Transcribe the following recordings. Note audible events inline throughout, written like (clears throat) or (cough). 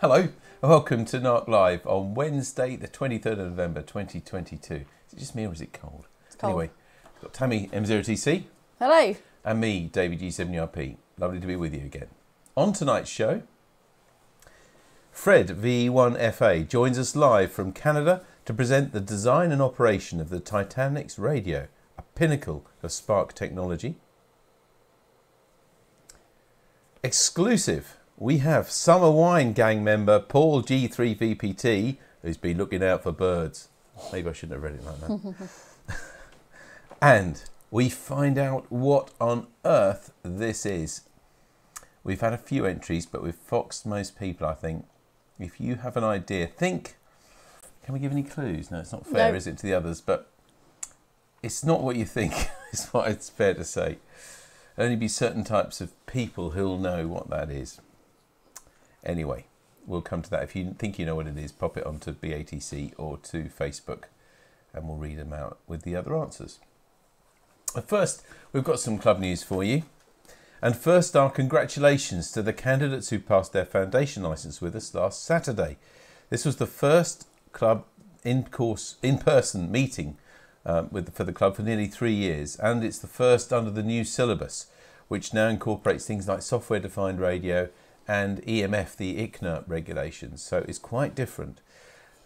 Hello, and welcome to NARC Live on Wednesday, the 23rd of November 2022. Is it just me or is it cold? It's cold. Anyway, got Tammy M0TC Hello. and me, David G7URP. Lovely to be with you again. On tonight's show, Fred VE1FA joins us live from Canada to present the design and operation of the Titanic's radio, a pinnacle of spark technology. Exclusive, we have Summer Wine Gang member Paul G3VPT, who's been looking out for birds. Maybe I shouldn't have read it like that. (laughs) and we find out what on earth this is. We've had a few entries, but we've foxed most people, I think. If you have an idea, think. Can we give any clues? No, it's not fair, No. is it, to the others? But it's not what you think, (laughs) is what it's fair to say. Only be certain types of people who'll know what that is. Anyway, we'll come to that. If you think you know what it is, pop it onto BATC or to Facebook and we'll read them out with the other answers. First, we've got some club news for you. And first, our congratulations to the candidates who passed their foundation license with us last Saturday. This was the first club in course in person meeting um, with for the club for nearly three years, and it's the first under the new syllabus, which now incorporates things like software defined radio and EMF, the ICNIRP regulations. So it's quite different.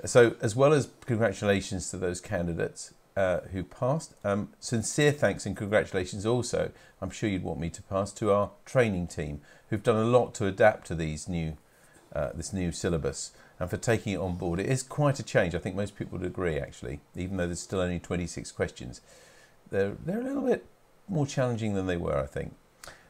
So, as well as congratulations to those candidates uh, who passed, um, sincere thanks and congratulations also, I'm sure you'd want me to pass to our training team who've done a lot to adapt to these new, uh, this new syllabus and for taking it on board. It is quite a change. I think most people would agree, actually, even though there's still only 26 questions. They're, they're a little bit more challenging than they were, I think.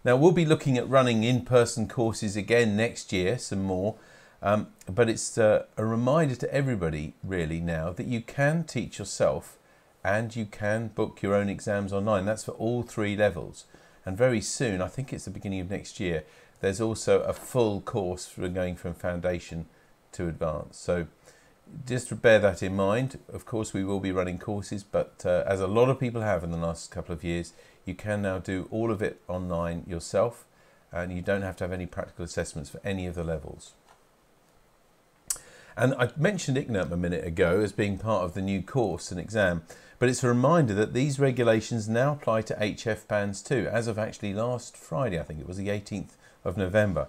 Now, we'll be looking at running in person courses again next year, some more. Um, but it's uh, a reminder to everybody, really, now that you can teach yourself and you can book your own exams online. That's for all three levels. And very soon, I think it's the beginning of next year, there's also a full course for going from foundation to advanced. So just bear that in mind. Of course, we will be running courses, but uh, as a lot of people have in the last couple of years, you can now do all of it online yourself, and you don't have to have any practical assessments for any of the levels. And I mentioned ICNIRP a minute ago as being part of the new course and exam, but it's a reminder that these regulations now apply to HF bands too, as of actually last Friday, I think it was the 18th of November.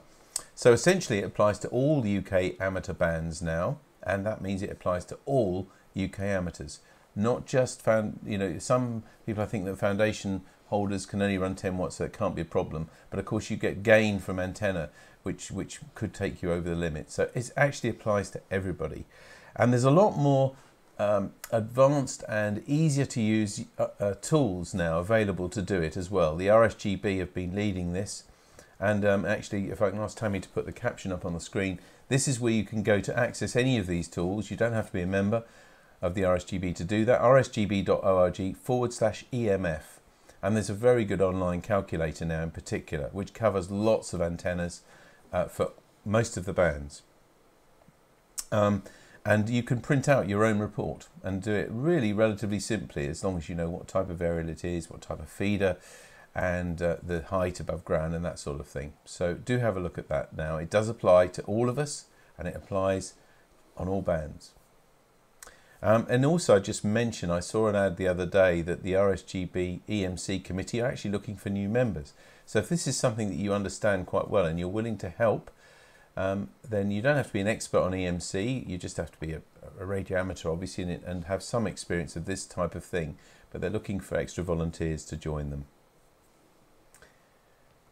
So essentially, it applies to all UK amateur bands now, and that means it applies to all UK amateurs, not just found. You know, some people I think that foundation holders can only run 10 watts, so it can't be a problem. But of course, you get gain from antenna, which which could take you over the limit. So it actually applies to everybody, and there's a lot more um, advanced and easier to use uh, uh, tools now available to do it as well. The RSGB have been leading this. And um, actually, if I can ask Tammy to put the caption up on the screen, this is where you can go to access any of these tools. You don't have to be a member of the RSGB to do that. rsgb.org forward slash EMF. And there's a very good online calculator now in particular, which covers lots of antennas uh, for most of the bands. Um, and you can print out your own report and do it really relatively simply as long as you know what type of aerial it is, what type of feeder, and uh, the height above ground and that sort of thing. So do have a look at that now. It does apply to all of us and it applies on all bands. Um, and also, I just mention I saw an ad the other day that the RSGB EMC committee are actually looking for new members. So if this is something that you understand quite well and you're willing to help, um, then you don't have to be an expert on EMC. You just have to be a, a radio amateur, obviously, and, and have some experience of this type of thing. But they're looking for extra volunteers to join them.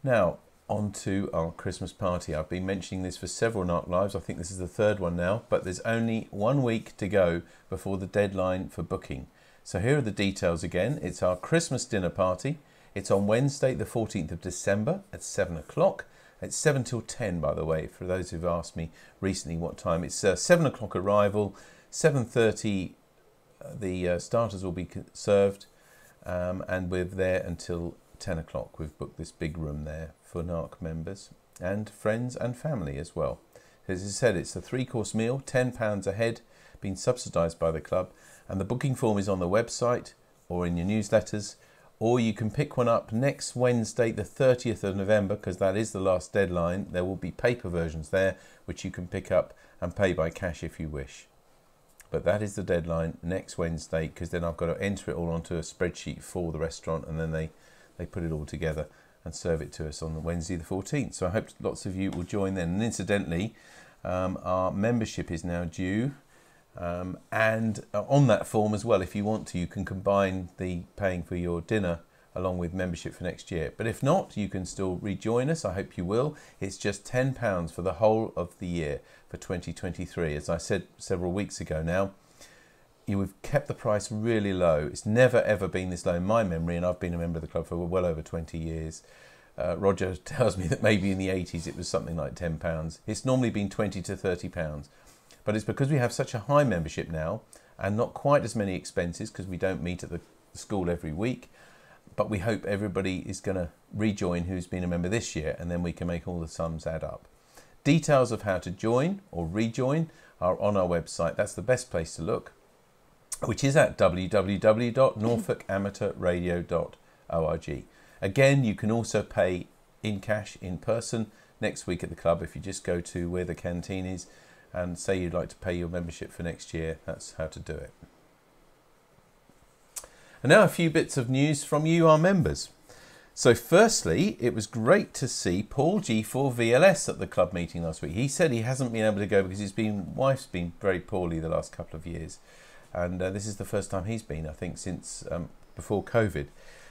Now, on to our Christmas party. I've been mentioning this for several NARC Lives. I think this is the third one now, but there's only one week to go before the deadline for booking. So here are the details again. It's our Christmas dinner party. It's on Wednesday, the 14th of December at 7 o'clock. It's 7 till 10, by the way, for those who've asked me recently what time. It's uh, 7 o'clock arrival, 7.30 uh, the uh, starters will be served, um, and we're there until 10 o'clock. We've booked this big room there for NARC members and friends and family as well. As I said, it's a three course meal, £10 a head, being subsidised by the club, and the booking form is on the website or in your newsletters, or you can pick one up next Wednesday, the 30th of November, because that is the last deadline. There will be paper versions there, which you can pick up and pay by cash if you wish. But that is the deadline next Wednesday, because then I've got to enter it all onto a spreadsheet for the restaurant, and then they, they put it all together and serve it to us on Wednesday the 14th. So I hope lots of you will join then. And incidentally, um, our membership is now due. Um, and uh, on that form as well, if you want to, you can combine the paying for your dinner along with membership for next year. But if not, you can still rejoin us. I hope you will. It's just £10 for the whole of the year for 2023. As I said several weeks ago now, you have kept the price really low. It's never ever been this low in my memory, and I've been a member of the club for well over 20 years. Uh, Roger (laughs) tells me that maybe in the 80s it was something like £10. It's normally been 20 to £30 but it's because we have such a high membership now and not quite as many expenses because we don't meet at the school every week. But we hope everybody is going to rejoin who's been a member this year and then we can make all the sums add up. Details of how to join or rejoin are on our website. That's the best place to look, which is at www.norfolkamateurradio.org. Again, you can also pay in cash in person next week at the club if you just go to where the canteen is and say you'd like to pay your membership for next year, that's how to do it. And now a few bits of news from you, our members. So, firstly, it was great to see Paul G4VLS at the club meeting last week. He said he hasn't been able to go because his wife's been very poorly the last couple of years, and uh, this is the first time he's been, I think, since um, before COVID.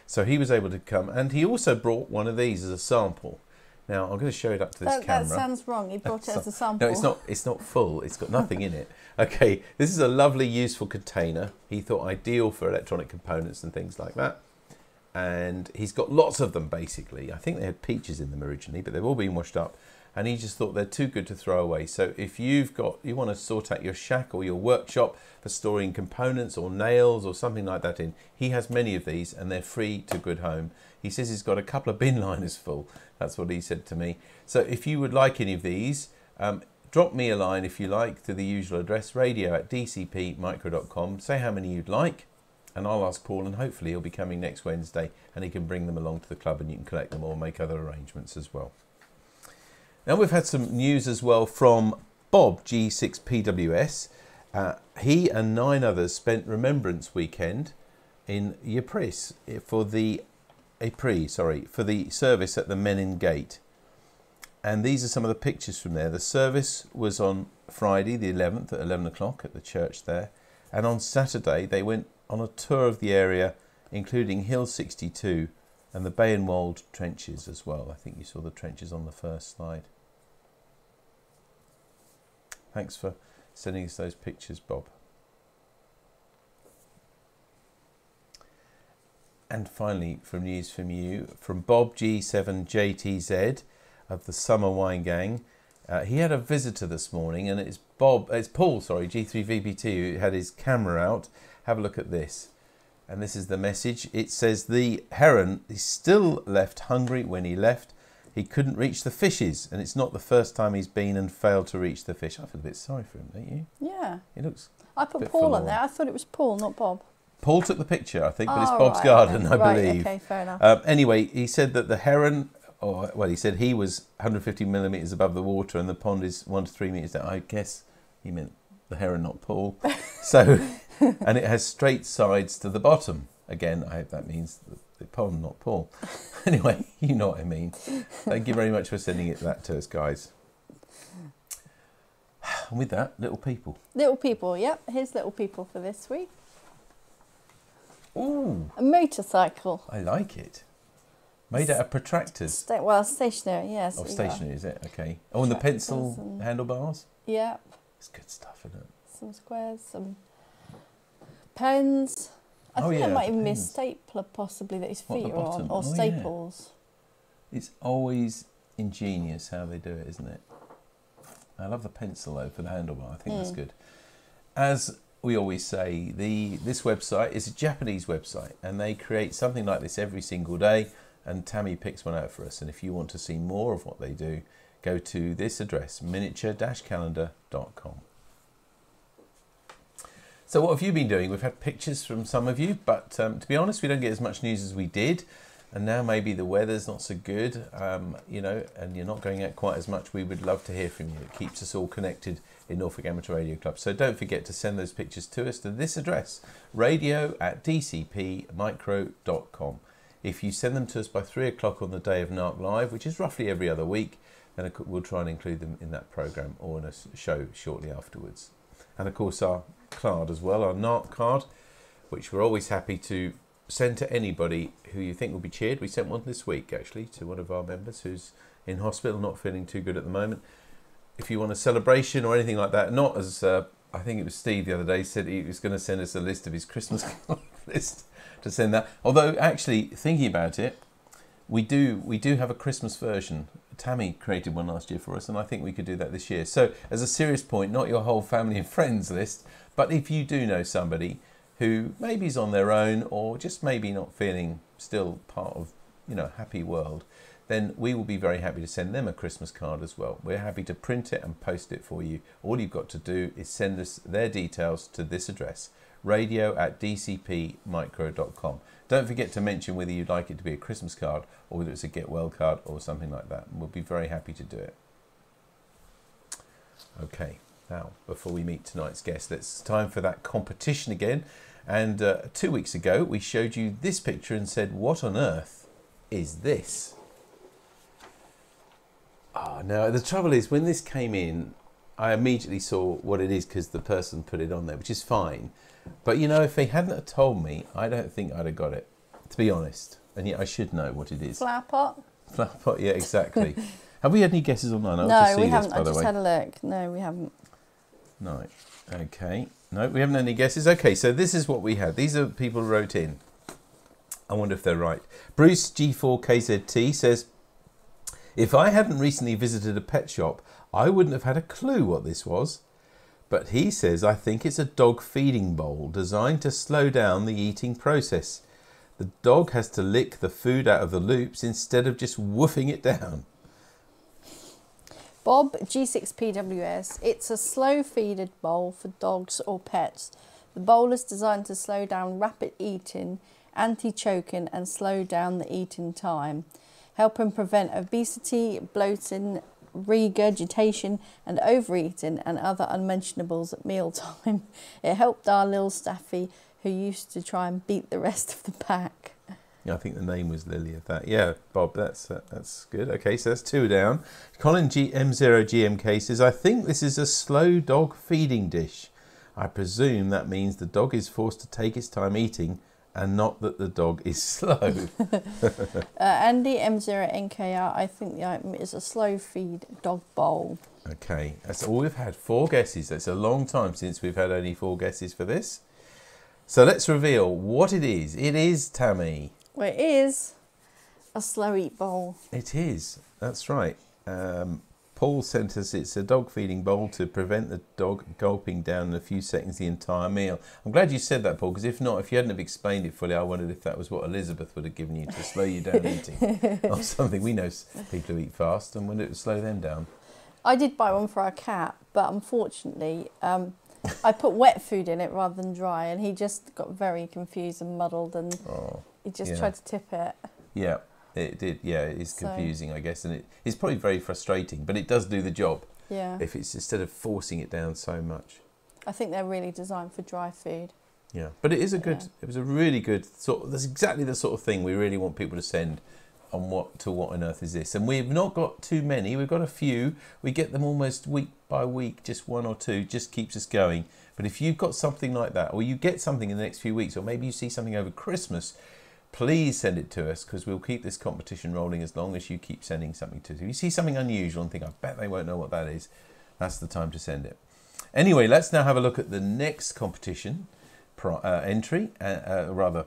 So he was able to come, and he also brought one of these as a sample. Now I'm going to show it up to this that, camera. That sounds wrong. He brought it as a sample. No, it's not. It's not full. It's got nothing in it. Okay, this is a lovely, useful container. He thought ideal for electronic components and things like that. And he's got lots of them basically. I think they had peaches in them originally, but they've all been washed up. And he just thought they're too good to throw away. So if you've got, you want to sort out your shack or your workshop for storing components or nails or something like that in, he has many of these and they're free to good home. He says he's got a couple of bin (laughs) liners full. That's what he said to me. So if you would like any of these, um, drop me a line if you like to the usual address, radio at dcpmicro.com. Say how many you'd like and I'll ask Paul and hopefully he'll be coming next Wednesday and he can bring them along to the club and you can collect them or make other arrangements as well. Now we've had some news as well from Bob G6PWS. Uh, he and nine others spent Remembrance Weekend in Ypres for the Ypres, sorry, for the service at the Menin Gate. And these are some of the pictures from there. The service was on Friday, the 11th, at 11 o'clock at the church there. And on Saturday, they went on a tour of the area, including Hill 62 and the Bay and trenches as well. I think you saw the trenches on the first slide. Thanks for sending us those pictures, Bob. And finally, from news from you, from Bob G7JTZ of the Summer Wine Gang. Uh, he had a visitor this morning, and it's Bob, it's Paul, sorry, G3VBT, who had his camera out. Have a look at this. And this is the message. It says the heron is still left hungry when he left. He couldn't reach the fishes, and it's not the first time he's been and failed to reach the fish. I feel a bit sorry for him, don't you? Yeah. He looks. I put Paul on there. I thought it was Paul, not Bob. Paul took the picture, I think, but it's Oh, Bob's right, garden, okay. I Right, believe. okay, fair enough. Um, anyway, he said that the heron, or well, he said he was 150 millimeters above the water, and the pond is one to three meters down. I guess he meant the heron, not Paul. (laughs) So, (laughs) and it has straight sides to the bottom. Again, I hope that means the, the pond, not Paul. (laughs) anyway, you know what I mean. Thank you very much for sending it that to us, guys. And with that, little people. Little people, yep. Here's little people for this week. Ooh, A motorcycle. I like it. Made out of protractors. Sta- well, stationary, yes. Oh, stationary, is it? Okay. Oh, and the pencil and- handlebars? Yep. It's good stuff, isn't it? Some squares, some pens. I Oh, think yeah, that might even be a stapler, possibly, that his feet are on, or Oh, yeah. staples. It's always ingenious how they do it, isn't it? I love the pencil though for the handlebar. I think that's Mm. good. As we always say, the this website is a Japanese website, and they create something like this every single day. And Tammy picks one out for us. And if you want to see more of what they do, go to this address: miniature-calendar.com. So, what have you been doing? We've had pictures from some of you, but um, to be honest, we don't get as much news as we did. And now maybe the weather's not so good, um, you know, and you're not going out quite as much. We would love to hear from you. It keeps us all connected in Norfolk Amateur Radio Club. So don't forget to send those pictures to us to this address radio at dcpmicro.com. If you send them to us by three o'clock on the day of NARC Live, which is roughly every other week, then we'll try and include them in that programme or in a show shortly afterwards. And of course, our card as well, our NARC card, which we're always happy to send to anybody who you think will be cheered. We sent one this week actually to one of our members who's in hospital, not feeling too good at the moment. If you want a celebration or anything like that, not as uh, I think it was Steve the other day said he was going to send us a list of his Christmas (laughs) list to send that. Although actually thinking about it, we do we do have a Christmas version. Tammy created one last year for us, and I think we could do that this year. So as a serious point, not your whole family and friends list, but if you do know somebody who maybe is on their own or just maybe not feeling still part of you know happy world then we will be very happy to send them a Christmas card as well. We're happy to print it and post it for you. All you've got to do is send us their details to this address radio at dcpmicro.com. Don't forget to mention whether you'd like it to be a Christmas card or whether it's a get well card or something like that. We'll be very happy to do it. Okay, now before we meet tonight's guest, it's time for that competition again. And uh, two weeks ago, we showed you this picture and said, What on earth is this? Ah, oh, now the trouble is, when this came in, I immediately saw what it is because the person put it on there, which is fine. But you know, if they hadn't have told me, I don't think I'd have got it, to be honest. And yet I should know what it is. Flower pot? Flower pot, yeah, exactly. (laughs) have we had any guesses online? I'll no, we haven't. This, I just way. had a look. No, we haven't. No. Okay. No, we haven't any guesses. Okay, so this is what we had. These are people wrote in. I wonder if they're right. Bruce G4KZT says, If I hadn't recently visited a pet shop, I wouldn't have had a clue what this was. But he says, I think it's a dog feeding bowl designed to slow down the eating process. The dog has to lick the food out of the loops instead of just woofing it down. Bob G6PWS. It's a slow feeded bowl for dogs or pets. The bowl is designed to slow down rapid eating, anti choking, and slow down the eating time, helping prevent obesity, bloating, regurgitation, and overeating and other unmentionables at mealtime. (laughs) It helped our little Staffy, who used to try and beat the rest of the pack. I think the name was Lily of that. Yeah, Bob, that's uh, that's good. Okay, so that's two down. Colin G M0GMK says, I think this is a slow dog feeding dish. I presume that means the dog is forced to take its time eating and not that the dog is (laughs) slow. (laughs) uh, Andy M0NKR, I think the item is a slow feed dog bowl. Okay, that's all we've had. Four guesses. That's a long time since we've had only four guesses for this. So let's reveal what it is. It is Tammy. Well, it is a slow eat bowl. It is. That's right. Um, Paul sent us it's a dog feeding bowl to prevent the dog gulping down in a few seconds the entire meal. I'm glad you said that, Paul, because if not, if you hadn't have explained it fully, I wondered if that was what Elizabeth would have given you to slow you down eating (laughs) or something. We know people who eat fast and when it would slow them down. I did buy one for our cat, but unfortunately, um, I put wet food in it rather than dry, and he just got very confused and muddled, and oh. He just yeah. tried to tip it. Yeah, it did. Yeah, it is confusing, so. I guess, and it, it's probably very frustrating, but it does do the job. Yeah. If it's instead of forcing it down so much. I think they're really designed for dry food. Yeah, but it is a good. Yeah. It was a really good sort. Of, that's exactly the sort of thing we really want people to send. On what to what on earth is this? And we've not got too many. We've got a few. We get them almost week by week, just one or two, just keeps us going. But if you've got something like that, or you get something in the next few weeks, or maybe you see something over Christmas please send it to us because we'll keep this competition rolling as long as you keep sending something to us. If you see something unusual and think, I bet they won't know what that is, that's the time to send it. Anyway, let's now have a look at the next competition uh, entry, uh, uh, rather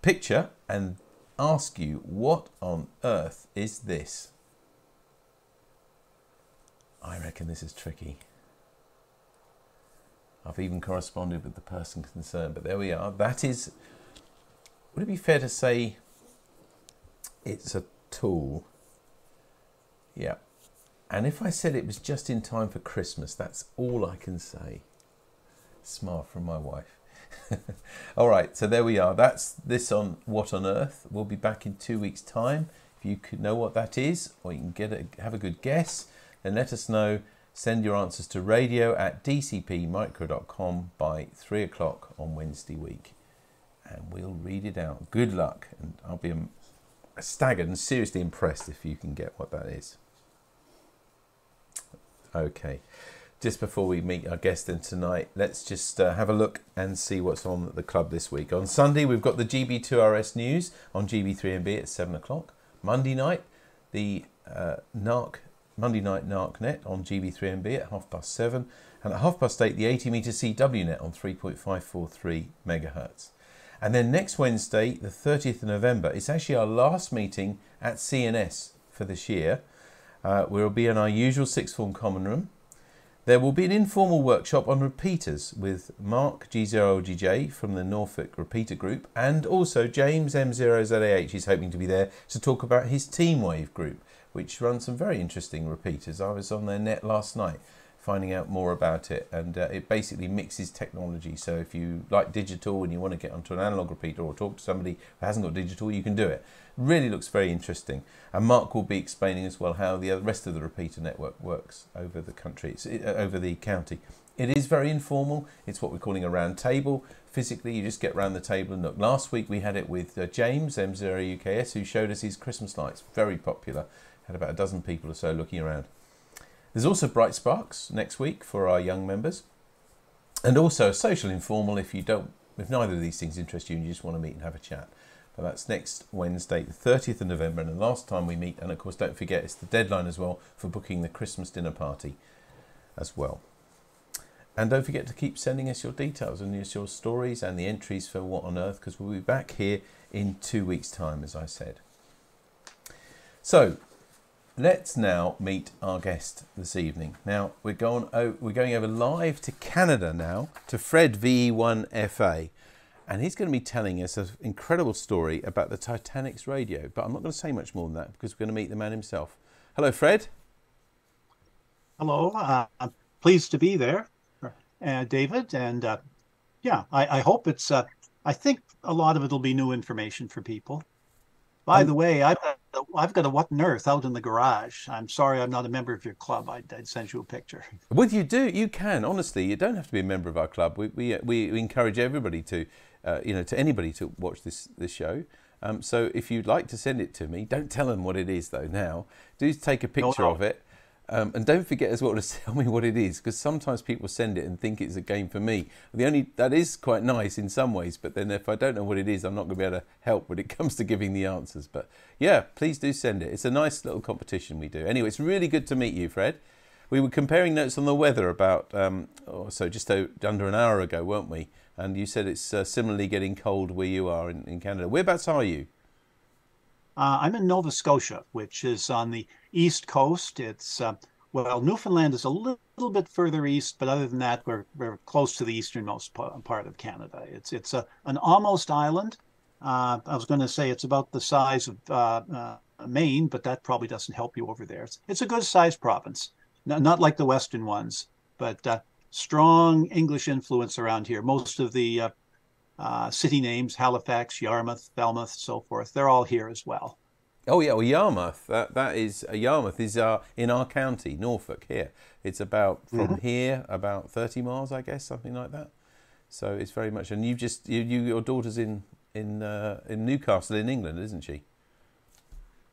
picture, and ask you, what on earth is this? I reckon this is tricky. I've even corresponded with the person concerned, but there we are. That is would it be fair to say it's a tool? Yeah. And if I said it was just in time for Christmas, that's all I can say. Smile from my wife. (laughs) All right, so there we are. That's this on What on Earth. We'll be back in two weeks' time. If you could know what that is, or you can get a, have a good guess, then let us know. Send your answers to radio at dcpmicro.com by three o'clock on Wednesday week, and we'll read it out. Good luck, and I'll be staggered and seriously impressed if you can get what that is. Okay just before we meet our guest in tonight, let's just uh, have a look and see what's on the club this week. On Sunday, we've got the GB2RS news on GB3MB at 7 o'clock. Monday night, the uh, NARC, Monday night NARCnet on GB3MB at half past 7. And at half past 8, the 80 metre CW net on 3.543 megahertz. And then next Wednesday, the 30th of November, it's actually our last meeting at CNS for this year. Uh, we'll be in our usual sixth form common room there will be an informal workshop on repeaters with Mark G0LGJ from the Norfolk Repeater Group and also James M0ZAH is hoping to be there to talk about his Teamwave group, which runs some very interesting repeaters. I was on their net last night finding out more about it and uh, it basically mixes technology. So if you like digital and you want to get onto an analog repeater or talk to somebody who hasn't got digital you can do it. Really looks very interesting. And mark will be explaining as well how the rest of the repeater network works over the country. It's, uh, over the county. It is very informal. It's what we're calling a round table. Physically you just get round the table and look. Last week we had it with uh, james m0 uks who showed us his christmas lights. Very popular. Had about a dozen people or so looking around there's also Bright Sparks next week for our young members, and also a social informal if you don't, if neither of these things interest you and you just want to meet and have a chat. But that's next Wednesday, the 30th of November, and the last time we meet. And of course, don't forget it's the deadline as well for booking the Christmas dinner party as well. And don't forget to keep sending us your details and your stories and the entries for What on Earth, because we'll be back here in two weeks' time, as I said. So, let's now meet our guest this evening. Now we're going we're going over live to Canada now to Fred VE1FA, and he's going to be telling us an incredible story about the Titanic's radio. But I'm not going to say much more than that because we're going to meet the man himself. Hello, Fred. Hello. Uh, I'm pleased to be there, uh, David, and uh, yeah, I, I, hope it's. Uh, I think a lot of it will be new information for people. By um, the way, I've I've got a what on earth out in the garage. I'm sorry I'm not a member of your club. I'd, I'd send you a picture. Well, you do. You can. Honestly, you don't have to be a member of our club. We, we, we encourage everybody to, uh, you know, to anybody to watch this, this show. Um, so if you'd like to send it to me, don't tell them what it is though now. Do take a picture no, no. of it um, and don't forget as well to (laughs) tell me what it is, because sometimes people send it and think it's a game for me. The only that is quite nice in some ways, but then if I don't know what it is, I'm not going to be able to help when it (laughs) comes to giving the answers. But yeah, please do send it. It's a nice little competition we do. Anyway, it's really good to meet you, Fred. We were comparing notes on the weather about um, oh, so just under an hour ago, weren't we? And you said it's uh, similarly getting cold where you are in, in Canada. Whereabouts are you? Uh, I'm in Nova Scotia, which is on the east coast. It's uh, well, Newfoundland is a little, bit further east, but other than that, we're we're close to the easternmost part of Canada. It's it's a an almost island. Uh, I was going to say it's about the size of uh, uh, Maine, but that probably doesn't help you over there. It's, it's a good sized province, no, not like the western ones, but uh, strong English influence around here. Most of the uh, city names, Halifax, Yarmouth, Falmouth, so forth. They're all here as well. Oh yeah, well Yarmouth. That that is uh, Yarmouth is uh, in our county, Norfolk. Here, it's about from mm-hmm. here about thirty miles, I guess, something like that. So it's very much. And you just you, you your daughter's in in uh, in Newcastle in England, isn't she?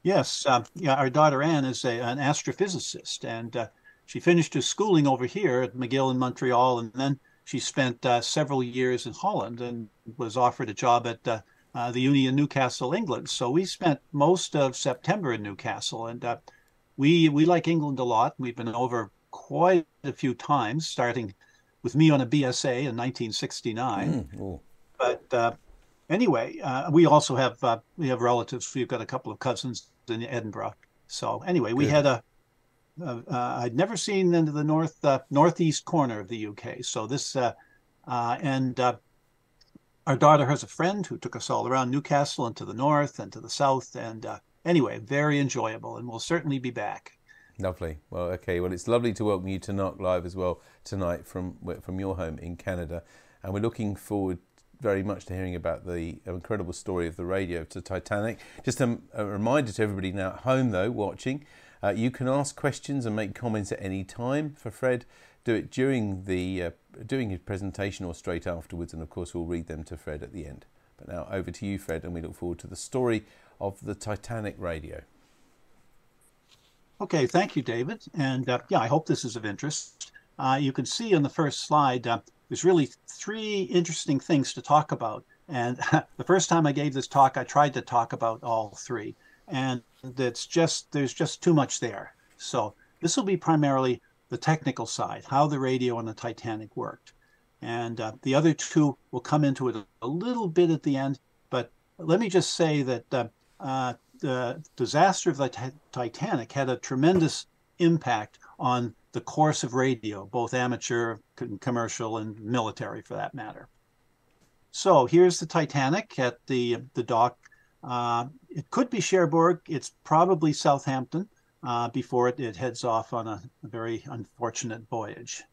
Yes, uh, yeah. Our daughter Anne is a, an astrophysicist, and uh, she finished her schooling over here at McGill in Montreal, and then she spent uh, several years in Holland and was offered a job at uh, uh, the uni in Newcastle, England. So we spent most of September in Newcastle, and uh, we we like England a lot. We've been over quite a few times, starting with me on a BSA in 1969. Mm, but uh, anyway, uh, we also have we have relatives. We've got a couple of cousins in Edinburgh. So anyway, we Good. had a uh, uh, I'd never seen into the north uh, northeast corner of the UK. So this and our daughter has a friend who took us all around Newcastle and to the north and to the south. And anyway, very enjoyable, and we'll certainly be back. Lovely. Well, okay. Well, it's lovely to welcome you to NARC Live as well tonight from from your home in Canada, and we're looking forward very much to hearing about the incredible story of the radio to Titanic. Just a, a reminder to everybody now at home, though, watching, uh, you can ask questions and make comments at any time for Fred. Do it during the uh, doing his presentation or straight afterwards, and of course we'll read them to Fred at the end. But now over to you, Fred, and we look forward to the story of the Titanic radio. Okay, thank you, David. And uh, yeah, I hope this is of interest. Uh, you can see on the first slide, uh, there's really three interesting things to talk about. And (laughs) the first time I gave this talk, I tried to talk about all three. And it's just, there's just too much there. So this will be primarily the technical side, how the radio on the Titanic worked. And uh, the other two will come into it a little bit at the end. But let me just say that uh, uh, the disaster of the Titanic had a tremendous impact on the course of radio, both amateur, commercial, and military for that matter. So here's the Titanic at the, the dock. Uh, it could be Cherbourg. It's probably Southampton uh, before it, it heads off on a, a very unfortunate voyage.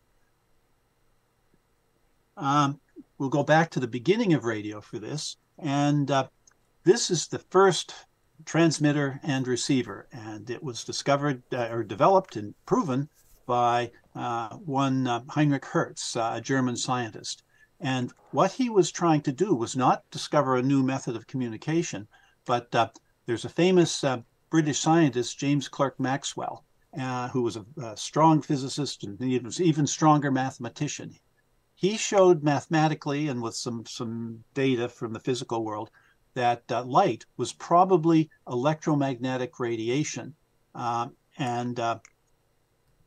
Um, we'll go back to the beginning of radio for this. And uh, this is the first transmitter and receiver. And it was discovered uh, or developed and proven by uh, one uh, Heinrich Hertz, uh, a German scientist. And what he was trying to do was not discover a new method of communication, but there's a famous British scientist, James Clerk Maxwell, who was a, a, strong physicist and was even stronger mathematician. He showed mathematically and with some, some data from the physical world that uh, light was probably electromagnetic radiation. Uh, and uh,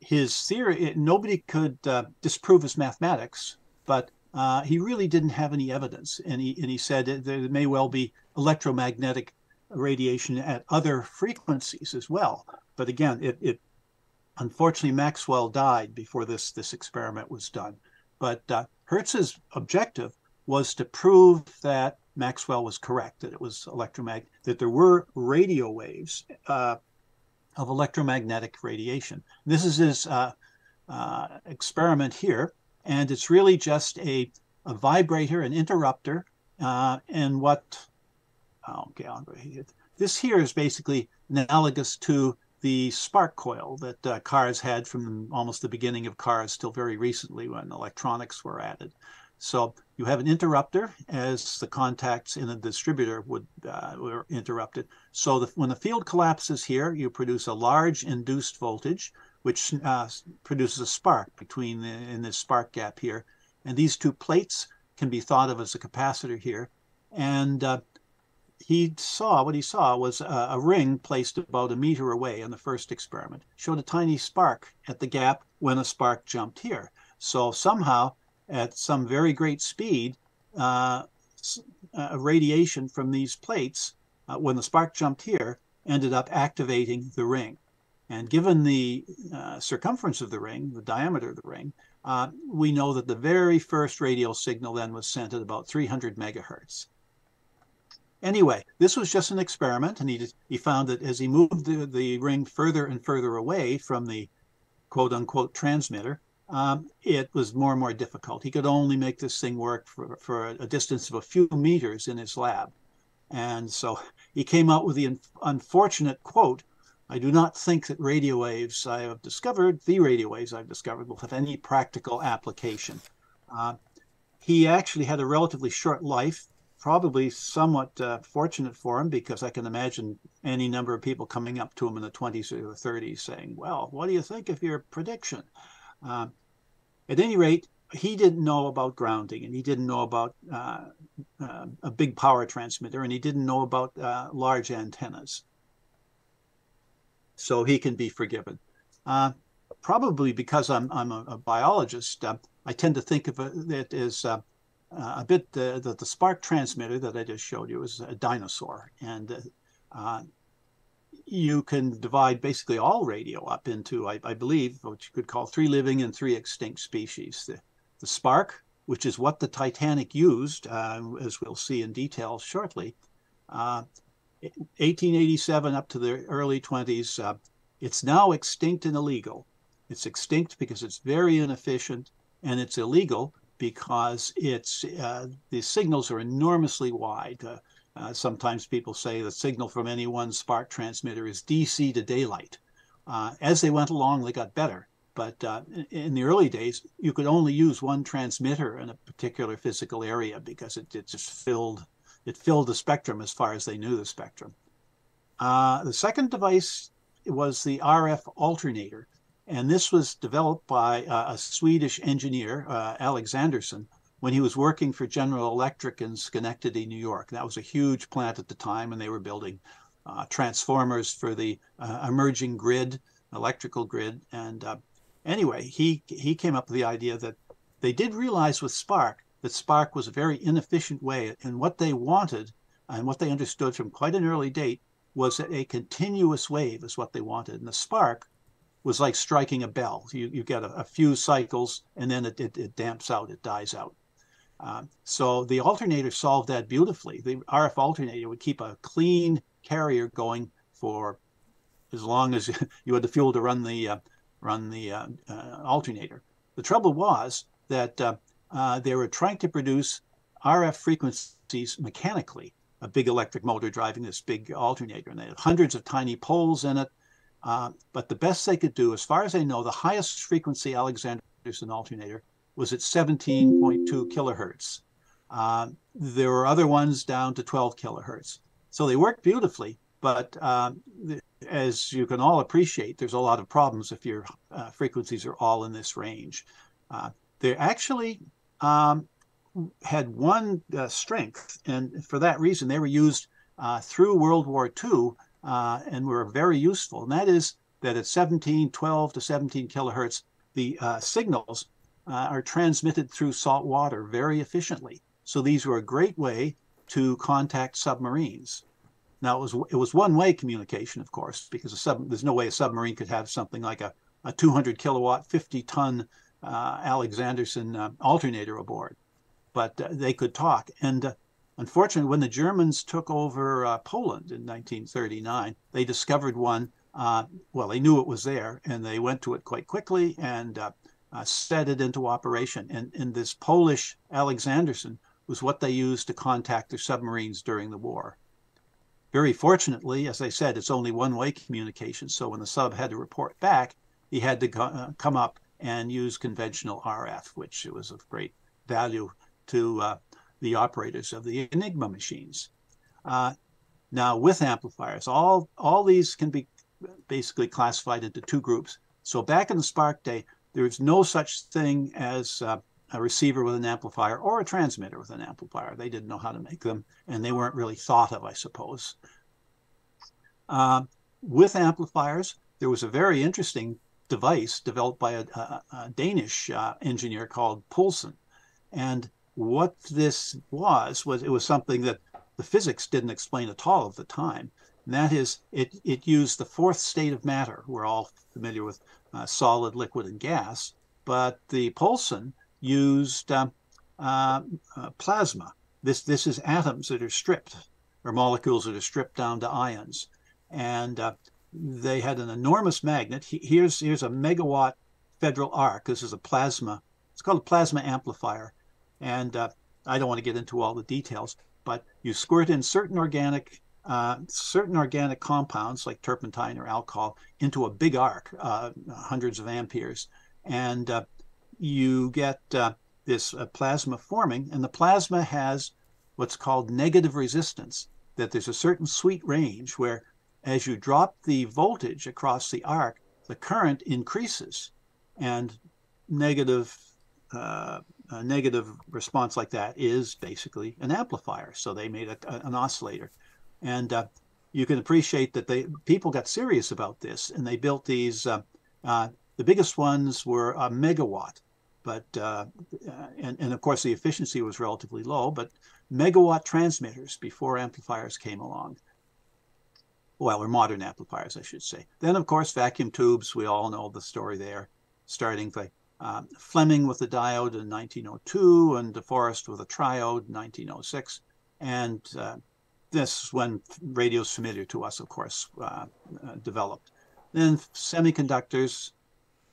his theory, it, nobody could uh, disprove his mathematics, but uh, he really didn't have any evidence. And he, and he said there may well be electromagnetic radiation at other frequencies as well. But again, it, it unfortunately Maxwell died before this, this experiment was done. But uh, Hertz's objective was to prove that Maxwell was correct that it was electromagnetic, that there were radio waves uh, of electromagnetic radiation. This is his uh, uh, experiment here, and it's really just a, a vibrator, an interrupter, uh, and what, oh, okay, this here is basically analogous to the spark coil that uh, cars had from almost the beginning of cars till very recently when electronics were added. So you have an interrupter as the contacts in a distributor would uh, were interrupted. So the, when the field collapses here, you produce a large induced voltage, which uh, produces a spark between the, in this spark gap here. And these two plates can be thought of as a capacitor here. And uh, he saw, what he saw was a, a, ring placed about a meter away in the first experiment, showed a tiny spark at the gap when a spark jumped here. So somehow at some very great speed, uh, uh, radiation from these plates, uh, when the spark jumped here, ended up activating the ring. And given the uh, circumference of the ring, the diameter of the ring, uh, we know that the very first radio signal then was sent at about 300 megahertz. Anyway, this was just an experiment, and he, he found that as he moved the, the ring further and further away from the quote unquote transmitter, um, it was more and more difficult. He could only make this thing work for, for a distance of a few meters in his lab. And so he came out with the unfortunate quote I do not think that radio waves I have discovered, the radio waves I've discovered, will have any practical application. Uh, he actually had a relatively short life, probably somewhat uh, fortunate for him because I can imagine any number of people coming up to him in the 20s or 30s saying, Well, what do you think of your prediction? Uh, at any rate, he didn't know about grounding and he didn't know about uh, uh, a big power transmitter and he didn't know about uh, large antennas. So he can be forgiven. Uh, probably because I'm, I'm a, a biologist, uh, I tend to think of it as uh, a bit the, the, the, spark transmitter that I just showed you is a dinosaur. And you can divide basically all radio up into, I, I, believe, what you could call three living and three extinct species. The, the spark, which is what the Titanic used, uh, as we'll see in detail shortly, uh, 1887 up to the early 20s, uh, it's now extinct and illegal. It's extinct because it's very inefficient and it's illegal because it's uh, the signals are enormously wide. Uh, uh, sometimes people say the signal from any one spark transmitter is DC to daylight. Uh, as they went along, they got better. But uh, in the early days, you could only use one transmitter in a particular physical area because it, it just filled it filled the spectrum as far as they knew the spectrum. The second device was the RF alternator, and this was developed by uh, a Swedish engineer, uh, Alexanderson, when he was working for General Electric in Schenectady, New York. That was a huge plant at the time, and they were building uh, transformers for the uh, emerging grid, electrical grid. And uh, anyway, he he came up with the idea that they did realize with Spark that Spark was a very inefficient way, and what they wanted and what they understood from quite an early date was that a continuous wave is what they wanted. And the Spark was like striking a bell. You, you get a, a few cycles and then it, it, it damps out, it dies out. Uh, so the alternator solved that beautifully. The RF alternator would keep a clean carrier going for as long as (laughs) you had the fuel to run the uh, run the uh, uh alternator. The trouble was that uh, uh, they were trying to produce RF frequencies mechanically, a big electric motor driving this big alternator, and they had hundreds of tiny poles in it. But the best they could do, as far as I know, the highest frequency Alexander Alexanderson alternator was at 17.2 kilohertz. Uh, there were other ones down to 12 kilohertz. So they worked beautifully, but um, as you can all appreciate, there's a lot of problems if your uh, frequencies are all in this range. Uh, they actually um, had one uh, strength, and for that reason, they were used uh, through World War II uh, and were very useful. And that is that at 17, 12 to 17 kilohertz, the signals uh, are transmitted through salt water very efficiently. So these were a great way to contact submarines. Now it was it was one-way communication, of course, because sub, there's no way a submarine could have something like a, a 200 kilowatt, 50 ton uh, Alexanderson uh, alternator aboard, but uh, they could talk. And uh, unfortunately, when the Germans took over uh, Poland in 1939, they discovered one. well, they knew it was there, and they went to it quite quickly and uh, set it into operation. And, and this Polish Alexanderson was what they used to contact their submarines during the war. Very fortunately, as I said, it's only one way communication. So when the sub had to report back, he had to uh, come up and use conventional RF, which was of great value to uh, the operators of the Enigma machines. Uh, now, with amplifiers, all, all these can be basically classified into two groups. So back in the Spark day, there was no such thing as uh, a receiver with an amplifier or a transmitter with an amplifier. They didn't know how to make them, and they weren't really thought of, I suppose. Uh, with amplifiers, there was a very interesting device developed by a, a, a Danish uh, engineer called Poulsen. And what this was, was it was something that the physics didn't explain at all at the time. And that is, it, it used the fourth state of matter. We're all familiar with uh, solid, liquid, and gas. But the Poulsen used uh, uh, plasma. This, this is atoms that are stripped, or molecules that are stripped down to ions. And uh, they had an enormous magnet. Here's, here's a megawatt federal arc. This is a plasma. It's called a plasma amplifier. And uh, I don't want to get into all the details, but you squirt in certain organic uh, certain organic compounds like turpentine or alcohol into a big arc, uh, hundreds of amperes, and uh, you get uh, this uh, plasma forming. And the plasma has what's called negative resistance, that there's a certain sweet range where as you drop the voltage across the arc, the current increases. And negative uh, a negative response like that is basically an amplifier. So they made a, an oscillator. And uh, you can appreciate that they people got serious about this, and they built these. Uh, uh, the biggest ones were a megawatt, but uh, and and of course the efficiency was relatively low, but megawatt transmitters before amplifiers came along. Well, or modern amplifiers, I should say. Then, of course, vacuum tubes. We all know the story there, starting by uh, Fleming with the diode in 1902 and De Forest with a triode in 1906. And uh, this, is when radio's familiar to us, of course, uh, uh, developed. Then semiconductors,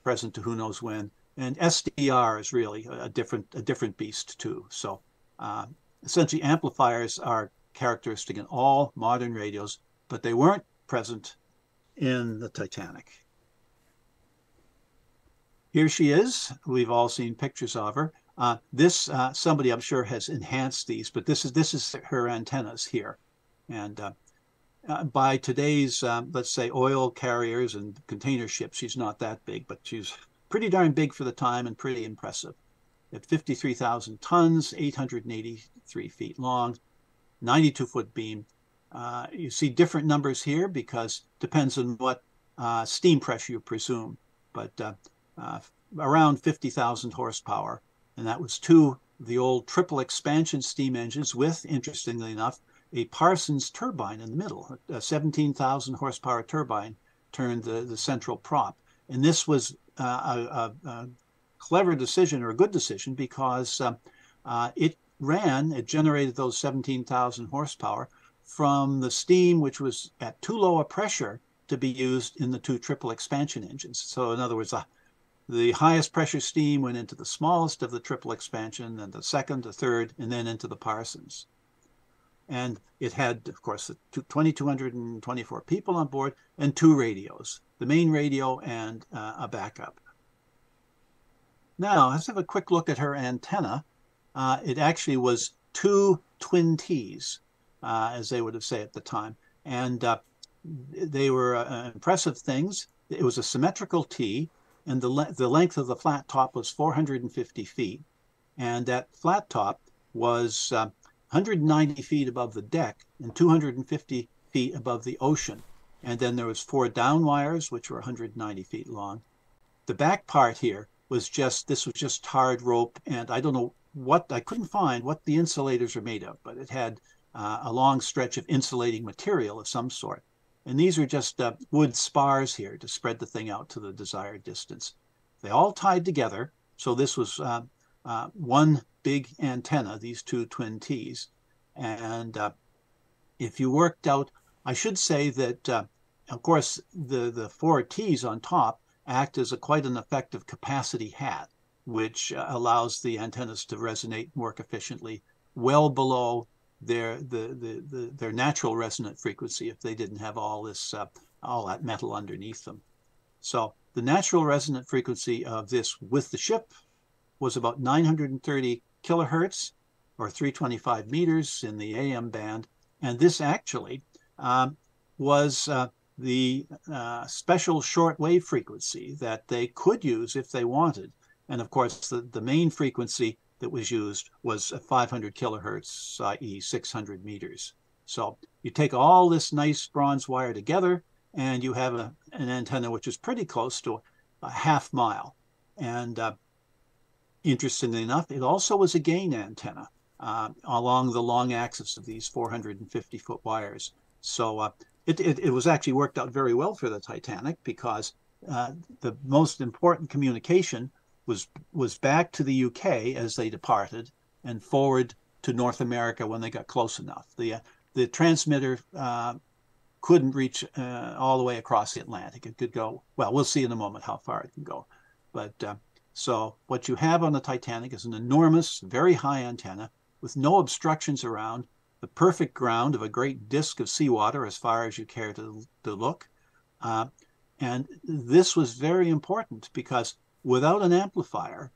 present to who knows when, and SDR is really a different a different beast too. So uh, essentially, amplifiers are characteristic in all modern radios, but they weren't present in the Titanic. Here she is. We've all seen pictures of her. Uh, this uh, somebody I'm sure has enhanced these, but this is this is her antennas here, and uh, uh by today's um, let's say oil carriers and container ships, she's not that big, but she's pretty darn big for the time and pretty impressive. At 53,000 tons, 883 feet long, 92 foot beam. Uh, you see different numbers here because depends on what uh, steam pressure you presume, but around 50,000 horsepower and that was two the old triple expansion steam engines with, interestingly enough, a Parsons turbine in the middle. A 17,000 horsepower turbine turned the, the central prop. And this was uh, a, a, clever decision or a good decision because um, uh, it ran, it generated those 17,000 horsepower from the steam which was at too low a pressure to be used in the two triple expansion engines. So, in other words, a the highest pressure steam went into the smallest of the triple expansion, then the second, the third, and then into the Parsons. And it had, of course, 2,224 people on board and two radios, the main radio and uh, a backup. Now, let's have a quick look at her antenna. Uh, it actually was two twin T's, uh, as they would have said at the time. And uh, they were uh, impressive things. It was a symmetrical T and the, le- the length of the flat top was 450 feet. And that flat top was uh, 190 feet above the deck and 250 feet above the ocean. And then there was four down wires, which were 190 feet long. The back part here was just, this was just tarred rope. And I don't know what, I couldn't find what the insulators are made of, but it had uh, a long stretch of insulating material of some sort. And these are just uh, wood spars here to spread the thing out to the desired distance. They all tied together. So this was uh, uh, one big antenna, these two twin T's. And uh, if you worked out, I should say that, uh, of course, the, the four T's on top act as a quite an effective capacity hat, which uh, allows the antennas to resonate work efficiently well below their the, the, the their natural resonant frequency if they didn't have all this uh, all that metal underneath them. So the natural resonant frequency of this with the ship was about 930 kilohertz or 325 meters in the AM band, and this actually um, was uh, the uh, special short wave frequency that they could use if they wanted. And of course, the, the main frequency that was used was 500 kilohertz, i.e. 600 meters. So you take all this nice bronze wire together and you have a, an antenna which is pretty close to a half mile. And uh, interestingly enough, it also was a gain antenna uh, along the long axis of these 450 foot wires. So uh, it, it, it, was actually worked out very well for the Titanic because uh, the most important communication was was back to the UK as they departed and forward to North America when they got close enough. The uh, the transmitter uh, couldn't reach uh, all the way across the Atlantic. It could go well. We'll see in a moment how far it can go. But uh, so what you have on the Titanic is an enormous, very high antenna with no obstructions around, the perfect ground of a great disk of seawater as far as you care to, to look. Uh, and this was very important because without an amplifier,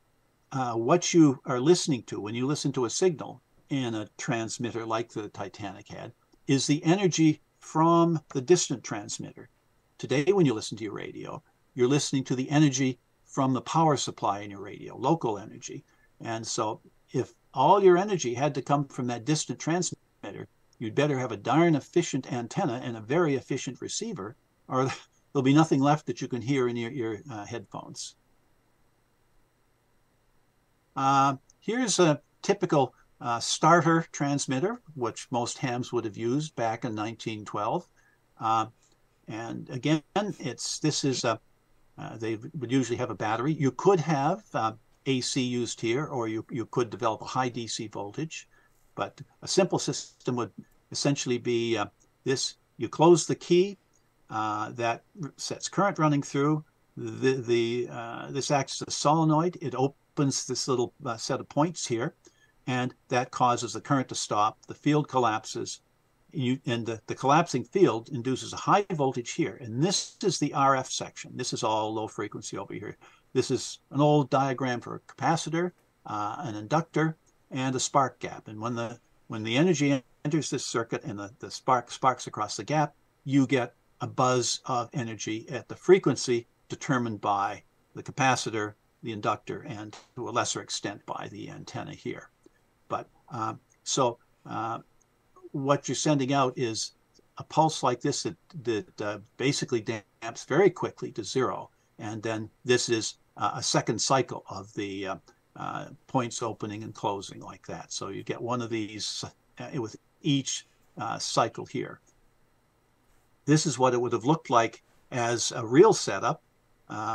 uh, what you are listening to when you listen to a signal in a transmitter like the Titanic had is the energy from the distant transmitter. Today, when you listen to your radio, you're listening to the energy from the power supply in your radio, local energy. And so, if all your energy had to come from that distant transmitter, you'd better have a darn efficient antenna and a very efficient receiver, or (laughs) there'll be nothing left that you can hear in your, your uh, headphones. Uh, here's a typical uh, starter transmitter, which most hams would have used back in 1912. Uh, and again, it's this is a uh, they would usually have a battery. You could have uh, AC used here, or you, you could develop a high DC voltage. But a simple system would essentially be uh, this. You close the key that sets current running through. the, the uh, this acts as a solenoid. It opens this little uh, set of points here, and that causes the current to stop. The field collapses, you, and the, the collapsing field induces a high voltage here. And this is the RF section. This is all low frequency over here. This is an old diagram for a capacitor, uh, an inductor, and a spark gap. And when the when the energy enters this circuit and the, the spark sparks across the gap, you get a buzz of energy at the frequency determined by the capacitor, the inductor, and to a lesser extent by the antenna here. But um, so uh, what you're sending out is a pulse like this that, that uh, basically damps very quickly to zero. And then this is uh, a second cycle of the uh, uh, points opening and closing like that. So you get one of these uh, with each cycle here. This is what it would have looked like as a real setup,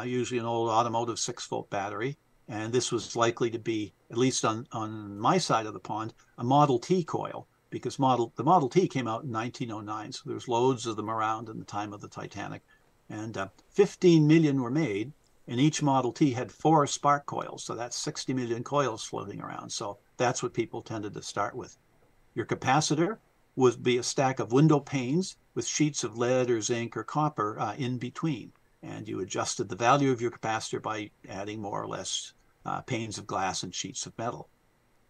usually an old automotive six volt battery. And this was likely to be, at least on, on my side of the pond, a Model T coil because model the Model T came out in 1909, so there's loads of them around in the time of the Titanic, and uh, 15 million were made, and each Model T had four spark coils, so that's 60 million coils floating around. So that's what people tended to start with. Your capacitor would be a stack of window panes with sheets of lead or zinc or copper uh, in between, and you adjusted the value of your capacitor by adding more or less uh, panes of glass and sheets of metal.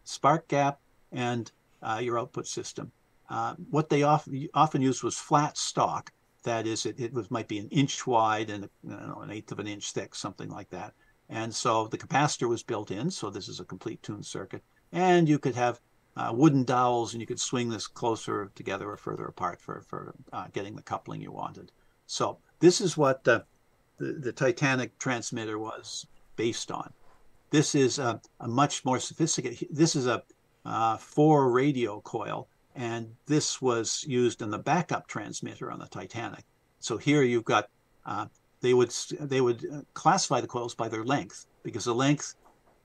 Spark gap and uh, your output system. Uh, what they often, often used was flat stock. That is, it, it was might be an inch wide and know, an eighth of an inch thick, something like that. And so the capacitor was built in. So this is a complete tuned circuit. And you could have uh, wooden dowels and you could swing this closer together or further apart for, for uh, getting the coupling you wanted. So this is what the, Titanic transmitter was based on. This is a, a much more sophisticated, this is a uh, four radio coil, and this was used in the backup transmitter on the Titanic. So here you've got uh, they would they would uh, classify the coils by their length because the length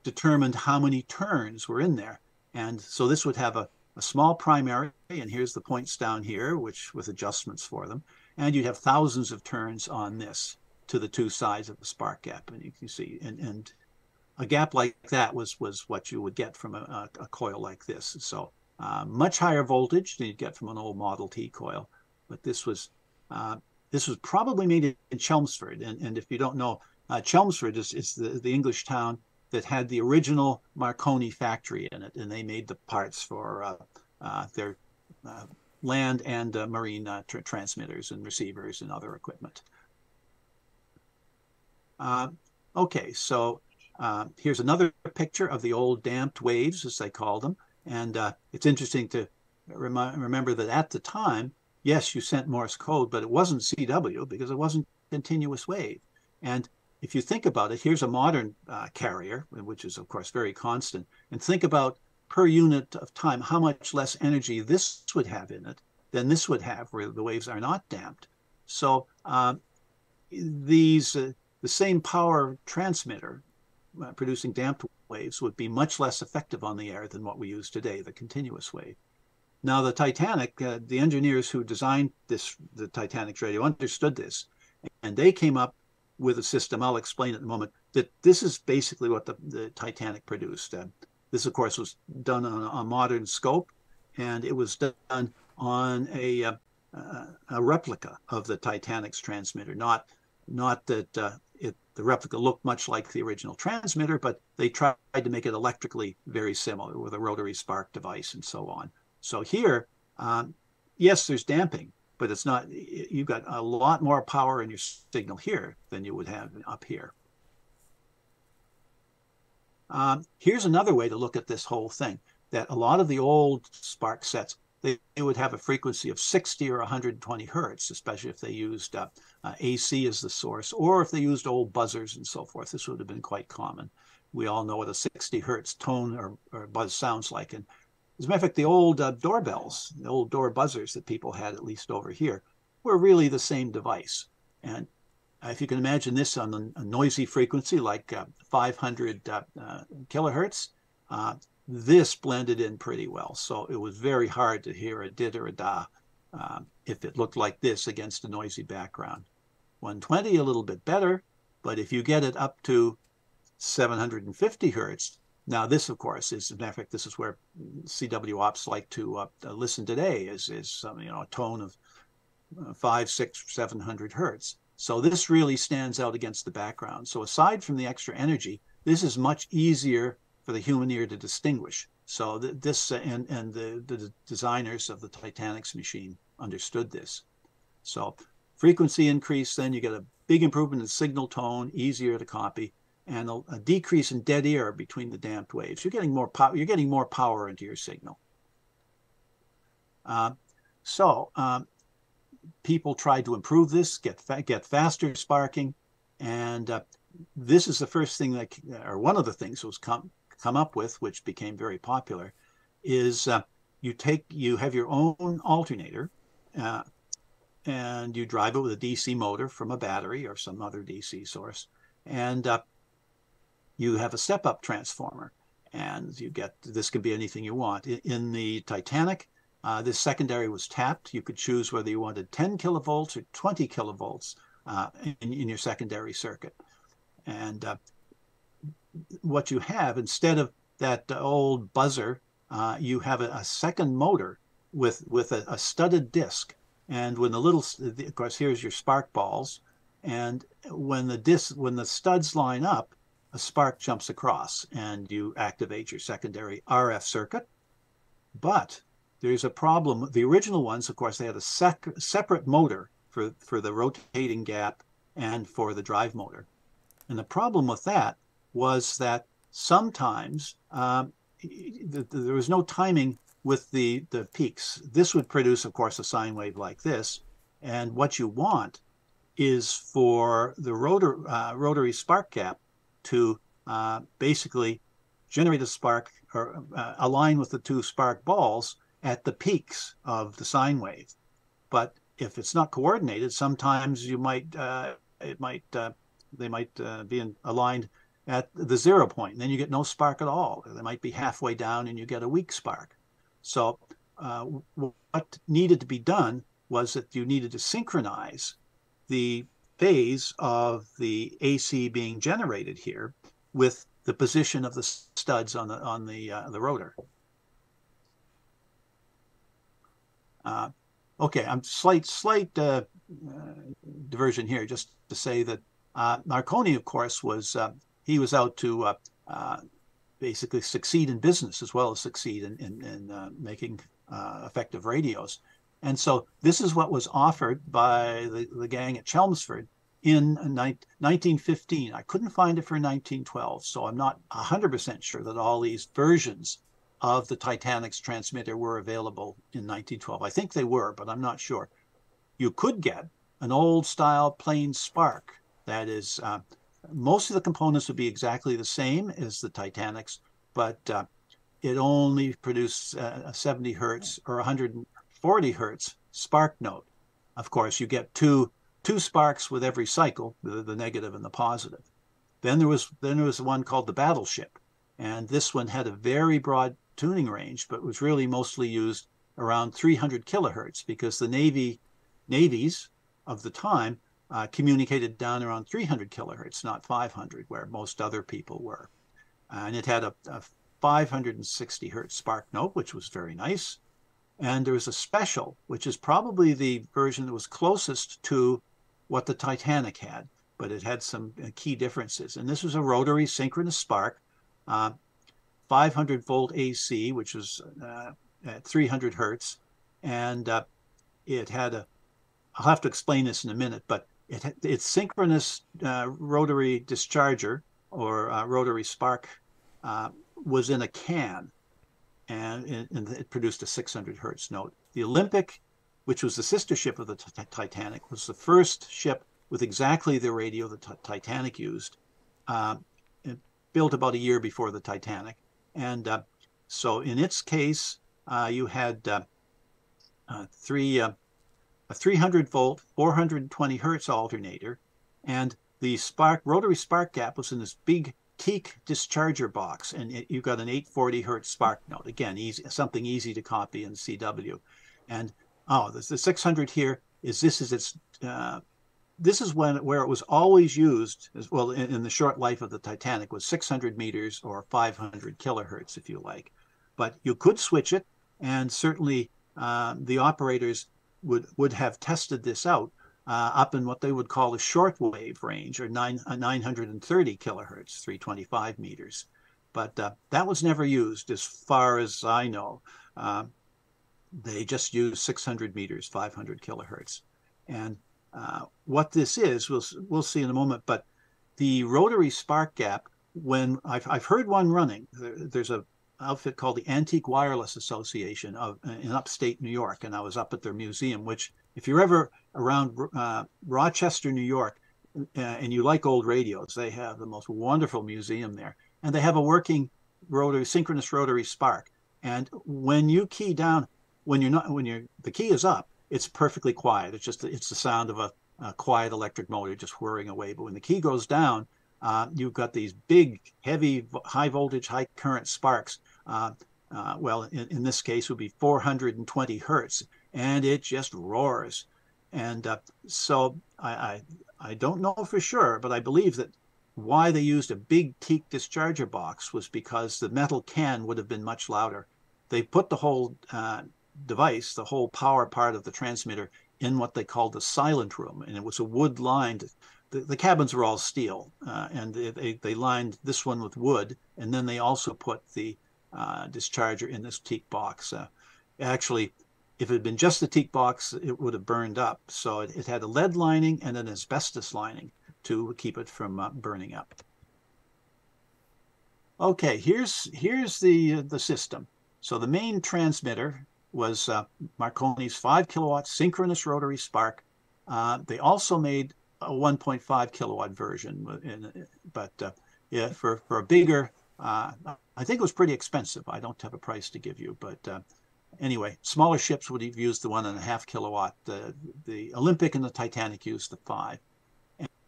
determined how many turns were in there, and so this would have a, a small primary, and here's the points down here, which with adjustments for them, and you'd have thousands of turns on this to the two sides of the spark gap, and you can see and and a gap like that was was what you would get from a, a, a coil like this. So uh, much higher voltage than you'd get from an old Model T coil, but this was uh, this was probably made in Chelmsford. And, and if you don't know, uh, Chelmsford is, is the, the English town that had the original Marconi factory in it, and they made the parts for uh, uh, their uh, land and marine tra transmitters and receivers and other equipment. Okay, so uh, here's another picture of the old damped waves, as they called them. And uh, it's interesting to rem remember that at the time, yes, you sent Morse code, but it wasn't CW because it wasn't continuous wave. And if you think about it, here's a modern uh, carrier, which is, of course, very constant. And think about per unit of time how much less energy this would have in it than this would have where the waves are not damped. So um, these uh, the same power transmitter uh, producing damped waves would be much less effective on the air than what we use today, the continuous wave. Now, the Titanic, uh, the engineers who designed this, the Titanic's radio, understood this, and they came up with a system. I'll explain in a moment. That this is basically what the, the Titanic produced. Uh, this, of course, was done on a, modern scope, and it was done on a, uh, a replica of the Titanic's transmitter, not not that uh, it, the replica looked much like the original transmitter, but they tried to make it electrically very similar with a rotary spark device and so on. So here, um, yes, there's damping, but it's not, you've got a lot more power in your signal here than you would have up here. Um, here's another way to look at this whole thing, that a lot of the old spark sets they, they would have a frequency of 60 or 120 hertz, especially if they used uh, uh, AC as the source, or if they used old buzzers and so forth. This would have been quite common. We all know what a 60 hertz tone or, or buzz sounds like. And as a matter of fact, the old uh, doorbells, the old door buzzers that people had, at least over here, were really the same device. And if you can imagine this on a, noisy frequency like uh, 500 uh, uh, kilohertz, this blended in pretty well. So it was very hard to hear a did or a da um, if it looked like this against a noisy background. 120, a little bit better. But if you get it up to 750 hertz, now this, of course, is, of fact, this is where CW ops like to uh, listen today, is, is you know, a tone of uh, five, six, 700 hertz. So this really stands out against the background. So aside from the extra energy, this is much easier for the human ear to distinguish. So th this uh, and and the, the designers of the Titanic's machine understood this. So frequency increase, then you get a big improvement in signal tone, easier to copy, and a, a decrease in dead air between the damped waves. You're getting more power. You're getting more power into your signal. Uh, so um, people tried to improve this, get fa get faster sparking, and uh, this is the first thing that, or one of the things was come come up with, which became very popular, is uh, you take you have your own alternator, uh, and you drive it with a DC motor from a battery or some other DC source, and uh, you have a step-up transformer, and you get this can be anything you want. In, in the Titanic, uh, this secondary was tapped. You could choose whether you wanted 10 kilovolts or 20 kilovolts uh, in, in, your secondary circuit. And uh, what you have, instead of that old buzzer, uh, you have a, a, second motor with, with a, a, studded disc. And when the little, of course, here's your spark balls. And when the disc, when the studs line up, a spark jumps across and you activate your secondary RF circuit. But there's a problem. The original ones, of course, they had a sec separate motor for, for the rotating gap and for the drive motor. And the problem with that was that sometimes um, the, the, there was no timing with the, the peaks. This would produce, of course, a sine wave like this. And what you want is for the rotor, uh, rotary spark gap to uh, basically generate a spark or uh, align with the two spark balls at the peaks of the sine wave. But if it's not coordinated, sometimes you might uh, it might uh, they might uh, be in, aligned at the zero point. And then you get no spark at all. They might be halfway down and you get a weak spark. So uh, what needed to be done was that you needed to synchronize the phase of the AC being generated here with the position of the studs on the on the uh, the rotor. Uh, okay, I'm slight slight uh, uh, diversion here, just to say that uh, Marconi, of course, was uh, he was out to uh, basically succeed in business as well as succeed in in, in making effective radios. And so this is what was offered by the, the gang at Chelmsford in 1915. I couldn't find it for 1912, so I'm not 100% sure that all these versions of the Titanic's transmitter were available in 1912. I think they were, but I'm not sure. You could get an old style plain spark. That is, uh, most of the components would be exactly the same as the Titanic's, but uh, it only produced uh, 70 hertz or 140 hertz spark note. Of course, you get two two sparks with every cycle, the, the negative and the positive. Then there was then there was one called the Battleship, and this one had a very broad tuning range, but was really mostly used around 300 kilohertz because the Navy navies of the time uh, communicated down around 300 kilohertz, not 500, where most other people were. And it had a, a 560 hertz spark note, which was very nice. And there was a special, which is probably the version that was closest to what the Titanic had, but it had some uh, key differences. And this was a rotary synchronous spark. Uh, 500 volt AC, which was uh, at 300 hertz, and uh, it had a. I'll have to explain this in a minute, but it its synchronous uh, rotary discharger or uh, rotary spark uh, was in a can, and it, and it, produced a 600 hertz note. The Olympic, which was the sister ship of the Titanic, was the first ship with exactly the radio the Titanic used. Uh, built about a year before the Titanic and uh, so in its case, uh, you had three, a 300 volt, 420 hertz alternator, and the spark rotary spark gap was in this big teak discharger box, and it, you got an 840 hertz spark note. Again, easy, something easy to copy in CW. And oh, the, the 600 here is this is its uh, this is when where it was always used as well in, in, the short life of the Titanic was 600 meters or 500 kilohertz, if you like. But you could switch it, and certainly uh, the operators would would have tested this out uh, up in what they would call a shortwave range, or nine, uh, 930 kilohertz, 325 meters. But uh, that was never used, as far as I know. Uh, they just used 600 meters, 500 kilohertz, and uh, what this is, we'll we'll see in a moment. But the rotary spark gap, when I've I've heard one running, there's a outfit called the Antique Wireless Association of in upstate New York, and I was up at their museum. Which, if you're ever around uh, Rochester, New York, uh, and you like old radios, they have the most wonderful museum there, and they have a working rotary synchronous rotary spark. And when you key down, when you're not when you're the key is up, it's perfectly quiet. It's just it's the sound of a, a quiet electric motor just whirring away. But when the key goes down, uh, you've got these big, heavy, high voltage, high current sparks. Uh, uh, well, in, in, this case, would be 420 hertz, and it just roars. And uh, so I, I, I don't know for sure, but I believe that why they used a big teak discharger box was because the metal can would have been much louder. They put the whole uh, device, the whole power part of the transmitter, in what they called the silent room. And it was a wood lined, the, the cabins were all steel. Uh, and they, they lined this one with wood. And then they also put the uh, discharger in this teak box. Uh, actually, if it had been just the teak box, it would have burned up. So it, it had a lead lining and an asbestos lining to keep it from uh, burning up. Okay, here's here's the the system. So the main transmitter was uh, Marconi's 5 kilowatt synchronous rotary spark. Uh, they also made a 1.5 kilowatt version, in, but uh, yeah, for, for a bigger, uh, I think it was pretty expensive. I don't have a price to give you, but uh, anyway, smaller ships would have used the one and a half kilowatt. The, the Olympic and the Titanic used the five.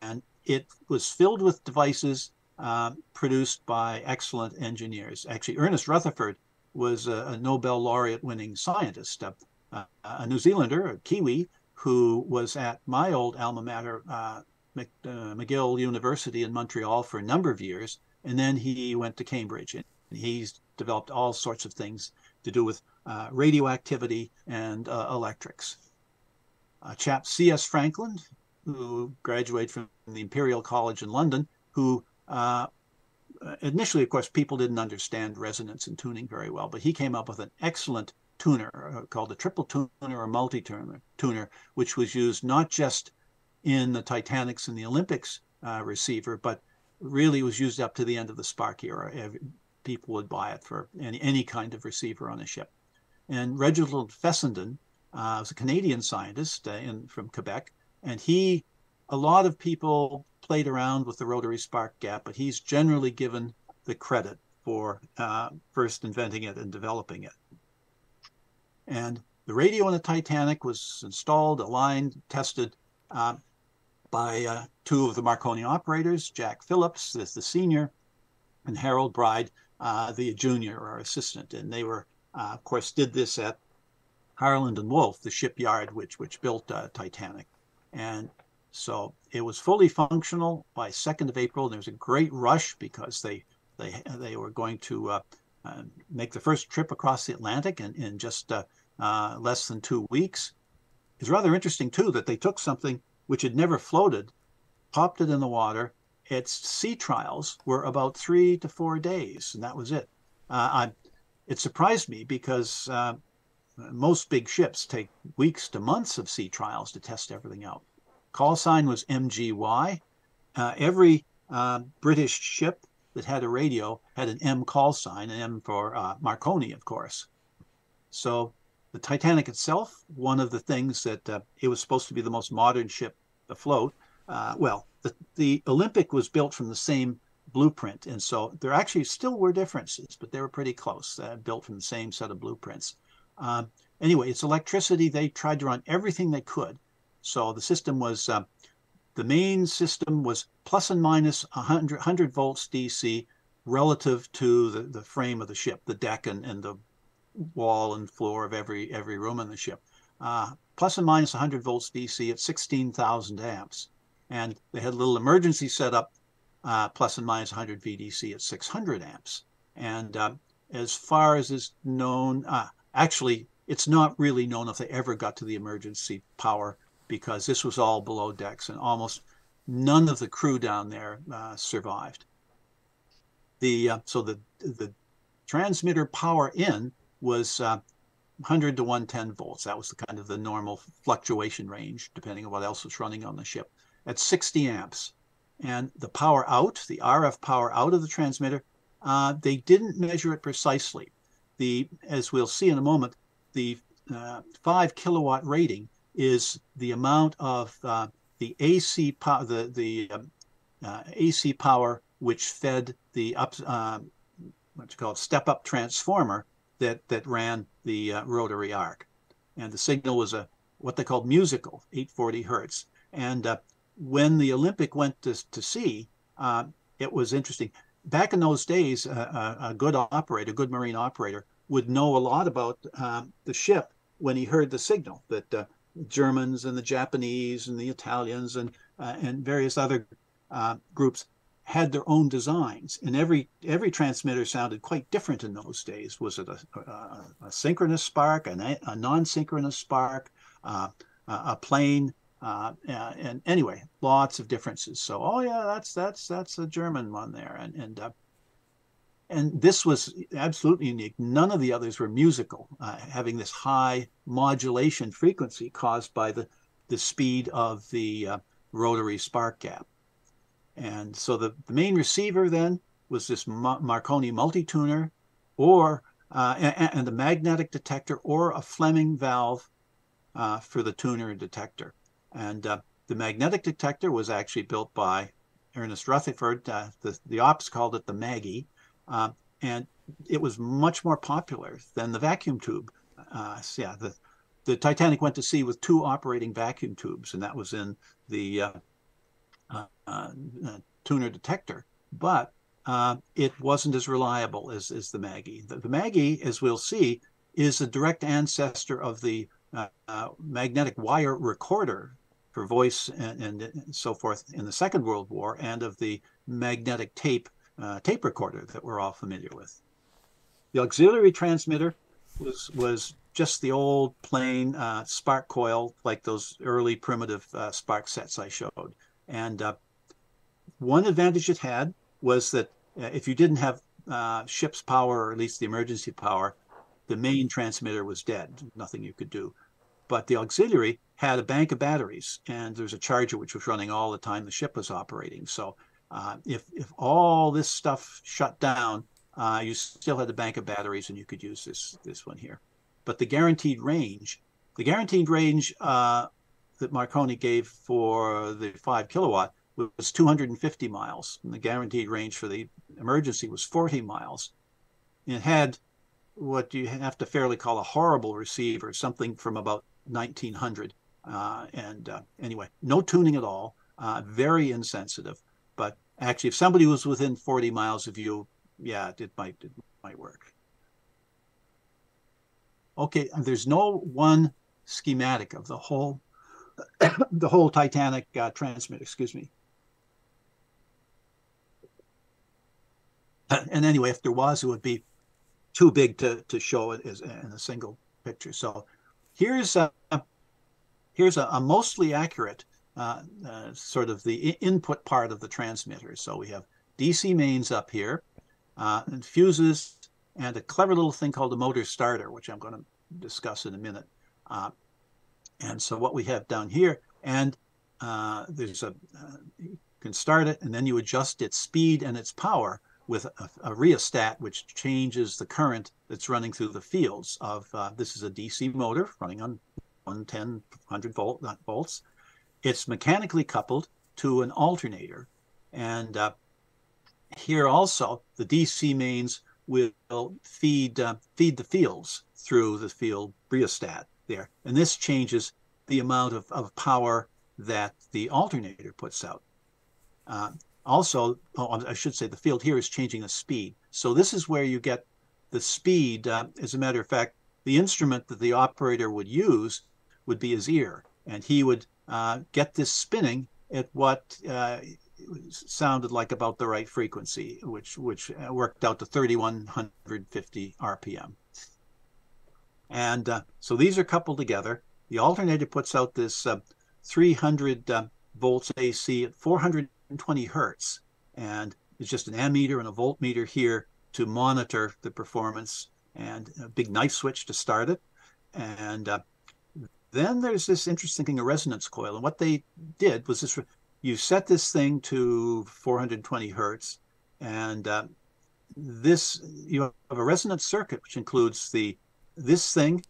And, it was filled with devices uh, produced by excellent engineers. Actually, Ernest Rutherford was a, a Nobel laureate winning scientist, a, a, New Zealander, a Kiwi, who was at my old alma mater, uh, uh, McGill University in Montreal for a number of years. And then he went to Cambridge and he's developed all sorts of things to do with uh, radioactivity and uh, electrics. A chap, C.S. Franklin, who graduated from the Imperial College in London, who uh, initially, of course, people didn't understand resonance and tuning very well, but he came up with an excellent tuner uh, called the triple tuner or multi tuner, tuner, which was used not just in the Titanics and the Olympics uh, receiver, but really was used up to the end of the Spark era. People would buy it for any, any kind of receiver on a ship. And Reginald Fessenden uh, was a Canadian scientist uh, in, from Quebec, and he, a lot of people played around with the rotary spark gap, but he's generally given the credit for uh, first inventing it and developing it. And the radio on the Titanic was installed, aligned, tested uh, by uh, two of the Marconi operators, Jack Phillips, the, the senior, and Harold Bride, uh, the junior or assistant. And they were, uh, of course, did this at Harland and Wolff, the shipyard which which built uh, Titanic. And so it was fully functional by 2nd of April. And There was a great rush because they they they were going to uh, uh, make the first trip across the Atlantic in, in just uh, less than two weeks. It's rather interesting too that they took something which had never floated, popped it in the water. Its sea trials were about three to four days, and that was it. Uh, I, it surprised me because uh, most big ships take weeks to months of sea trials to test everything out. Call sign was MGY. Uh, every uh, British ship that had a radio had an M call sign, an M for uh, Marconi, of course. So the Titanic itself, one of the things that uh, it was supposed to be the most modern ship afloat. Uh, well, the, the Olympic was built from the same blueprint, and so there actually still were differences, but they were pretty close, uh, built from the same set of blueprints. Um, anyway, it's electricity. They tried to run everything they could so the system was, uh, the main system was plus and minus 100, 100 volts DC relative to the, the frame of the ship, the deck and, and the wall and floor of every, every room in the ship. Uh, plus and minus 100 volts DC at 16,000 amps. And they had a little emergency setup, uh, plus and minus 100 VDC at 600 amps. And uh, as far as is known, uh, actually, it's not really known if they ever got to the emergency power because this was all below decks and almost none of the crew down there uh, survived. The uh, so the the transmitter power in was uh, 100 to 110 volts. That was the kind of the normal fluctuation range, depending on what else was running on the ship, at 60 amps. And the power out, the RF power out of the transmitter, uh, they didn't measure it precisely. The as we'll see in a moment, the uh, five kilowatt rating is the amount of uh, the AC power, the the um, uh, AC power which fed the up uh, what you call step up transformer that that ran the uh, rotary arc, and the signal was a what they called musical 840 hertz. And uh, when the Olympic went to to sea, uh, it was interesting. Back in those days, a, a good operator, a good marine operator, would know a lot about um, the ship when he heard the signal that uh, Germans and the Japanese and the Italians and uh, and various other uh, groups had their own designs, and every every transmitter sounded quite different in those days. Was it a, a, a synchronous spark, a, a non-synchronous spark, uh, a plain? Uh, and anyway, lots of differences. So, oh yeah, that's that's that's a German one there, and and uh, and this was absolutely unique. None of the others were musical, uh, having this high modulation frequency caused by the, the speed of the uh, rotary spark gap. And so the, the main receiver then was this Ma Marconi multi-tuner or uh, and, and, the magnetic detector or a Fleming valve uh, for the tuner and detector. And uh, the magnetic detector was actually built by Ernest Rutherford. Uh, the, the ops called it the Maggie uh, and it was much more popular than the vacuum tube. Uh, so yeah, the the Titanic went to sea with two operating vacuum tubes, and that was in the uh, uh, uh tuner detector. But uh, it wasn't as reliable as, as the Maggie. The, the, Maggie, as we'll see, is a direct ancestor of the magnetic wire recorder for voice and, and, so forth in the Second World War, and of the magnetic tape uh, tape recorder that we're all familiar with. The auxiliary transmitter was was just the old plain uh, spark coil, like those early primitive uh, spark sets I showed. And uh, one advantage it had was that uh, if you didn't have uh, ship's power, or at least the emergency power, the main transmitter was dead. Nothing you could do. But the auxiliary had a bank of batteries, and there's a charger which was running all the time the ship was operating. So uh, if if all this stuff shut down, uh, you still had the bank of batteries, and you could use this this one here. But the guaranteed range, the guaranteed range uh, that Marconi gave for the five kilowatt was 250 miles, and the guaranteed range for the emergency was 40 miles. It had what you have to fairly call a horrible receiver, something from about 1900. Uh, and uh, anyway, no tuning at all, uh, very insensitive. But actually, if somebody was within 40 miles of you, yeah, it might it might work. Okay, there's no one schematic of the whole (coughs) the whole Titanic uh, transmitter. Excuse me. (coughs) And anyway, if there was, it would be too big to to show it as in a single picture. So here's a here's a, a mostly accurate uh, uh, sort of the input part of the transmitter. So we have DC mains up here, uh, and fuses, and a clever little thing called a motor starter, which I'm going to discuss in a minute. Uh, and so what we have down here, and uh, there's a, you can start it, and then you adjust its speed and its power with a, a, rheostat, which changes the current that's running through the fields of, this is a DC motor running on 110, 100 volt, volts it's mechanically coupled to an alternator. And uh, here also, the DC mains will feed uh, feed the fields through the field rheostat there. And this changes the amount of, of power that the alternator puts out. Uh, also, oh, I should say the field here is changing the speed. So this is where you get the speed. Uh, as a matter of fact, the instrument that the operator would use would be his ear, and he would uh, get this spinning at what uh, sounded like about the right frequency, which which uh, worked out to 3150 RPM. And uh, so these are coupled together. The alternator puts out this uh, 300 uh, volts AC at 420 hertz, and it's just an ammeter and a voltmeter here to monitor the performance, and a big knife switch to start it. And then there's this interesting thing, a resonance coil. And what they did was this you set this thing to 420 hertz, and uh, this you have a resonance circuit which includes the this thing,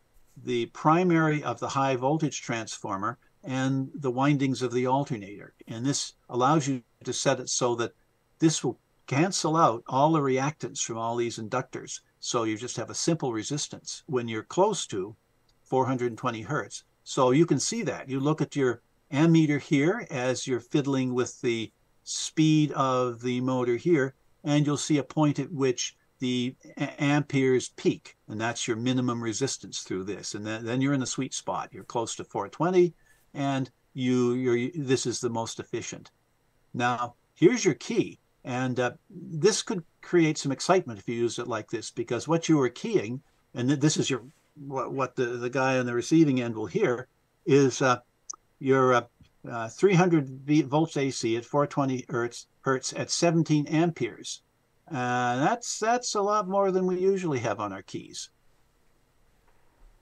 the primary of the high voltage transformer, and the windings of the alternator. And this allows you to set it so that this will cancel out all the reactance from all these inductors. So you just have a simple resistance when you're close to 420 hertz. So you can see that. You look at your ammeter here as you're fiddling with the speed of the motor here, and you'll see a point at which the amperes peak, and that's your minimum resistance through this. And then, then you're in the sweet spot. You're close to 420, and you you're this is the most efficient. Now here's your key, and uh, this could create some excitement if you use it like this, because what you are keying, and this is your what, what the, the guy on the receiving end will hear, is uh, your uh, uh, 300 volts AC at 420 hertz, hertz at 17 amperes. Uh, that's that's a lot more than we usually have on our keys.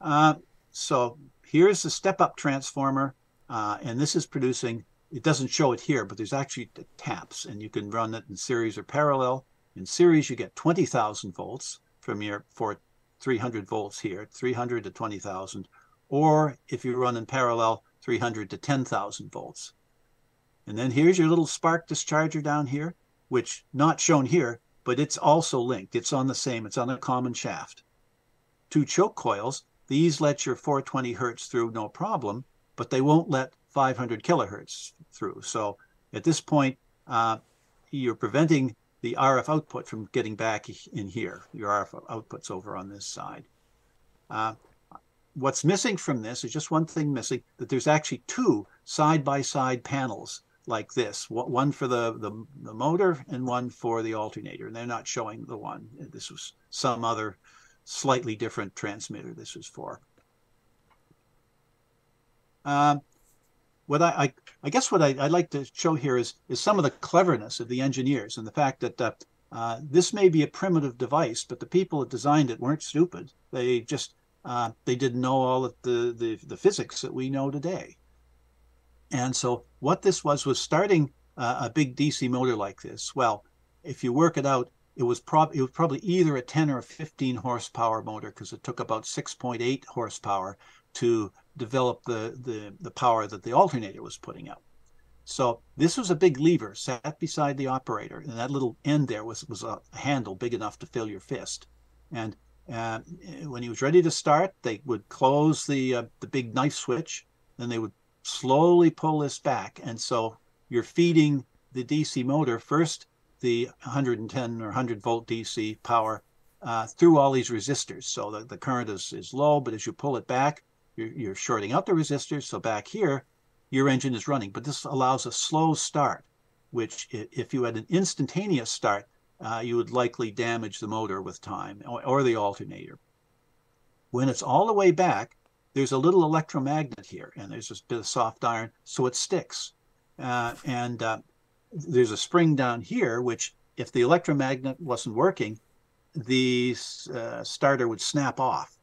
Uh, so here's the step-up transformer, uh, and this is producing. It doesn't show it here, but there's actually the taps, and you can run it in series or parallel. In series, you get 20,000 volts from your for 300 volts here, 300 to 20,000, or if you run in parallel, 300 to 10,000 volts. And then here's your little spark discharger down here, which not shown here, but it's also linked. It's on the same, it's on a common shaft. Two choke coils, these let your 420 hertz through no problem, but they won't let 500 kilohertz through. So at this point, uh, you're preventing the RF output from getting back in here. Your RF output's over on this side. Uh, what's missing from this is just one thing missing, that there's actually two side-by-side panels like this, one for the, the, the, motor and one for the alternator. And they're not showing the one. This was some other slightly different transmitter this was for. Um, what I, I, I, guess what I, would like to show here is, is some of the cleverness of the engineers and the fact that uh, uh, this may be a primitive device, but the people that designed it weren't stupid. They just uh, they didn't know all of the, the, the, physics that we know today. And so what this was was starting a big DC motor like this. Well, if you work it out, it was, prob- it was probably either a 10 or a 15 horsepower motor because it took about 6.8 horsepower to develop the, the, the power that the alternator was putting out. So this was a big lever sat beside the operator, and that little end there was, was a handle big enough to fill your fist. And uh, when he was ready to start, they would close the uh, the big knife switch. Then they would slowly pull this back, and so you're feeding the DC motor first the 110 or 100 volt DC power uh, through all these resistors. So the, the current is, is low, but as you pull it back, you're, you're shorting out the resistors. So back here, your engine is running. But this allows a slow start, which if you had an instantaneous start, uh, you would likely damage the motor with time or, or, the alternator. When it's all the way back, there's a little electromagnet here, and there's a bit of soft iron, so it sticks. Uh, and uh, there's a spring down here, which if the electromagnet wasn't working, the uh, starter would snap off.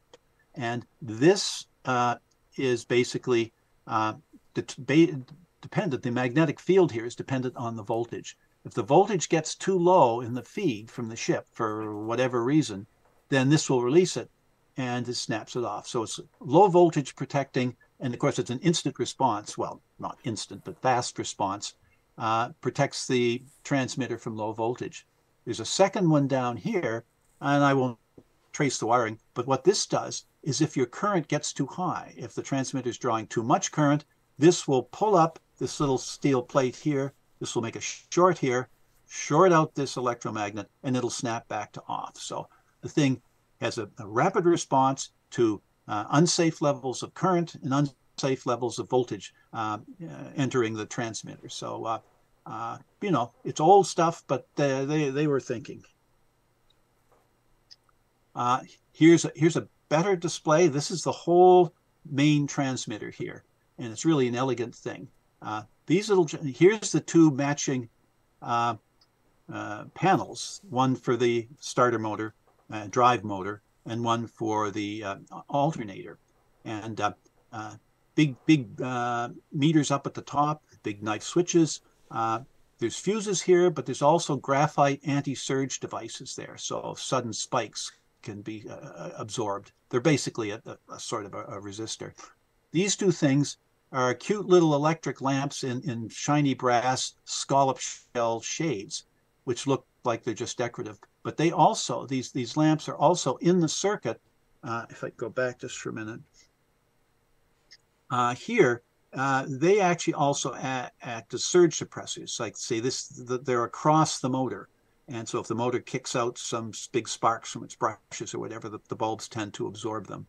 And this uh, is basically uh, dependent, the magnetic field here is dependent on the voltage. If the voltage gets too low in the feed from the ship for whatever reason, then this will release it and it snaps it off. So it's low voltage protecting, and of course it's an instant response. Well, not instant, but fast response. Uh, protects the transmitter from low voltage. There's a second one down here, and I won't trace the wiring, but what this does is if your current gets too high, if the transmitter is drawing too much current, this will pull up this little steel plate here this will make a short here, short out this electromagnet, and it'll snap back to off. So the thing has a, a rapid response to uh, unsafe levels of current and unsafe levels of voltage uh, entering the transmitter. So, uh, uh, you know, it's old stuff, but they, they, they were thinking. Uh, here's a, here's a better display. This is the whole main transmitter here, and it's really an elegant thing. Uh, these little here's the two matching uh, uh, panels, one for the starter motor, uh, drive motor, and one for the uh, alternator, and uh, big big meters up at the top, big knife switches. there's fuses here, but there's also graphite anti-surge devices there, so sudden spikes can be uh, absorbed. They're basically a, a, a sort of a, a, resistor. These two things are cute little electric lamps in, in shiny brass scallop shell shades, which look like they're just decorative. But they also, these, these lamps are also in the circuit. Uh, if I go back just for a minute. Uh, here, uh, they actually also act, act, as surge suppressors. Like say this, the, they're across the motor. And so if the motor kicks out some big sparks from its brushes or whatever, the, the bulbs tend to absorb them.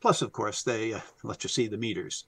Plus, of course, they uh, (laughs) let you see the meters.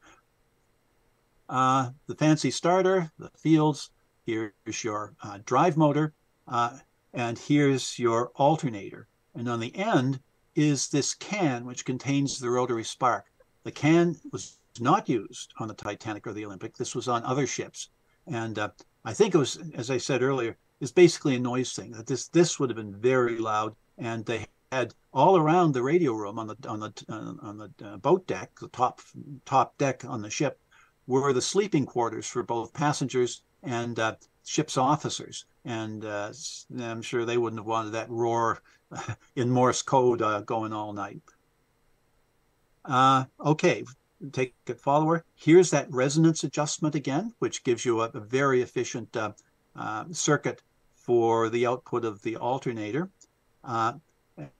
Uh, the fancy starter, the fields, here's your uh, drive motor, uh, and here's your alternator. And on the end is this can, which contains the rotary spark. The can was not used on the Titanic or the Olympic. This was on other ships. And uh, I think it was, as I said earlier, is basically a noise thing. That this this would have been very loud, and they had all around the radio room on the on the uh, on the uh, boat deck, the top top deck on the ship, were the sleeping quarters for both passengers and uh, ship's officers. And uh, I'm sure they wouldn't have wanted that roar (laughs) in Morse code uh, going all night. Uh, okay, take it follower. Here's that resonance adjustment again, which gives you a, a very efficient uh, circuit for the output of the alternator. Uh,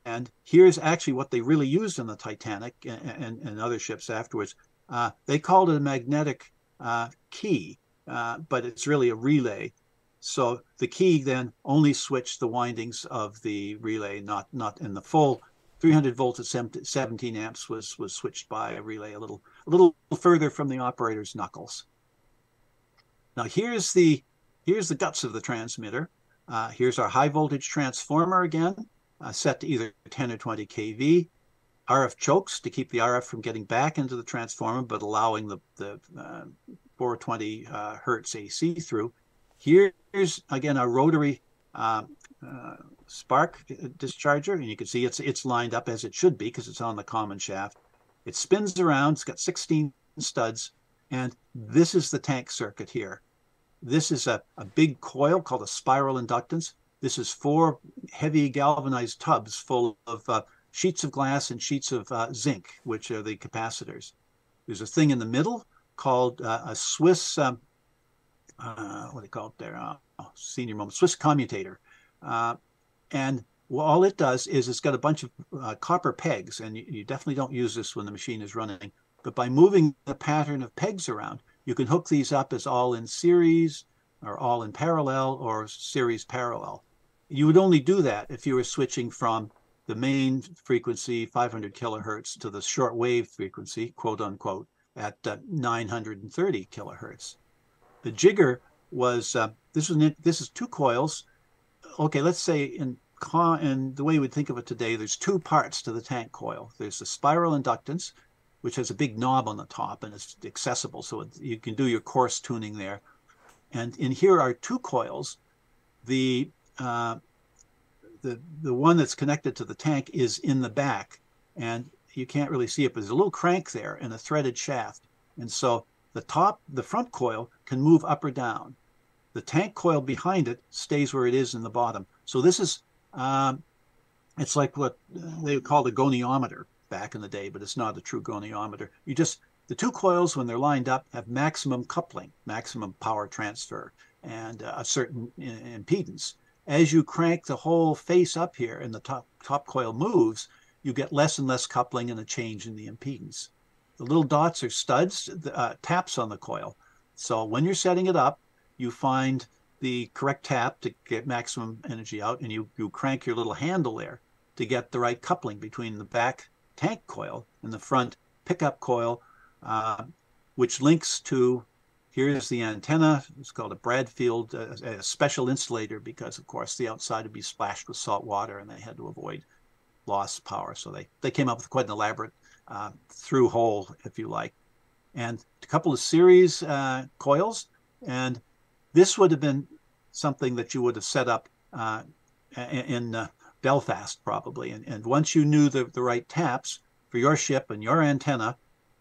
and here's actually what they really used in the Titanic and, and, and other ships afterwards. Uh, they called it a magnetic uh, key, uh, but it's really a relay. So the key then only switched the windings of the relay, not not in the full 300 volts at 17 amps was was switched by a relay a little a little further from the operator's knuckles. Now here's the Here's the guts of the transmitter. Uh, here's our high voltage transformer again, uh, set to either 10 or 20 kV. RF chokes to keep the RF from getting back into the transformer, but allowing the, the uh, 420 uh, hertz AC through. Here's again a rotary um, uh, spark discharger, and you can see it's it's lined up as it should be because it's on the common shaft. It spins around. It's got 16 studs, and this is the tank circuit here. This is a, a big coil called a spiral inductance. This is four heavy galvanized tubs full of uh, sheets of glass and sheets of uh, zinc, which are the capacitors. There's a thing in the middle called uh, a Swiss, um, uh, what do they call it there? Uh, oh, senior moment, Swiss commutator. Uh, and all it does is it's got a bunch of copper pegs, and you, you definitely don't use this when the machine is running. But by moving the pattern of pegs around, you can hook these up as all in series or all in parallel or series parallel. You would only do that if you were switching from the main frequency 500 kilohertz to the short wave frequency, quote unquote, at uh, 930 kilohertz. The jigger was uh, this was this is two coils. Okay, let's say in in the way we would think of it today, there's two parts to the tank coil. There's the spiral inductance, which has a big knob on the top and it's accessible. So it, you can do your coarse tuning there. And in here are two coils. The, uh, the, the one that's connected to the tank is in the back and you can't really see it, but there's a little crank there and a threaded shaft. And so the top, the front coil can move up or down. The tank coil behind it stays where it is in the bottom. So this is, um, it's like what they call a goniometer back in the day, but it's not a true goniometer. You just, the two coils, when they're lined up, have maximum coupling, maximum power transfer, and uh, a certain impedance. As you crank the whole face up here and the top, top coil moves, you get less and less coupling and a change in the impedance. The little dots are studs, uh, taps on the coil. So when you're setting it up, you find the correct tap to get maximum energy out, and you, you crank your little handle there to get the right coupling between the back tank coil and the front pickup coil uh, which links to here's the antenna. It's called a Bradfield, uh, a special insulator, because of course the outside would be splashed with salt water and they had to avoid lost power. So they, they came up with quite an elaborate uh, through hole, if you like, and a couple of series uh, coils. And this would have been something that you would have set up uh, in Belfast probably. And, and once you knew the, the right taps for your ship and your antenna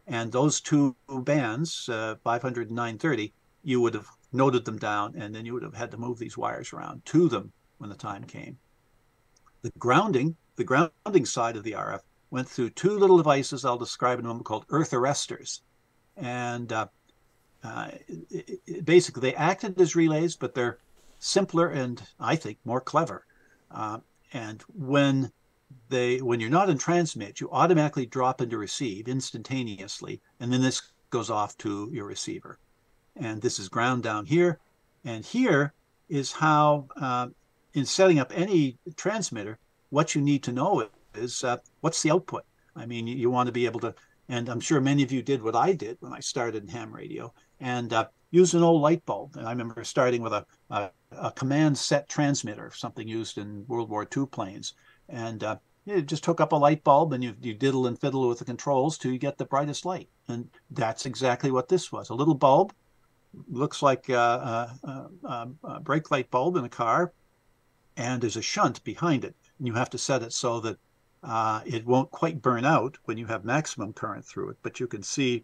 and those two bands, uh, 500 and 930, you would have noted them down and then you would have had to move these wires around to them when the time came. The grounding, the grounding side of the RF went through two little devices I'll describe in a moment called earth arresters. And uh, uh, it, it, basically they acted as relays, but they're simpler and I think more clever. Uh, and when they when you're not in transmit, you automatically drop into receive instantaneously, and then this goes off to your receiver. And this is ground down here, and here is how uh, in setting up any transmitter, what you need to know is uh, what's the output. I mean, you, you, want to be able to, and I'm sure many of you did what I did when I started in ham radio, and uh, use an old light bulb. And I remember starting with a, a, a, command set transmitter, something used in World War II planes. And uh, you just hook up a light bulb and you, you diddle and fiddle with the controls you get the brightest light. And that's exactly what this was. A little bulb, looks like a, a, a, a brake light bulb in a car, and there's a shunt behind it. And you have to set it so that uh, it won't quite burn out when you have maximum current through it, but you can see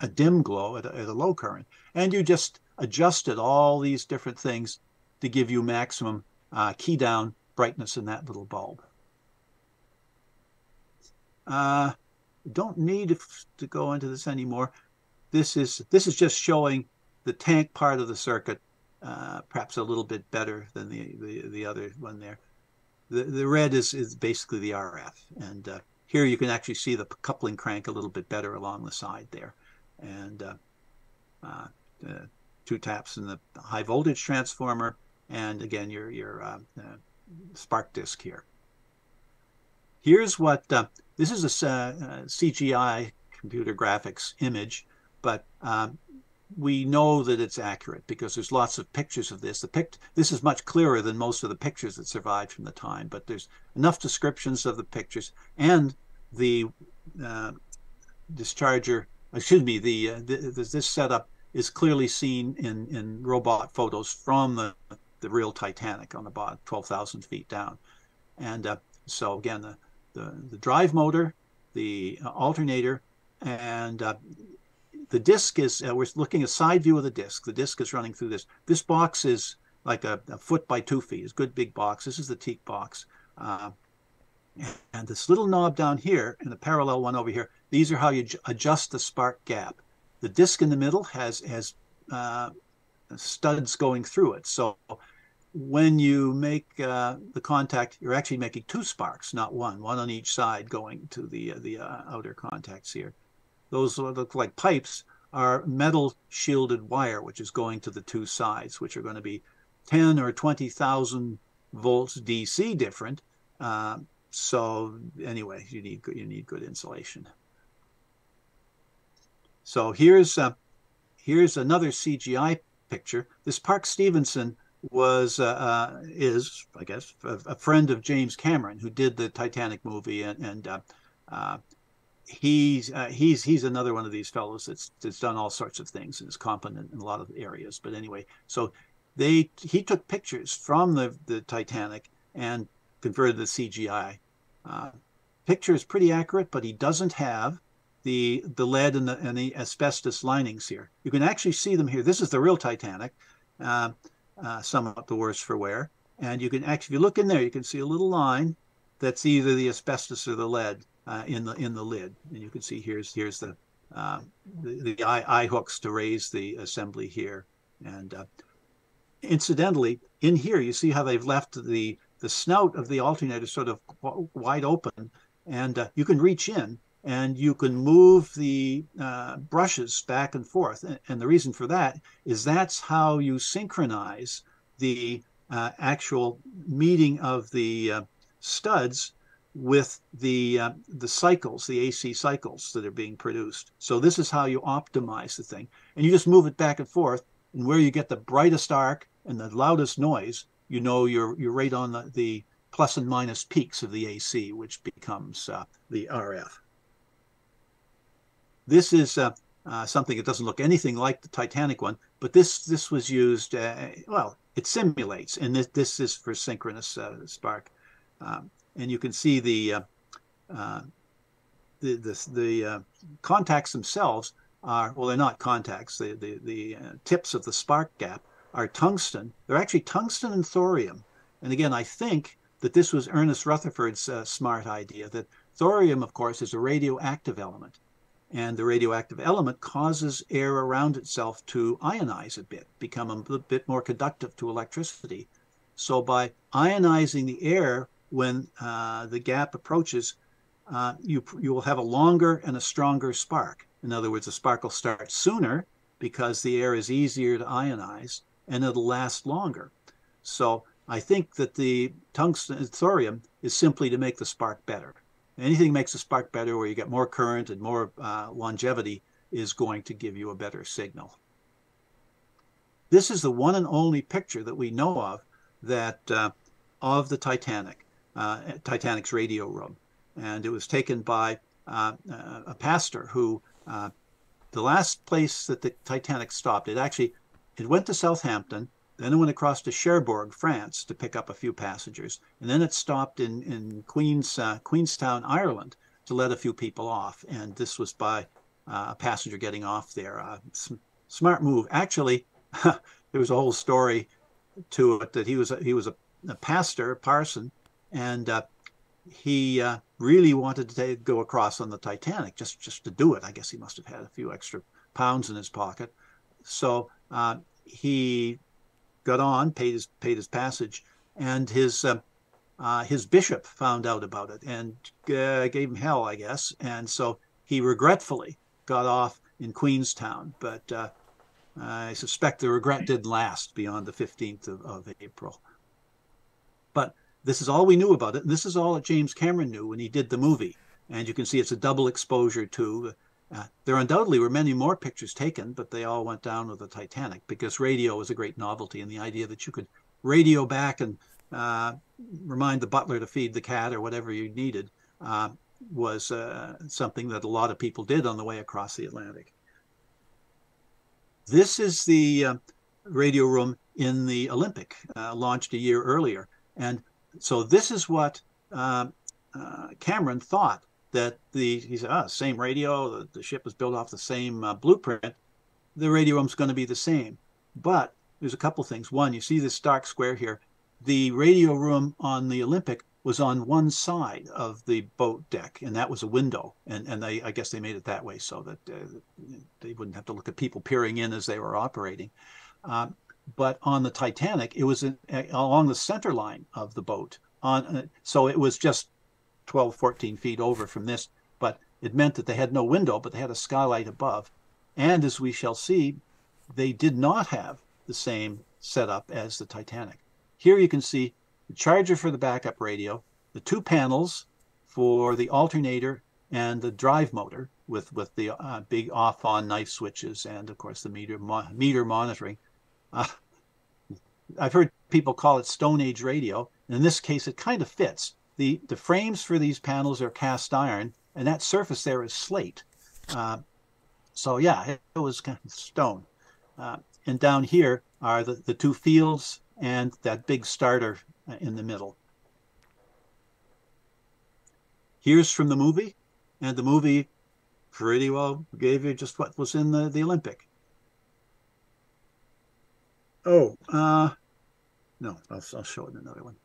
a dim glow at a, at a low current. And you just adjusted all these different things to give you maximum uh, key down brightness in that little bulb. Uh, don't need to go into this anymore. This is this is just showing the tank part of the circuit, uh, perhaps a little bit better than the, the, the other one there. The, the red is, is basically the RF. And uh, here you can actually see the coupling crank a little bit better along the side there and uh, uh, two taps in the high voltage transformer, and again your your uh, spark disk here. Here's what this is a CGI computer graphics image, but um, we know that it's accurate because there's lots of pictures of this. The pic this is much clearer than most of the pictures that survived from the time, but there's enough descriptions of the pictures and the uh, discharger excuse me, the, uh, the, this setup is clearly seen in, in robot photos from the, the real Titanic on about 12,000 feet down. And uh, so again, the, the, the, drive motor, the uh, alternator, and uh, the disc is, uh, we're looking at side view of the disc. The disc is running through this. This box is like a, a foot by two feet. It's a good big box. This is the teak box. Uh, and this little knob down here and the parallel one over here, these are how you adjust the spark gap. The disc in the middle has, has uh, studs going through it. So when you make uh, the contact, you're actually making two sparks, not one, one on each side going to the, uh, the uh, outer contacts here. Those look like pipes are metal shielded wire, which is going to the two sides, which are going to be 10 or 20,000 volts DC different. Uh, so anyway, you need you need good insulation. So here's uh, here's another CGI picture. This Park Stephenson was uh, uh, is I guess a, a, friend of James Cameron who did the Titanic movie and and uh, uh, he's uh, he's he's another one of these fellows that's that's done all sorts of things and is competent in a lot of areas. But anyway, so they he took pictures from the the Titanic and converted the CGI. Picture is pretty accurate, but he doesn't have the the lead and the, and the asbestos linings here. You can actually see them here. This is the real Titanic, uh, uh, somewhat the worse for wear. And you can actually, if you look in there, you can see a little line that's either the asbestos or the lead uh, in the in the lid. And you can see here's here's the uh, the, the eye, eye, hooks to raise the assembly here. And uh, incidentally, in here you see how they've left the the snout of the alternator sort of wide open, and uh, you can reach in and you can move the uh, brushes back and forth. And the reason for that is that's how you synchronize the uh, actual meeting of the uh, studs with the uh, the cycles, the AC cycles that are being produced. So this is how you optimize the thing, and you just move it back and forth. And where you get the brightest arc and the loudest noise, you know you're you're right on the, the plus and minus peaks of the AC, which becomes uh, the RF. This is uh, uh, something that doesn't look anything like the Titanic one, but this this was used. Uh, well, it simulates, and this this is for synchronous uh, spark, um, and you can see the uh, uh, the the, the contacts themselves are well, they're not contacts. The the the tips of the spark gap are tungsten. They're actually tungsten and thorium. And again, I think that this was Ernest Rutherford's smart idea. That thorium, of course, is a radioactive element and the radioactive element causes air around itself to ionize a bit, become a bit more conductive to electricity. So by ionizing the air when uh, the gap approaches, uh, you, you will have a longer and a stronger spark. In other words, the spark will start sooner because the air is easier to ionize and it'll last longer. So I think that the tungsten thorium is simply to make the spark better anything makes a spark better where you get more current and more uh, longevity is going to give you a better signal. This is the one and only picture that we know of that uh, of the Titanic, uh, Titanic's radio room. And it was taken by uh, a pastor who, uh, the last place that the Titanic stopped, it actually, it went to Southampton then it went across to Cherbourg, France, to pick up a few passengers, and then it stopped in in Queens uh, Queenstown, Ireland, to let a few people off. And this was by uh, a passenger getting off there. Uh, smart move. Actually, (laughs) there was a whole story to it that he was a, he was a, a pastor, a parson, and uh, he uh, really wanted to go across on the Titanic just just to do it. I guess he must have had a few extra pounds in his pocket. So uh, he got on, paid his paid his passage, and his uh, uh, his bishop found out about it and uh, gave him hell, I guess. And so he regretfully got off in Queenstown, but uh, I suspect the regret didn't last beyond the 15th of, of April. But this is all we knew about it. And this is all that James Cameron knew when he did the movie. And you can see it's a double exposure too. Uh, there undoubtedly were many more pictures taken, but they all went down with the Titanic because radio was a great novelty, and the idea that you could radio back and uh, remind the butler to feed the cat or whatever you needed uh, was uh, something that a lot of people did on the way across the Atlantic. This is the uh, radio room in the Olympic, uh, launched a year earlier, and so this is what Cameron thought that the he said, ah, same radio, the, the ship was built off the same uh, blueprint. The radio room's going to be the same, but there's a couple things. One, you see this dark square here. The radio room on the Olympic was on one side of the boat deck, and that was a window. And and they, I guess they made it that way so that uh, they wouldn't have to look at people peering in as they were operating. Uh, but on the Titanic, it was in, along the center line of the boat. On uh, so it was just 12, 14 feet over from this, but it meant that they had no window, but they had a skylight above. And as we shall see, they did not have the same setup as the Titanic. Here you can see the charger for the backup radio, the two panels for the alternator and the drive motor with, with the uh, big off-on knife switches and, of course, the meter, mo meter monitoring. Uh, I've heard people call it Stone Age radio. In this case, it kind of fits the, the frames for these panels are cast iron, and that surface there is slate. Uh, so yeah, it, it, was kind of stone. Uh, and down here are the, the two fields and that big starter uh, in the middle. Here's from the movie, and the movie pretty well gave you just what was in the, the Olympic. Oh, uh, no, I'll, I'll show it in another one.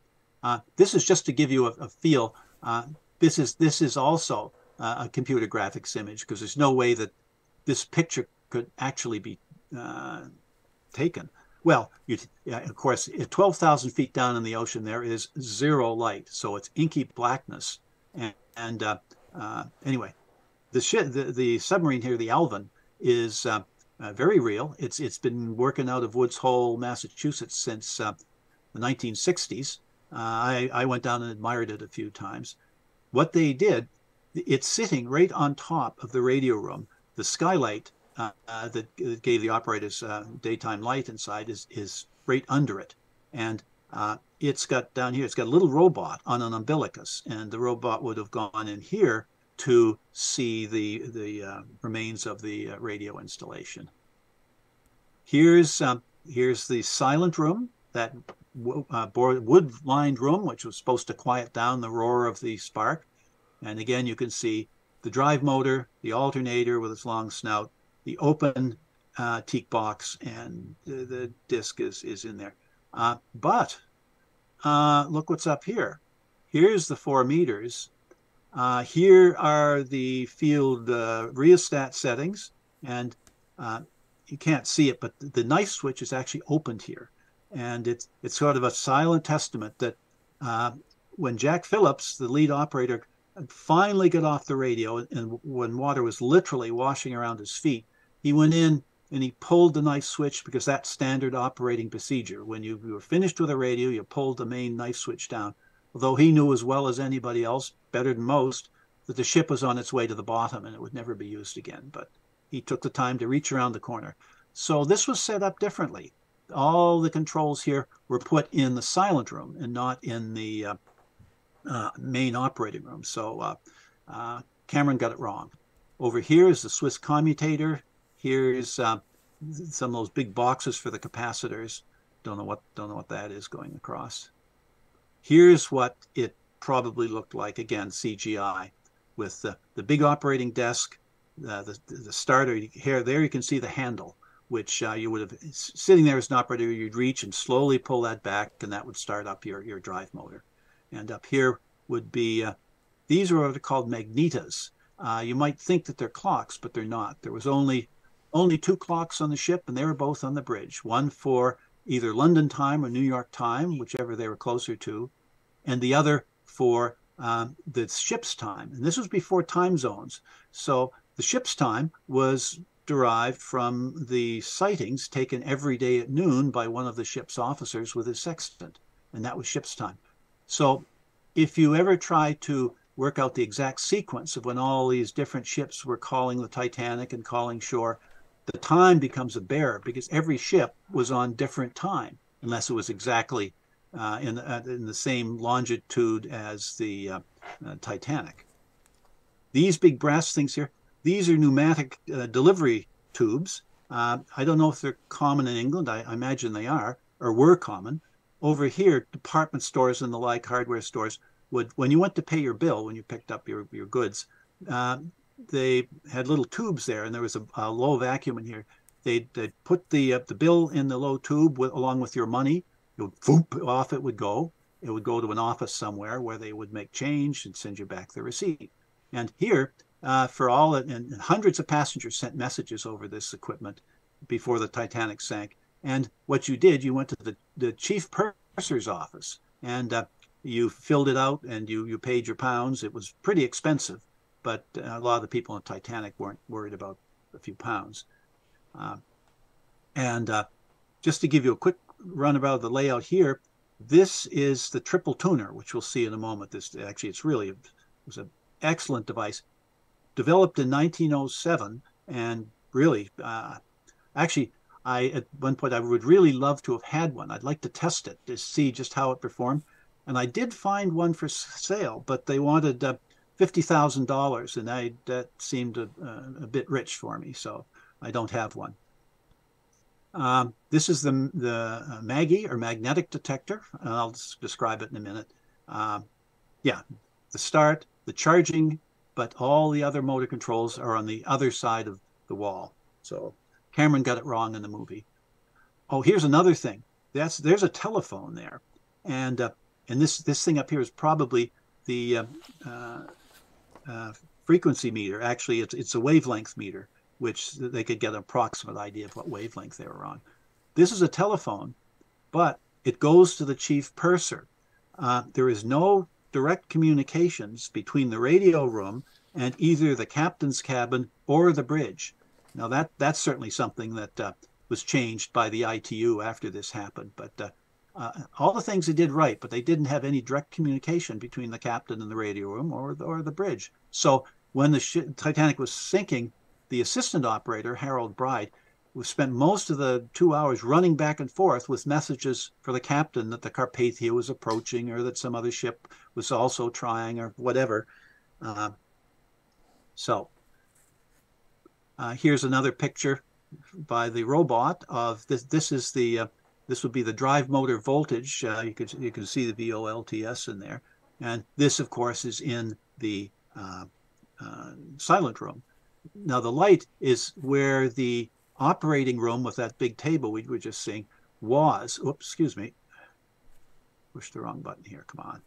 Uh, this is just to give you a, a feel. Uh, this is this is also uh, a computer graphics image because there's no way that this picture could actually be uh, taken. Well, of course, 12,000 feet down in the ocean, there is zero light, so it's inky blackness. And, and uh, uh, anyway, the, the, the submarine here, the Alvin, is very real. It's it's been working out of Woods Hole, Massachusetts since the 1960s. Uh, I, I went down and admired it a few times. what they did, it's sitting right on top of the radio room. The skylight uh, uh, that, gave the operators uh, daytime light inside is, is right under it. And uh, it's got down here, it's got a little robot on an umbilicus, and the robot would have gone in here to see the, the uh, remains of the radio installation. Here's, um, here's the silent room, that wood-lined room, which was supposed to quiet down the roar of the spark. And again, you can see the drive motor, the alternator with its long snout, the open uh, teak box, and the, the disc is, is in there. Uh, but uh, look what's up here. Here's the four meters. Uh, here are the field uh, rheostat settings, and uh, you can't see it, but the knife switch is actually opened here. And it's, it's sort of a silent testament that uh, when Jack Phillips, the lead operator, finally got off the radio, and when water was literally washing around his feet, he went in and he pulled the knife switch because that's standard operating procedure. When you, you were finished with a radio, you pulled the main knife switch down. Although he knew as well as anybody else, better than most, that the ship was on its way to the bottom and it would never be used again. But he took the time to reach around the corner. So this was set up differently. All the controls here were put in the silent room and not in the uh, uh, main operating room. So uh, uh, Cameron got it wrong. Over here is the Swiss commutator. Here's uh, some of those big boxes for the capacitors. Don't know what don't know what that is going across. Here's what it probably looked like again CGI with the, the big operating desk, uh, the the starter here. There you can see the handle, which uh, you would have sitting there as an operator. You'd reach and slowly pull that back, and that would start up your your drive motor. And up here would be, uh, these are what are called magnetas. Uh, you might think that they're clocks, but they're not. There was only only two clocks on the ship, and they were both on the bridge. One for either London time or New York time, whichever they were closer to, and the other for um, the ship's time. And this was before time zones. So the ship's time was derived from the sightings taken every day at noon by one of the ship's officers with his sextant, and that was ship's time. So if you ever try to work out the exact sequence of when all these different ships were calling the Titanic and calling shore, the time becomes a bear because every ship was on different time, unless it was exactly uh, in, uh, in the same longitude as the uh, uh Titanic. These big brass things here, these are pneumatic uh, delivery tubes. Uh, I don't know if they're common in England. I, I imagine they are, or were common over here, department stores and the like, hardware stores, would when you went to pay your bill, when you picked up your, your goods, uh, they had little tubes there, and there was a, a low vacuum in here. They'd, they'd put the uh, the bill in the low tube with, along with your money. It would whoop off. It would go. It would go to an office somewhere where they would make change and send you back the receipt. And here, uh, for all and hundreds of passengers sent messages over this equipment before the Titanic sank. And what you did, you went to the, the chief purser's office and uh, you filled it out and you, you paid your pounds. It was pretty expensive, but a lot of the people on Titanic weren't worried about a few pounds. Uh, and uh, just to give you a quick run about the layout here, this is the triple tuner, which we'll see in a moment. This actually, it's really it was an excellent device, developed in 1907, and really, uh, actually, I at one point I would really love to have had one. I'd like to test it to see just how it performed. And I did find one for sale, but they wanted uh, fifty thousand dollars, and I that seemed a, a, bit rich for me, so I don't have one. Um, this is the the uh, Maggie or magnetic detector, and I'll describe it in a minute. Um, yeah, the start, the charging, but all the other motor controls are on the other side of the wall. So Cameron got it wrong in the movie. Oh, here's another thing. That's there's a telephone there, and uh, and this this thing up here is probably the uh, uh, uh, frequency meter. Actually, it's it's a wavelength meter, which they could get an approximate idea of what wavelength they were on. This is a telephone, but it goes to the chief purser. Uh, there is no direct communications between the radio room and either the captain's cabin or the bridge. Now that that's certainly something that uh, was changed by the ITU after this happened. But uh, uh, all the things they did right, but they didn't have any direct communication between the captain and the radio room or or the bridge. So when the sh- Titanic was sinking, the assistant operator Harold Bride spent most of the two hours running back and forth with messages for the captain that the Carpathia was approaching or that some other ship was also trying or whatever. Uh, so uh, here's another picture by the robot of this. This is the uh, this would be the drive motor voltage. Uh, you could you can see the VOLTS in there, and this, of course, is in the uh, uh, silent room. Now the light is where the operating room with that big table we were just seeing was. Oops, excuse me. Push the wrong button here. Come on.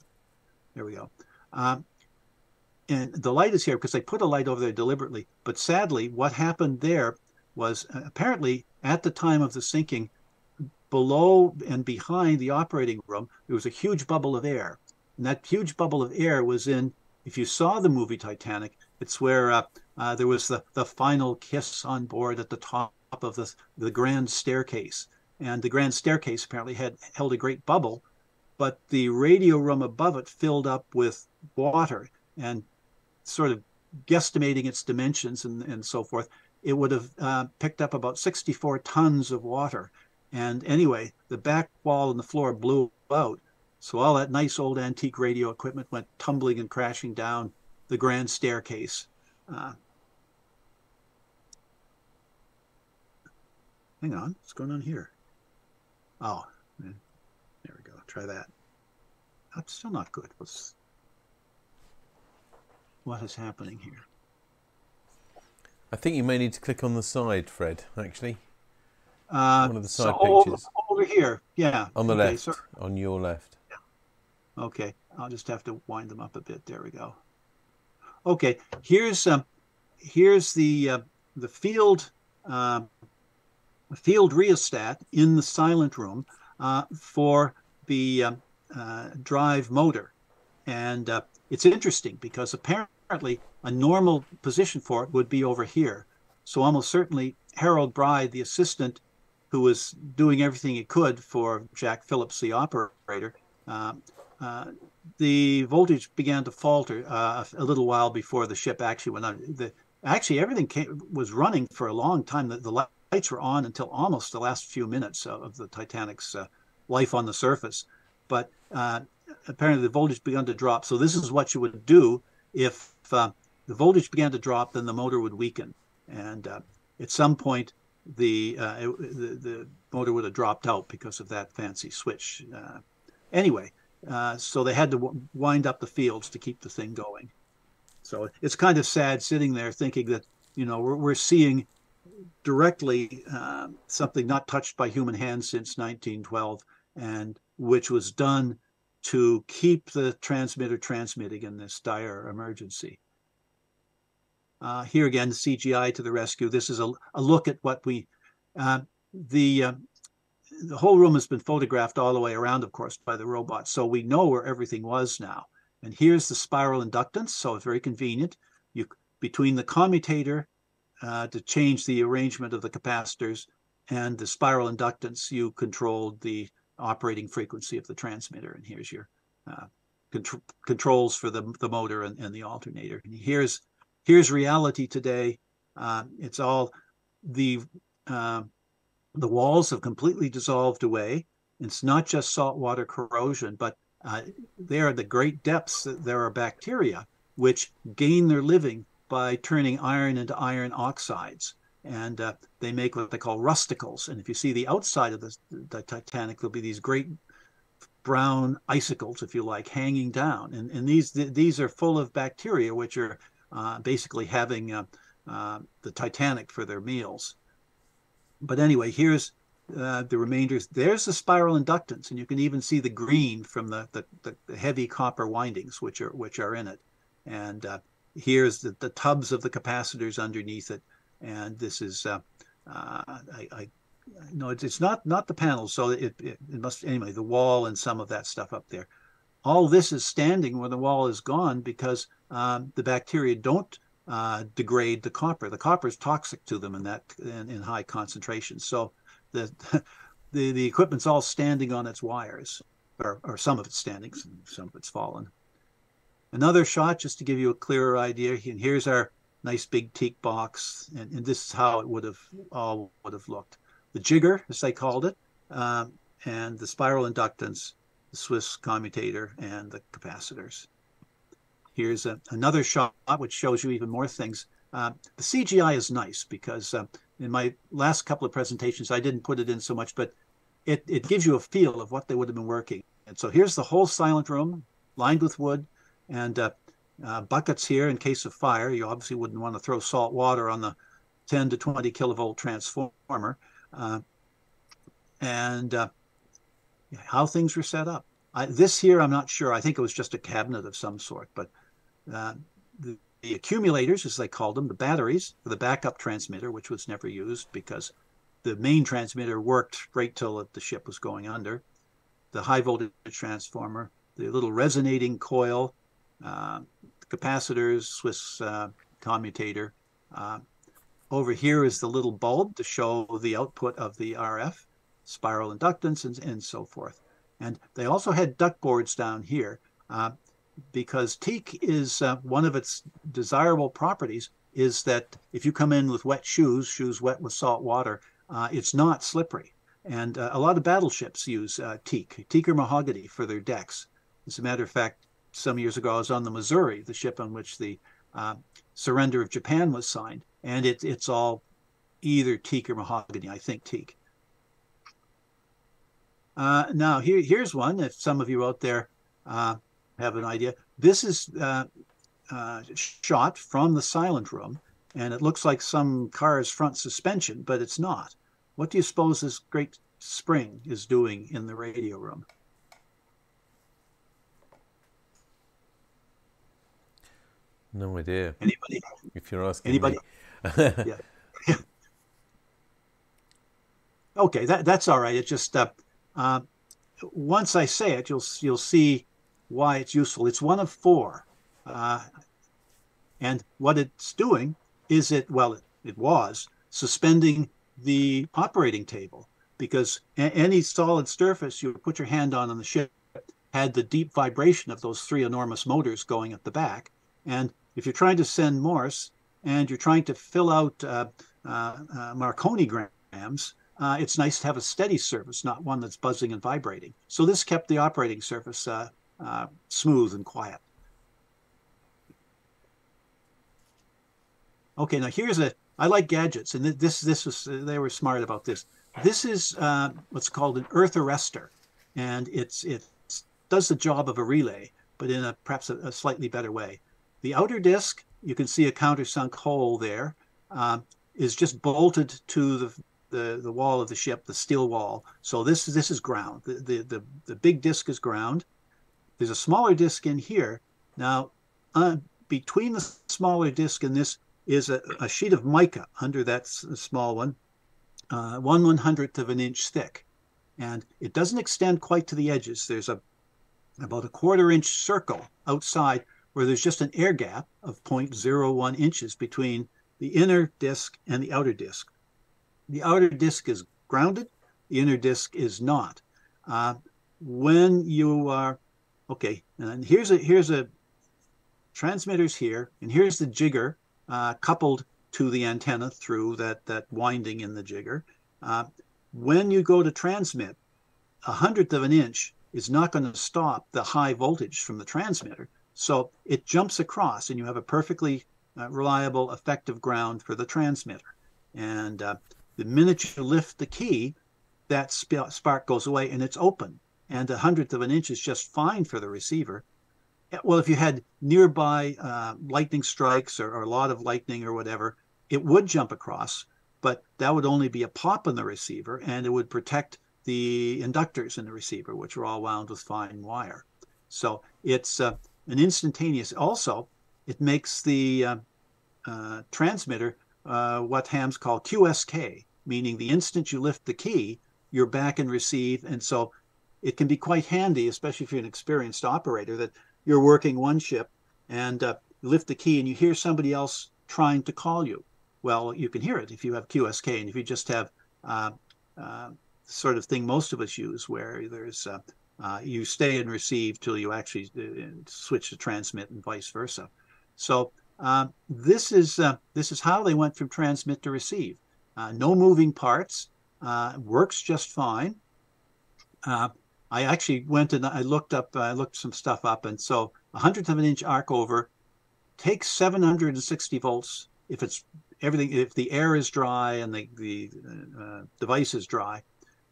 There we go. Um, and the light is here because they put a light over there deliberately. But sadly, what happened there was uh, apparently at the time of the sinking, below and behind the operating room, there was a huge bubble of air. And that huge bubble of air was in, if you saw the movie Titanic, it's where uh, uh, there was the, the final kiss on board at the top of the, the grand staircase. And the grand staircase apparently had held a great bubble, but the radio room above it filled up with water. And sort of guesstimating its dimensions and, and so forth, it would have uh, picked up about 64 tons of water. And anyway, the back wall and the floor blew out. So all that nice old antique radio equipment went tumbling and crashing down the grand staircase. Uh, hang on, what's going on here? Oh. Try that. That's still not good. What's what is happening here? I think you may need to click on the side, Fred. Actually, Uh, one of the side so pictures over, over here, yeah. on the Okay, left, so- on your left. Okay, I'll just have to wind them up a bit. There we go. Okay, here's um, here's the uh, the field uh, field rheostat in the silent room uh, for the um, uh, drive motor, and uh, it's interesting because apparently a normal position for it would be over here. So almost certainly Harold Bride, the assistant, who was doing everything he could for Jack Phillips, the operator. Uh, uh, the voltage began to falter uh, a little while before the ship actually went on. The, actually, everything came, was running for a long time. The, the lights were on until almost the last few minutes of, of the Titanic's uh, life on the surface. But uh, apparently, the voltage began to drop. So this is what you would do if uh, the voltage began to drop. Then the motor would weaken, and uh, at some point, the, it, the the motor would have dropped out because of that fancy switch. anyway. Uh, so they had to wind up the fields to keep the thing going. So it's kind of sad sitting there thinking that you know we're, we're seeing directly uh, something not touched by human hands since 1912, and which was done to keep the transmitter transmitting in this dire emergency. Uh, here again, CGI to the rescue. This is a, a look at what we uh, the the whole room has been photographed all the way around, of course, by the robot. So we know where everything was now. And here's the spiral inductance. So it's very convenient. You between the commutator uh, to change the arrangement of the capacitors and the spiral inductance, you controlled the operating frequency of the transmitter. And here's your uh, contr controls for the, the motor and, and, the alternator. And here's here's reality today. Uh, it's all the the walls have completely dissolved away. It's not just saltwater corrosion, but uh, there are the great depths. that There are bacteria which gain their living by turning iron into iron oxides. And uh, they make what they call rusticles. And if you see the outside of the, the Titanic, there'll be these great brown icicles, if you like, hanging down. And, and these these are full of bacteria, which are uh, basically having uh, uh, the Titanic for their meals. But anyway, here's uh, the remainders. There's the spiral inductance, and you can even see the green from the, the, the heavy copper windings which are which are in it. And uh, here's the, the tubs of the capacitors underneath it. And this is uh, I, I no, it's, it's not not the panels. So it, it, it must anyway the wall and some of that stuff up there. All this is standing when the wall is gone because um, the bacteria don't uh, degrade the copper. The copper is toxic to them in that in, in high concentrations. So the (laughs) the, the equipment's all standing on its wires, or, or some of it's standing, some of it's fallen. Another shot just to give you a clearer idea. And here's our nice big teak box, and, and this is how it would have all would have looked. The jigger, as they called it, um, and the spiral inductance, the Swiss commutator, and the capacitors. Here's a, another shot which shows you even more things. Uh, the CGI is nice because uh, in my last couple of presentations, I didn't put it in so much, but it, it gives you a feel of what they would have been working. And so here's the whole silent room lined with wood and uh, uh, buckets here in case of fire. You obviously wouldn't want to throw salt water on the 10 to 20 kilovolt transformer. Uh, and uh, how things were set up. I, this here, I'm not sure. I think it was just a cabinet of some sort, but uh, the, the accumulators, as they called them, the batteries for the backup transmitter, which was never used because the main transmitter worked right till the ship was going under. The high voltage transformer, the little resonating coil, uh, capacitors, Swiss uh, commutator. Uh, over here is the little bulb to show the output of the RF, spiral inductance, and, and so forth. And they also had duct boards down here. Uh, because teak is uh, one of its desirable properties is that if you come in with wet shoes, shoes wet with salt water, uh, it's not slippery. And uh, a lot of battleships use uh, teak, teak or mahogany for their decks. As a matter of fact, some years ago I was on the Missouri, the ship on which the uh, surrender of Japan was signed, and it, it's all either teak or mahogany, I think teak. Uh, now here, here's one. If some of you out there have an idea. This is uh, uh, shot from the silent room, and it looks like some car's front suspension, but it's not. What do you suppose this great spring is doing in the radio room? No idea. Anybody? If you're asking Anybody? (laughs) yeah. (laughs) Okay, that that's all right. It's just uh, uh, once I say it, you'll you'll see why it's useful. It's one of four. Uh, and what it's doing is it, well, it, it was suspending the operating table because a- any solid surface you put your hand on on the ship had the deep vibration of those three enormous motors going at the back. And if you're trying to send Morse and you're trying to fill out uh, uh, uh Marconigrams, uh, it's nice to have a steady surface, not one that's buzzing and vibrating. So this kept the operating surface uh, smooth and quiet. Okay, now here's a, I like gadgets, and this, this was, they were smart about this. This is uh, what's called an earth arrestor, and it's, it does the job of a relay, but in a perhaps a, a slightly better way. The outer disk, you can see a countersunk hole there, uh, is just bolted to the, the, the wall of the ship, the steel wall. So this, this is ground. The, the, the, the big disk is ground. There's a smaller disk in here. Now, uh, between the smaller disk and this is a, a sheet of mica under that small one, uh, one one hundredth of an inch thick. And it doesn't extend quite to the edges. There's a about a quarter inch circle outside where there's just an air gap of 0.01 inches between the inner disk and the outer disk. The outer disk is grounded, the inner disk is not. Uh, when you are Okay, and here's a here's a transmitters here, and here's the jigger uh, coupled to the antenna through that that winding in the jigger. Uh, when you go to transmit, a hundredth of an inch is not going to stop the high voltage from the transmitter. So it jumps across, and you have a perfectly uh, reliable, effective ground for the transmitter. And uh, the minute you lift the key, that spark goes away and it's open and a hundredth of an inch is just fine for the receiver. Well, if you had nearby uh, lightning strikes or, or, a lot of lightning or whatever, it would jump across, but that would only be a pop in the receiver and it would protect the inductors in the receiver, which are all wound with fine wire. So it's uh, an instantaneous. Also, it makes the uh, uh transmitter uh, what hams call QSK, meaning the instant you lift the key, you're back and receive. And so it can be quite handy, especially if you're an experienced operator, that you're working one ship and uh, lift the key and you hear somebody else trying to call you. Well, you can hear it if you have QSK, and if you just have uh, sort of thing most of us use, where there's uh, uh, you stay and receive till you actually uh, switch to transmit and vice versa. So uh, this is uh, this is how they went from transmit to receive. Uh, no moving parts, works just fine. I actually went and I looked up, I looked some stuff up, and so a hundredth of an inch arc over takes 760 volts if it's everything if the air is dry and the the uh, device is dry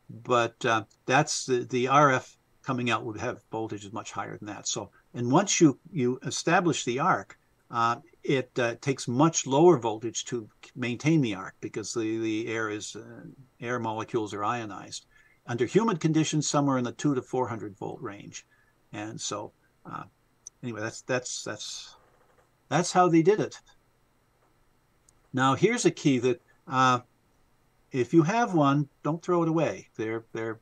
but uh, that's the the RF coming out would have voltages much higher than that so and once you you establish the arc uh, it uh, takes much lower voltage to maintain the arc because the the air is uh, air molecules are ionized under humid conditions somewhere in the 2 to 400 volt range and so uh, anyway that's that's that's that's how they did it now here's a key that uh, if you have one, don't throw it away. They're they're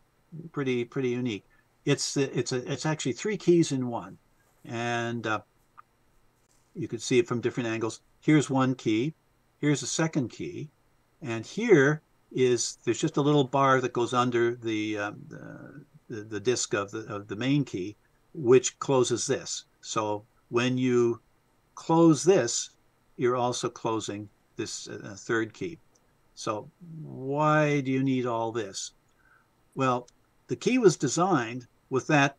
pretty pretty unique. It's it's a it's actually three keys in one, and uh, you can see it from different angles. Here's one key, here's a second key, and here is there's just a little bar that goes under the um, the, the disk of the of the main key, which closes this. So when you close this, you're also closing this uh, third key. So why do you need all this? Well, the key was designed with that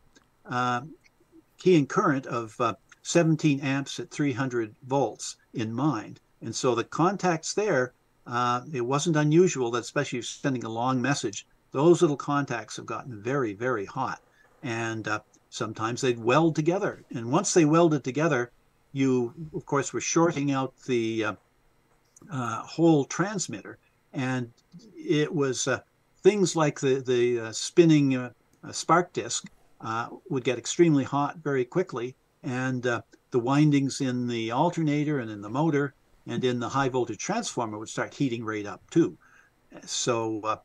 uh, key and current of uh, 17 amps at 300 volts in mind. And so the contacts there, uh, it wasn't unusual that especially if sending a long message, those little contacts have gotten very, very hot. And sometimes they'd weld together. And once they welded together, you, of course, were shorting out the uh, uh, whole transmitter, and it was uh, things like the the spinning uh, spark disk uh, would get extremely hot very quickly, and uh, the windings in the alternator and in the motor and in the high voltage transformer would start heating right up too. So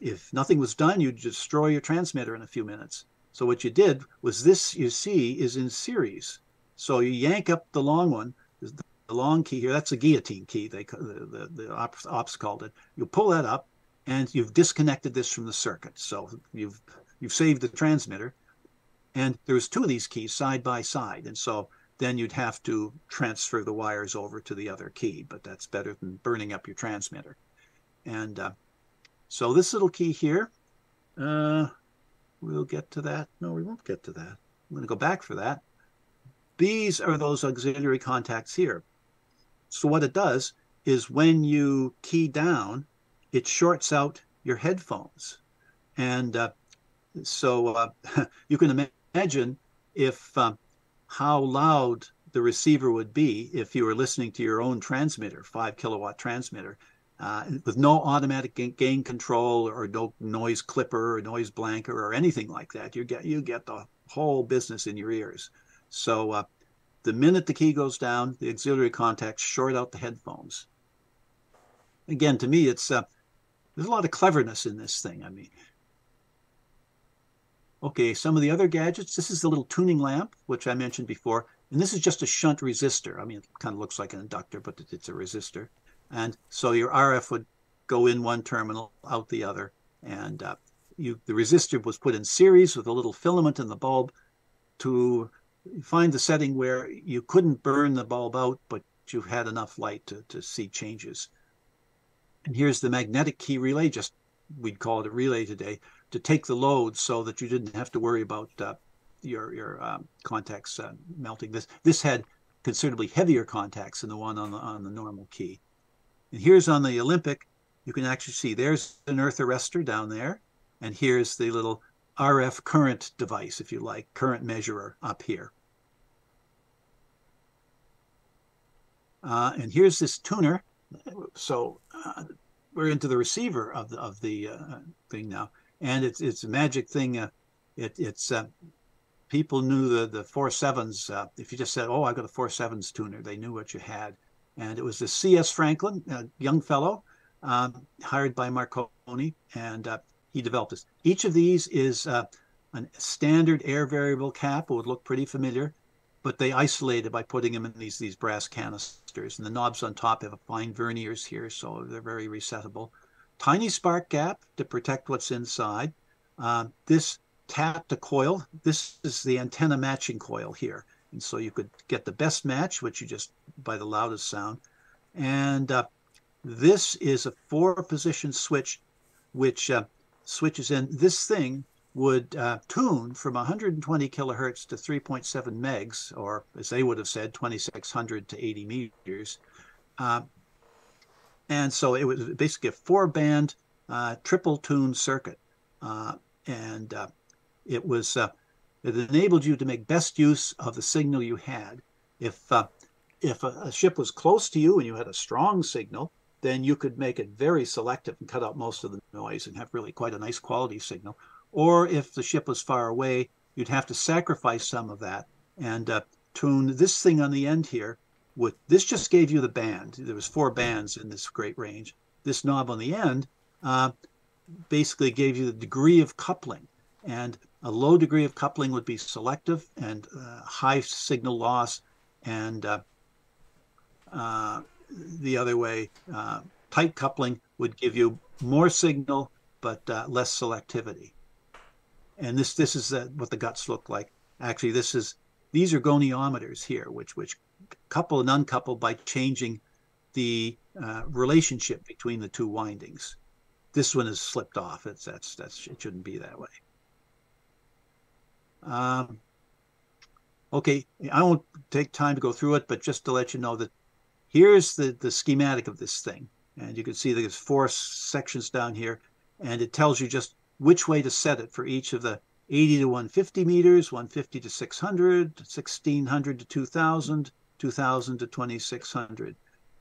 if nothing was done, you'd destroy your transmitter in a few minutes. So what you did was this you see is in series. So you yank up the long one, the long key here, that's a guillotine key, they the, the, the ops, ops called it. You pull that up and you've disconnected this from the circuit. So you've you've saved the transmitter. And there's two of these keys side by side. And so then you'd have to transfer the wires over to the other key, but that's better than burning up your transmitter. And uh, so this little key here, uh, we'll get to that. No, we won't get to that. I'm going to go back for that. These are those auxiliary contacts here. So what it does is when you key down, it shorts out your headphones. And uh, so uh, (laughs) you can imagine if uh, how loud the receiver would be if you were listening to your own transmitter, five kilowatt transmitter, uh, with no automatic gain control or no noise clipper or noise blanker or anything like that. You get you get the whole business in your ears. So uh, the minute the key goes down, the auxiliary contacts short out the headphones. Again, to me, it's uh, there's a lot of cleverness in this thing. I mean, okay, some of the other gadgets. This is the little tuning lamp, which I mentioned before, and this is just a shunt resistor. I mean, it kind of looks like an inductor, but it's a resistor. And so your RF would go in one terminal, out the other, and uh, you the resistor was put in series with a little filament in the bulb to find the setting where you couldn't burn the bulb out, but you had enough light to, to see changes. And here's the magnetic key relay, just we'd call it a relay today, to take the load so that you didn't have to worry about uh, your your um, contacts uh, melting. This this had considerably heavier contacts than the one on the on the normal key. And here's on the Olympic, you can actually see there's an earth arrestor down there, and here's the little RF current device, if you like, current measurer up here. Uh, and here's this tuner. So uh, we're into the receiver of the of the uh, thing now, and it's it's a magic thing. Uh, it, it's uh, people knew the the four sevens. Uh, if you just said, "Oh, I got a four sevens tuner," they knew what you had. And it was the C.S. Franklin, a young fellow, um, hired by Marconi, and he developed this. Each of these is uh, a standard air variable cap. It would look pretty familiar, but they isolate it by putting them in these these brass canisters. And the knobs on top have fine verniers here, so they're very resettable. Tiny spark gap to protect what's inside. Uh, this tapped a coil. This is the antenna matching coil here. And so you could get the best match, which you just by the loudest sound. And uh, this is a four position switch, which uh, switches in. This thing would uh, tune from 120 kilohertz to 3.7 megs, or as they would have said, 2600 to 80 meters. Uh, and so it was basically a four band uh, triple tune circuit. Uh, and uh, it was uh, it enabled you to make best use of the signal you had. If if a, a ship was close to you and you had a strong signal, then you could make it very selective and cut out most of the noise and have really quite a nice quality signal. Or if the ship was far away, you'd have to sacrifice some of that and uh, tune this thing on the end here. With this just gave you the band. There was four bands in this great range. This knob on the end uh, basically gave you the degree of coupling. And a low degree of coupling would be selective and uh, high signal loss and uh, uh, the other way. Uh, tight coupling would give you more signal but uh, less selectivity. And this this is what the guts look like. Actually, this is these are goniometers here, which which couple and uncouple by changing the uh, relationship between the two windings. This one has slipped off. It's that's that's it shouldn't be that way. Um, okay, I won't take time to go through it, but just to let you know that Here's the, the schematic of this thing. And you can see there's four sections down here. And it tells you just which way to set it for each of the 80 to 150 meters, 150 to 600, 1600 to 2000, 2000 to 2600.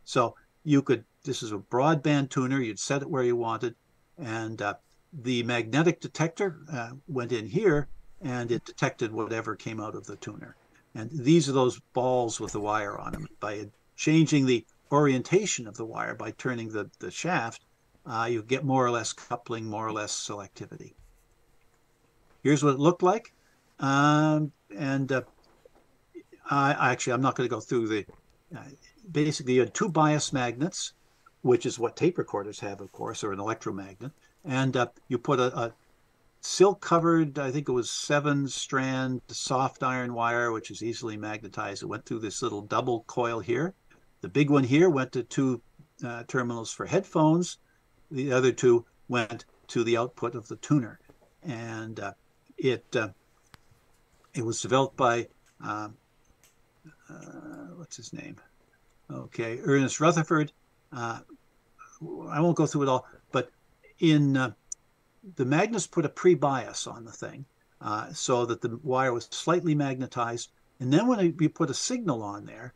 So you could, this is a broadband tuner, you'd set it where you wanted. And uh, the magnetic detector uh, went in here and it detected whatever came out of the tuner. And these are those balls with the wire on them. By changing the orientation of the wire by turning the, the shaft, uh, you get more or less coupling, more or less selectivity. Here's what it looked like. Um, and uh, I, actually, I'm not going to go through the, uh, basically you had two bias magnets, which is what tape recorders have, of course, or an electromagnet. And uh, you put a, a silk covered, I think it was seven strand soft iron wire, which is easily magnetized. It went through this little double coil here. The big one here went to two uh, terminals for headphones. The other two went to the output of the tuner, and uh, it uh, it was developed by um, what's his name? Okay, Ernest Rutherford. Uh, I won't go through it all, but in uh, the Magnus put a pre-bias on the thing so that the wire was slightly magnetized, and then when you put a signal on there,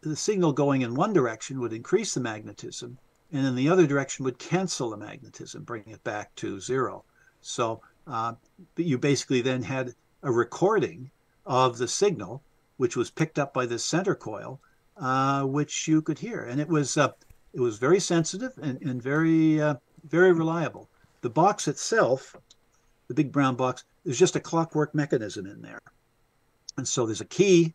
the signal going in one direction would increase the magnetism, and in the other direction would cancel the magnetism, bringing it back to zero. So uh, you basically then had a recording of the signal, which was picked up by this center coil, uh, which you could hear, and it was uh, it was very sensitive and, and very uh, very reliable. The box itself, the big brown box, there's just a clockwork mechanism in there, and so there's a key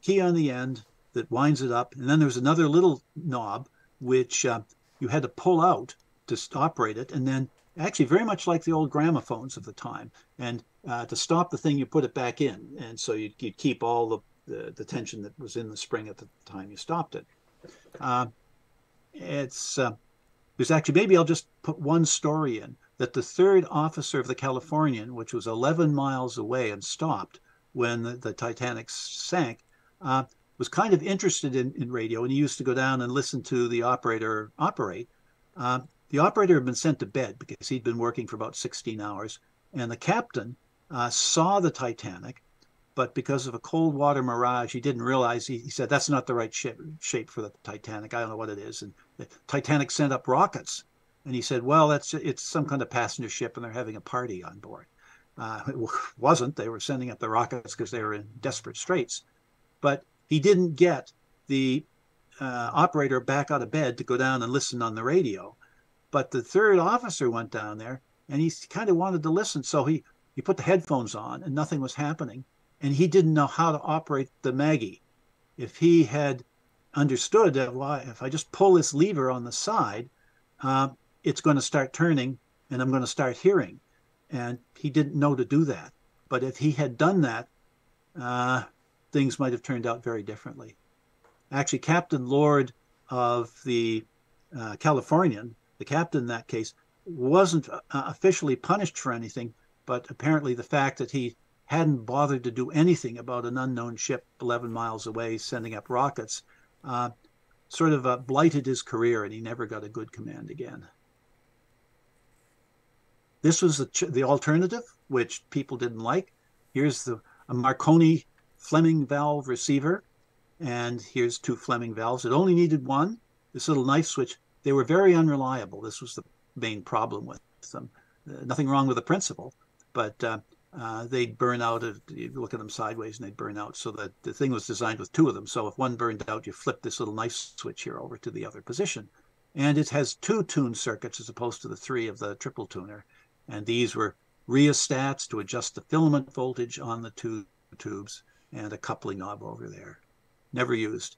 key on the end that winds it up. And then there's another little knob which uh, you had to pull out to operate it. And then actually very much like the old gramophones of the time. And uh, to stop the thing, you put it back in. And so you'd, you'd keep all the, the, the, tension that was in the spring at the time you stopped it. Uh, it's uh, there's actually maybe I'll just put one story in that the third officer of the Californian, which was 11 miles away and stopped when the, the Titanic sank, uh, was kind of interested in, in radio, and he used to go down and listen to the operator operate. Uh, the operator had been sent to bed because he'd been working for about 16 hours, and the captain uh, saw the Titanic, but because of a cold water mirage, he didn't realize. He, he said, "That's not the right shape, shape for the Titanic. I don't know what it is." And the Titanic sent up rockets, and he said, "Well, that's it's some kind of passenger ship, and they're having a party on board." Uh, it (laughs) wasn't. They were sending up the rockets because they were in desperate straits. But he didn't get the uh, operator back out of bed to go down and listen on the radio. But the third officer went down there and he kind of wanted to listen. So he, he put the headphones on and nothing was happening. And he didn't know how to operate the Maggie. If he had understood that, well, if I just pull this lever on the side, uh, it's going to start turning and I'm going to start hearing. And he didn't know to do that. But if he had done that, uh, things might have turned out very differently. Actually, Captain Lord of the uh, Californian, the captain in that case, wasn't uh, officially punished for anything, but apparently the fact that he hadn't bothered to do anything about an unknown ship 11 miles away sending up rockets uh, sort of uh, blighted his career and he never got a good command again. This was the, the alternative, which people didn't like. Here's the a Marconi Fleming valve receiver, and here's two Fleming valves. It only needed one. This little knife switch. They were very unreliable. This was the main problem with them. Uh, nothing wrong with the principle, but uh, they'd burn out. If you look at them sideways, and they'd burn out. So that the thing was designed with two of them. So if one burned out, you flip this little knife switch here over to the other position, and it has two tune circuits as opposed to the three of the triple tuner. And these were rheostats to adjust the filament voltage on the two tubes and a coupling knob over there. Never used.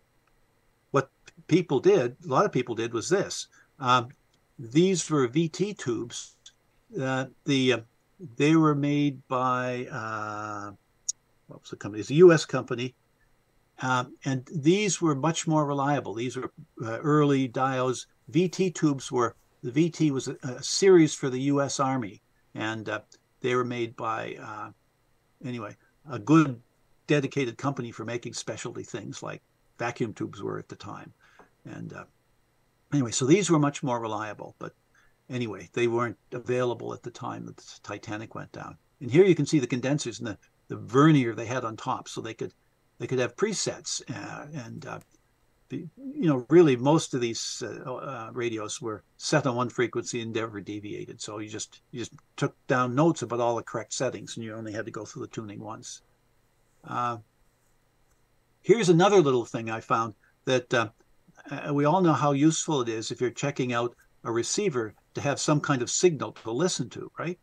What people did, a lot of people did, was this. Um, these were VT tubes. Uh, the uh, they were made by uh, what was the company? It's a U.S. company, um, and these were much more reliable. These were uh, early diodes. VT tubes were the VT was a, a series for the U.S. Army, and uh, they were made by uh, anyway a good dedicated company for making specialty things like vacuum tubes were at the time, and uh, anyway, so these were much more reliable. But anyway, they weren't available at the time that the Titanic went down. And here you can see the condensers and the, the vernier they had on top, so they could they could have presets uh, and uh, the, you know really most of these uh, uh, radios were set on one frequency and never deviated. So you just you just took down notes about all the correct settings, and you only had to go through the tuning once. Uh, here's another little thing I found that uh, we all know how useful it is if you're checking out a receiver to have some kind of signal to listen to, right?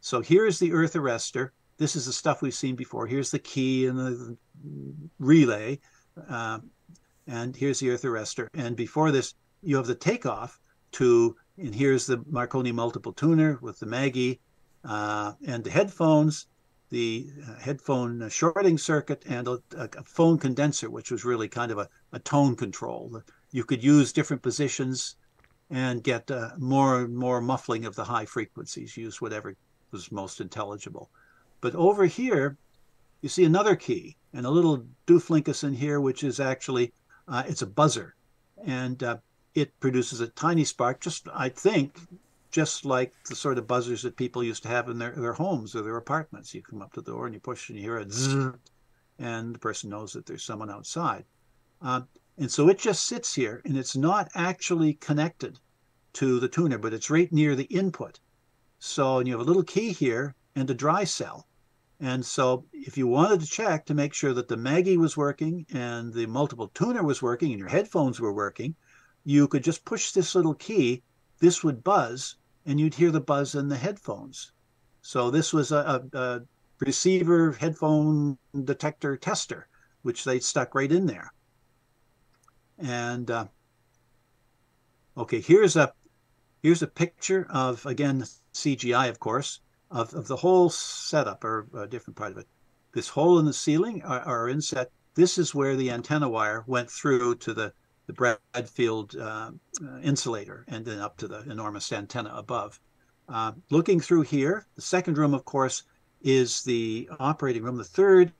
So here's the earth arrestor. This is the stuff we've seen before. Here's the key and the relay. Uh, and here's the earth arrestor. And before this, you have the takeoff to, and here's the Marconi multiple tuner with the Maggie uh, and the headphones, the uh, headphone shorting circuit, and a, a, phone condenser, which was really kind of a, a tone control. You could use different positions and get uh, more and more muffling of the high frequencies, use whatever was most intelligible. But over here, you see another key and a little dooflinkus in here, which is actually, uh, it's a buzzer. And uh, it produces a tiny spark, just, I think, just like the sort of buzzers that people used to have in their, their homes or their apartments. You come up to the door and you push and you hear a zzz, and the person knows that there's someone outside. Uh, and so it just sits here and it's not actually connected to the tuner, but it's right near the input. So you have a little key here and a dry cell. And so if you wanted to check to make sure that the Maggie was working and the multiple tuner was working and your headphones were working, you could just push this little key. This would buzz and you'd hear the buzz in the headphones. So this was a, a, a receiver headphone detector tester, which they stuck right in there. And uh, okay, here's a here's a picture of again CGI, of course, of, of the whole setup or a different part of it. This hole in the ceiling, our, our inset, this is where the antenna wire went through to the the Bradfield uh, uh, insulator and then up to the enormous antenna above. Uh, looking through here, the second room, of course, is the operating room. The third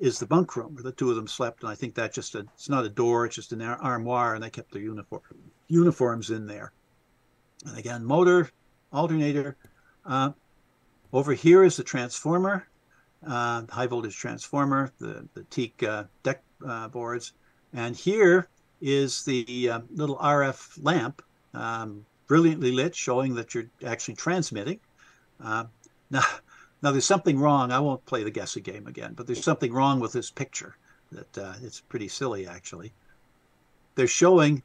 is the bunk room where the two of them slept. And I think that just a, it's not a door, it's just an armoire, and they kept their uniform uniforms in there. And again, motor, alternator. Uh, over here is the transformer, uh, high voltage transformer, the, the teak uh, deck uh, boards. And here is the uh, little RF lamp, um, brilliantly lit, showing that you're actually transmitting. Uh, (laughs) now, now, there's something wrong. I won't play the guessing game again, but there's something wrong with this picture. That uh, it's pretty silly, actually. They're showing.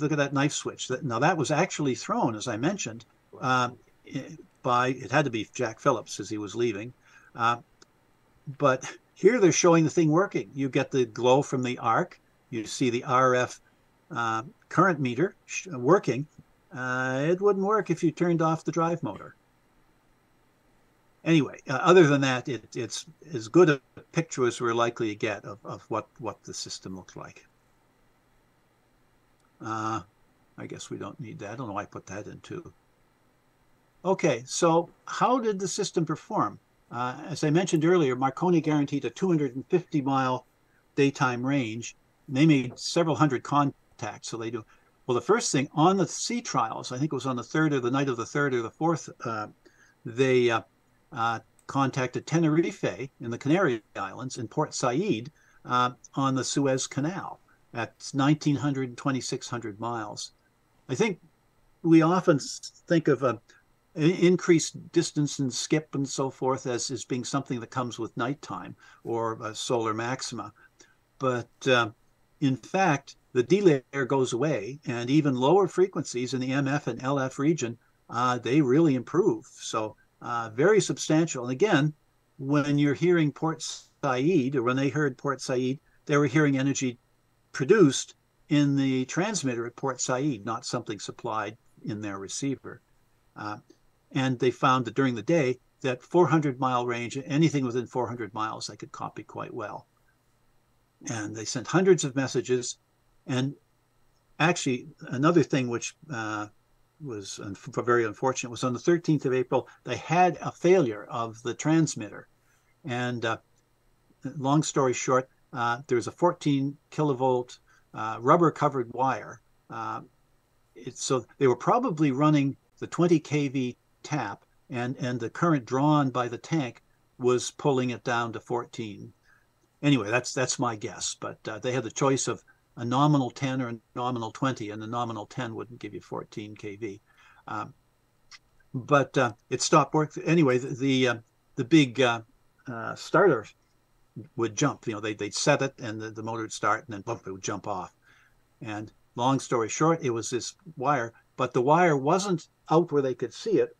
Look at that knife switch. That, now that was actually thrown, as I mentioned, uh, by it had to be Jack Phillips as he was leaving. Uh, but here they're showing the thing working. You get the glow from the arc. You see the RF uh, current meter working. uh, it wouldn't work if you turned off the drive motor. Anyway, uh, other than that, it, it's as good a picture as we're likely to get of, of what, what the system looks like. Uh, I guess we don't need that. I don't know why I put that in too. Okay, so how did the system perform? Uh, as I mentioned earlier, Marconi guaranteed a 250 mile daytime range. They made several hundred contacts, so they do. Well, the first thing on the sea trials, I think it was on the third or the night of the third or the fourth, uh, they uh, uh contacted Tenerife in the Canary Islands and Port Said uh, on the Suez Canal. at 1,900, 2,600 miles. I think we often think of a increased distance and skip and so forth as, as being something that comes with nighttime or a solar maxima. But uh, in fact, the D layer goes away, and even lower frequencies in the MF and LF region, uh, they really improve. So uh, very substantial. And again, when you're hearing Port Said, or when they heard Port Said, they were hearing energy produced in the transmitter at Port Said, not something supplied in their receiver. Uh, and they found that during the day, that 400 mile range, anything within 400 miles, they could copy quite well. And they sent hundreds of messages. And actually, another thing which uh, was un- very unfortunate was on the 13th of April, they had a failure of the transmitter. And uh, long story short, uh, there was a 14 kilovolt uh, rubber covered wire. Uh, so they were probably running the 20 kV tap, and, and the current drawn by the tank was pulling it down to 14. Anyway, that's that's my guess. But uh, they had the choice of a nominal 10 or a nominal 20, and the nominal 10 wouldn't give you 14 kV. Um, but uh, it stopped work anyway. The the, uh, the big uh, uh, starter would jump. You know, they they'd set it, and the, the motor would start, and then bump, it would jump off. And long story short, it was this wire, but the wire wasn't out where they could see it.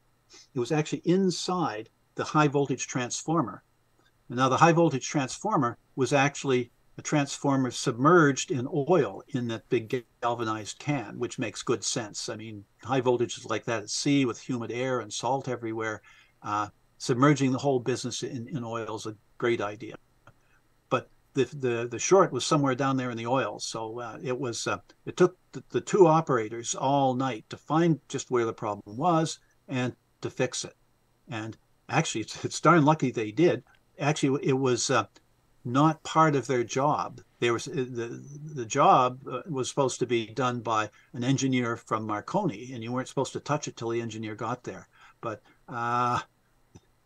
It was actually inside the high voltage transformer. And now the high voltage transformer was actually a transformer submerged in oil in that big galvanized can, which makes good sense. I mean, high voltages like that at sea with humid air and salt everywhere, uh, submerging the whole business in, in oil is a great idea. But the, the, the short was somewhere down there in the oil. So uh, it was, uh, it took the, the two operators all night to find just where the problem was and to fix it. And actually, it's, it's darn lucky they did. Actually, it was uh, not part of their job. They were the the job uh, was supposed to be done by an engineer from Marconi, and you weren't supposed to touch it till the engineer got there. But uh,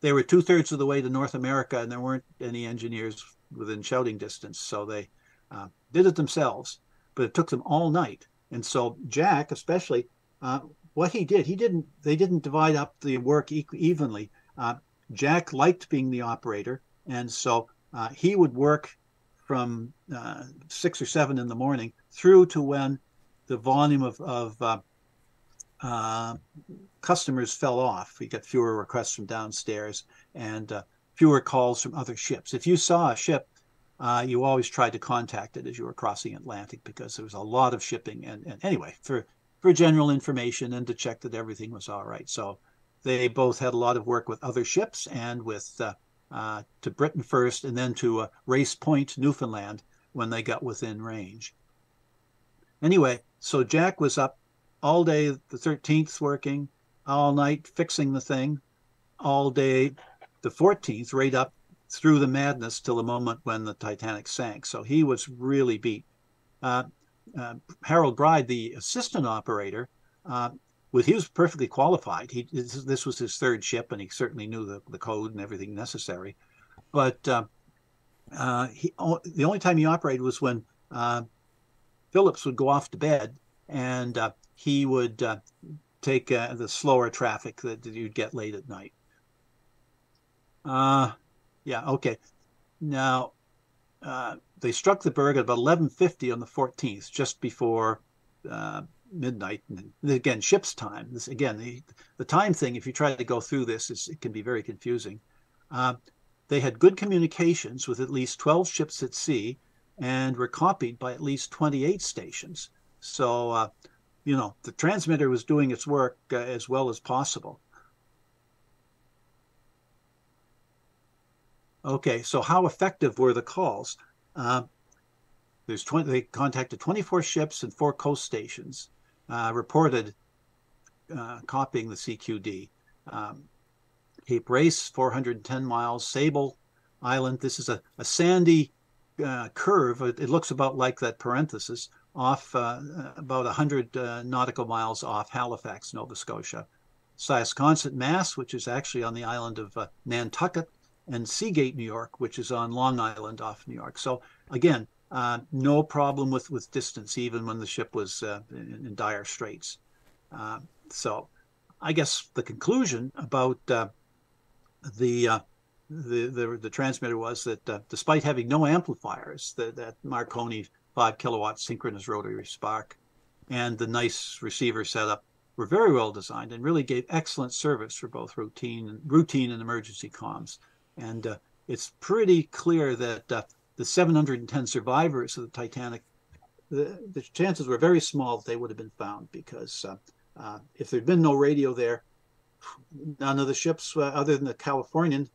they were two thirds of the way to North America, and there weren't any engineers within shouting distance, so they uh, did it themselves. But it took them all night, and so Jack, especially, uh, what he did, he didn't. They didn't divide up the work e- evenly. Uh, Jack liked being the operator, and so uh, he would work from uh, six or seven in the morning through to when the volume of, of uh, uh customers fell off. We got fewer requests from downstairs and uh, fewer calls from other ships. If you saw a ship, uh, you always tried to contact it as you were crossing Atlantic because there was a lot of shipping. And, and anyway, for for general information and to check that everything was all right. So they both had a lot of work with other ships and with uh, to Britain first, and then to uh, Race Point, Newfoundland, when they got within range. Anyway, so Jack was up all day the 13th working, all night fixing the thing, all day the 14th, right up through the madness till the moment when the Titanic sank. So he was really beat. Uh, uh, Harold Bride, the assistant operator, uh, he was perfectly qualified. He this was his third ship, and he certainly knew the, the code and everything necessary. But uh, uh, he, the only time he operated was when uh, Phillips would go off to bed, and uh, he would uh, take uh, the slower traffic that, you'd get late at night. yeah, okay. Now, they struck the berg at about 11:50 on the 14th, just before uh, midnight. And again, ship's time. This again, the, the time thing. If you try to go through this, is, it can be very confusing. Uh, they had good communications with at least 12 ships at sea, and were copied by at least 28 stations. So uh, you know, the transmitter was doing its work uh, as well as possible. Okay, so how effective were the calls? Uh, there's 20, they contacted 24 ships and four coast stations, uh, reported uh, copying the CQD. Um, Cape Race, 410 miles, Sable Island. This is a, a sandy uh, curve. It, it, looks about like that parenthesis off uh, about 100 uh, nautical miles off Halifax, Nova Scotia. Siasconset, Mass, which is actually on the island of uh, Nantucket, and Seagate, New York, which is on Long Island off New York. So again, uh, no problem with, with distance, even when the ship was uh, in, in, dire straits. Uh, so I guess the conclusion about uh, the, uh, the, the, the transmitter was that uh, despite having no amplifiers, the, that Marconi 5 kilowatt synchronous rotary spark and the nice receiver setup were very well designed and really gave excellent service for both routine and routine and emergency comms. And it's pretty clear that the 710 survivors of the Titanic, the, the, chances were very small that they would have been found because uh, uh if there'd been no radio there, none of the ships, uh, other than the Californian,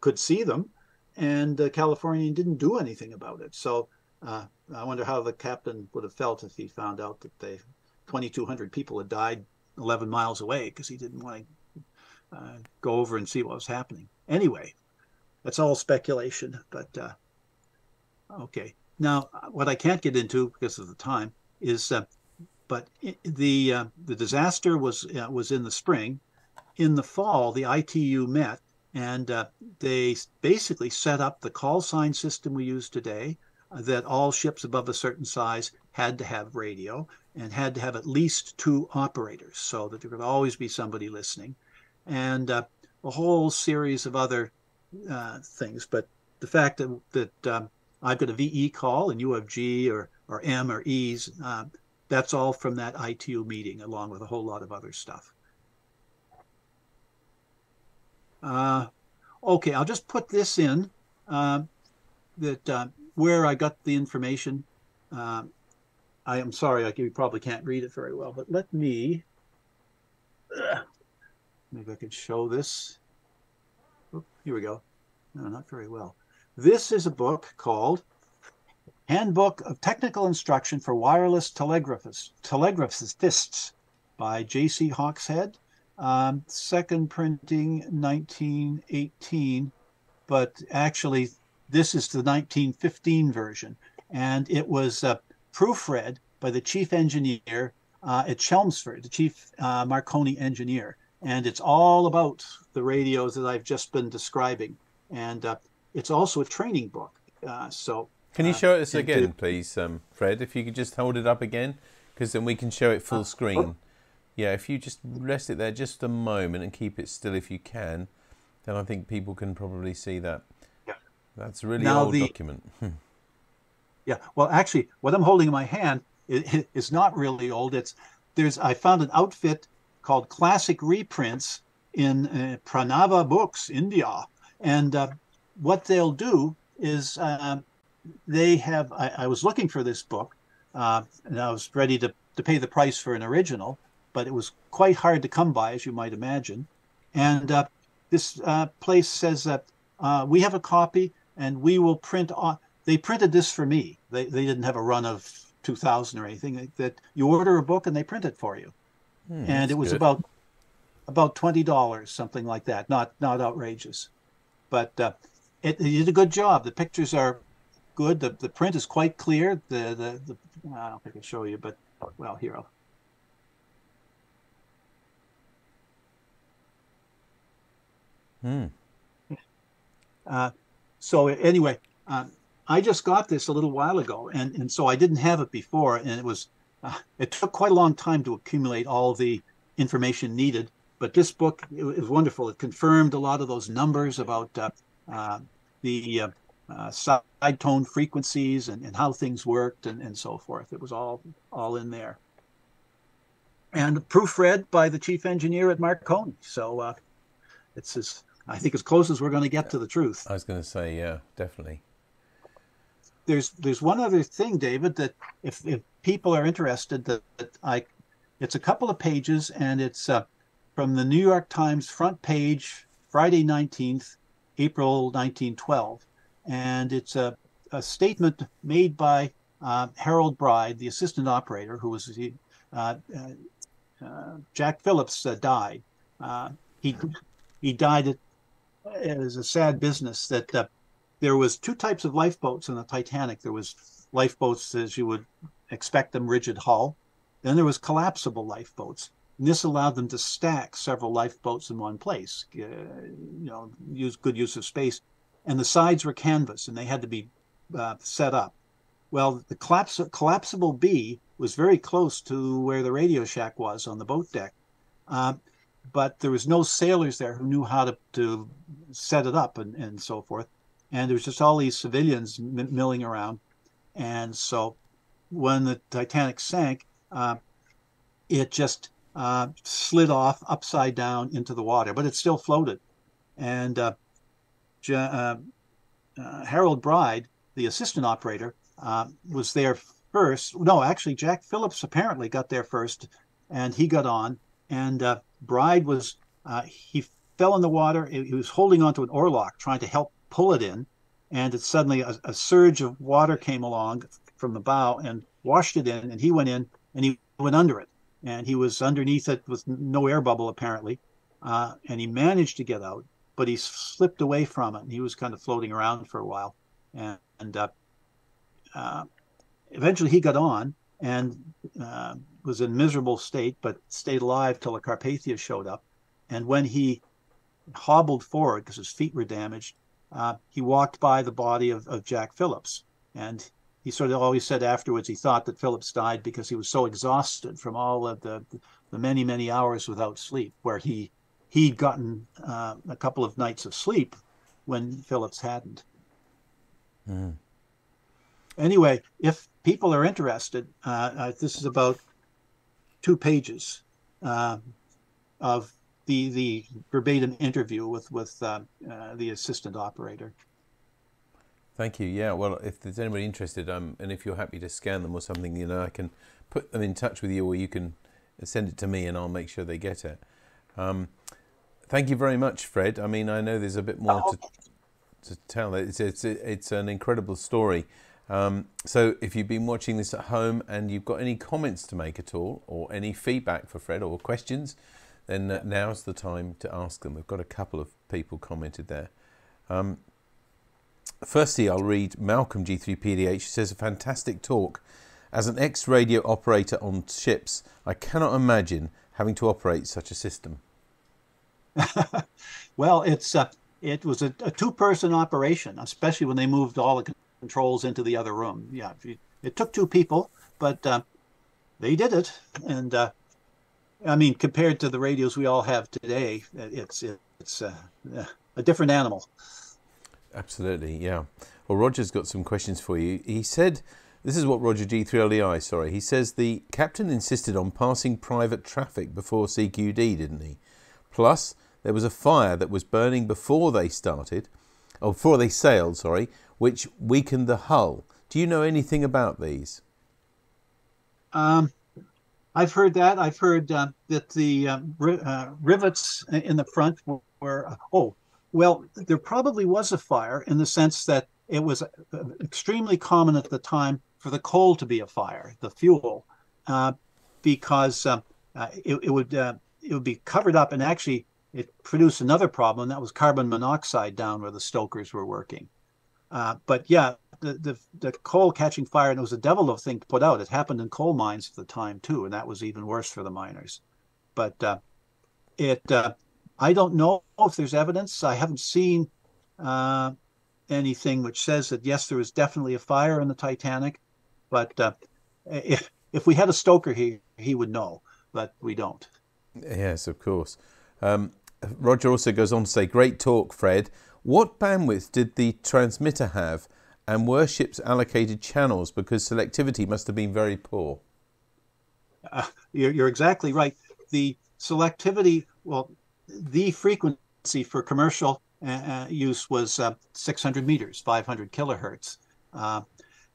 could see them. And the Californian didn't do anything about it. So uh, I wonder how the captain would have felt if he found out that they 2,200 people had died 11 miles away because he didn't want to uh, go over and see what was happening. Anyway, that's all speculation, but uh, okay. Now, what I can't get into because of the time is, uh, but the uh, the disaster was uh, was in the spring. In the fall, the ITU met and uh, they basically set up the call sign system we use today. Uh, that all ships above a certain size had to have radio and had to have at least two operators, so that there could always be somebody listening, and a whole series of other uh, things. But the fact that, that um, I've got a VE call and you have G or, or M or E's, uh, that's all from that ITU meeting, along with a whole lot of other stuff. Uh, okay, I'll just put this in uh, that uh, where I got the information. Uh, I am sorry, I you probably can't read it very well, but let me. maybe I can show this. Here we go. No, not very well. This is a book called Handbook of Technical Instruction for Wireless Telegraphists, Telegraphists by J.C. Hawkhead. Um, second printing 1918, but actually this is the 1915 version. And it was uh, proofread by the chief engineer uh, at Chelmsford, the chief uh, Marconi engineer and it's all about the radios that I've just been describing. And uh, it's also a training book. Uh, so can you uh, show it us again, please, um, Fred? If you could just hold it up again, because then we can show it full uh, screen. Oh. Yeah, if you just rest it there just a moment and keep it still if you can, then I think people can probably see that. Yeah. That's a really now old the, document. (laughs) yeah. Well, actually, what I'm holding in my hand is not really old. It's there's I found an outfit called Classic Reprints in uh, Pranava Books, India. And uh, what they'll do is uh, they have, I, I, was looking for this book uh, and I was ready to, to pay the price for an original, but it was quite hard to come by, as you might imagine. And uh, this uh, place says that we have a copy and we will print on. They printed this for me. They, they didn't have a run of 2000 or anything. That you order a book and they print it for you. Hmm, and it was good. about about twenty dollars, something like that. Not not outrageous, but uh, it, it, did a good job. The pictures are good. The the print is quite clear. The the, the I don't think I can show you, but well here. I'll, Hmm. Uh, so anyway, uh, I just got this a little while ago, and, and so I didn't have it before, and it was uh, it took quite a long time to accumulate all the information needed, but this book it, was wonderful. It confirmed a lot of those numbers about uh, uh, the uh, uh, side tone frequencies and, and how things worked and, and so forth. It was all all in there, and proofread by the chief engineer at Marconi. So uh, it's as I think as close as we're going to get to the truth. I was going to say, yeah, definitely there's there's one other thing, David, that if, if people are interested, that, that I it's a couple of pages, and it's uh, from the New York Times front page, Friday 19th, April 1912. And it's a, a statement made by uh, Harold Bride, the assistant operator, who was uh, uh, uh Jack Phillips uh, died. he he died. At, it was a sad business that there was two types of lifeboats in the Titanic. There was lifeboats as you would expect them, rigid hull. Then there was collapsible lifeboats. And this allowed them to stack several lifeboats in one place, uh, you know, use good use of space. And the sides were canvas and they had to be uh, set up. Well, the collapsible B was very close to where the radio shack was on the boat deck. Uh, but there was no sailors there who knew how to, to set it up and, and so forth. And there was just all these civilians m- milling around. And so when the Titanic sank, uh, it just uh, slid off upside down into the water, but it still floated. And uh, uh, uh, Harold Bride, the assistant operator, was there first. No, actually, Jack Phillips apparently got there first, and he got on. And Bride was he fell in the water. He was holding onto an oarlock, trying to help pull it in, and it suddenly a, a surge of water came along from the bow and washed it in, and he went in and he went under it, and he was underneath it with no air bubble apparently, uh, and he managed to get out, but he slipped away from it, and he was kind of floating around for a while, and, and uh, uh, eventually he got on and uh, was in miserable state, but stayed alive till the Carpathia showed up, and when he hobbled forward because his feet were damaged, uh, he walked by the body of, of Jack Phillips, and he sort of always said afterwards he thought that Phillips died because he was so exhausted from all of the the many many hours without sleep, where he he'd gotten uh, a couple of nights of sleep when Phillips hadn't. Mm. Anyway, if people are interested, uh, uh, this is about two pages uh, of the the verbatim interview with with uh, uh, the assistant operator. Thank you. Yeah. Well, if there's anybody interested, um, and if you're happy to scan them or something, you know, I can put them in touch with you, or you can send it to me, and I'll make sure they get it. Um, thank you very much, Fred. I mean, I know there's a bit more to, to tell. It's it's it's an incredible story. Um, so, if you've been watching this at home and you've got any comments to make at all, or any feedback for Fred, or questions, then now's the time to ask them. We've got a couple of people commented there. Firstly, I'll read Malcolm G3PDH. He says, A fantastic talk. As an ex radio operator on ships, I cannot imagine having to operate such a system. (laughs) well, it's uh, it was a, a two person operation, especially when they moved all the controls into the other room. Yeah, it took two people, but uh, they did it. And uh, I mean, compared to the radios we all have today, it's it's uh, a different animal. Absolutely, yeah. Well, Roger's got some questions for you. He said, this is what Roger G3LEI, sorry, he says the captain insisted on passing private traffic before CQD, didn't he? Plus, there was a fire that was burning before they started, or before they sailed, sorry, which weakened the hull. Do you know anything about these? Um, I've heard that. I've heard uh, that the uh, uh, rivets in the front were, were oh, well, there probably was a fire in the sense that it was uh, extremely common at the time for the coal to be a fire, the fuel, uh, because uh, uh, it, it, would uh, it would be covered up and actually it produced another problem that was carbon monoxide down where the stokers were working. Uh, but yeah, the, the, the coal catching fire and it was a devil of a thing to put out. It happened in coal mines at the time too, and that was even worse for the miners. But it I don't know if there's evidence. I haven't seen uh, anything which says that yes, there was definitely a fire in the Titanic, but uh, if if we had a stoker here, he would know, but we don't. Yes, of course. Um, Roger also goes on to say, "Great talk, Fred. What bandwidth did the transmitter have, and were ships allocated channels because selectivity must have been very poor?" Uh, you're, you're exactly right. The selectivity, well, the frequency for commercial uh, uh use was uh, 600 meters, 500 kilohertz. Uh,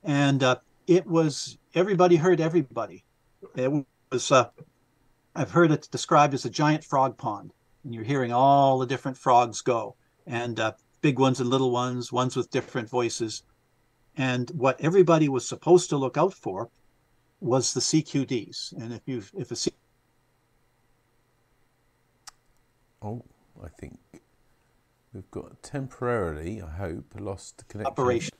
and it was, everybody heard everybody. It was, I've heard it described as a giant frog pond, and you're hearing all the different frogs go, and big ones and little ones, ones with different voices. And what everybody was supposed to look out for was the CQDs. And if you if a Oh, I think we've got temporarily, I hope, lost the connection. operation,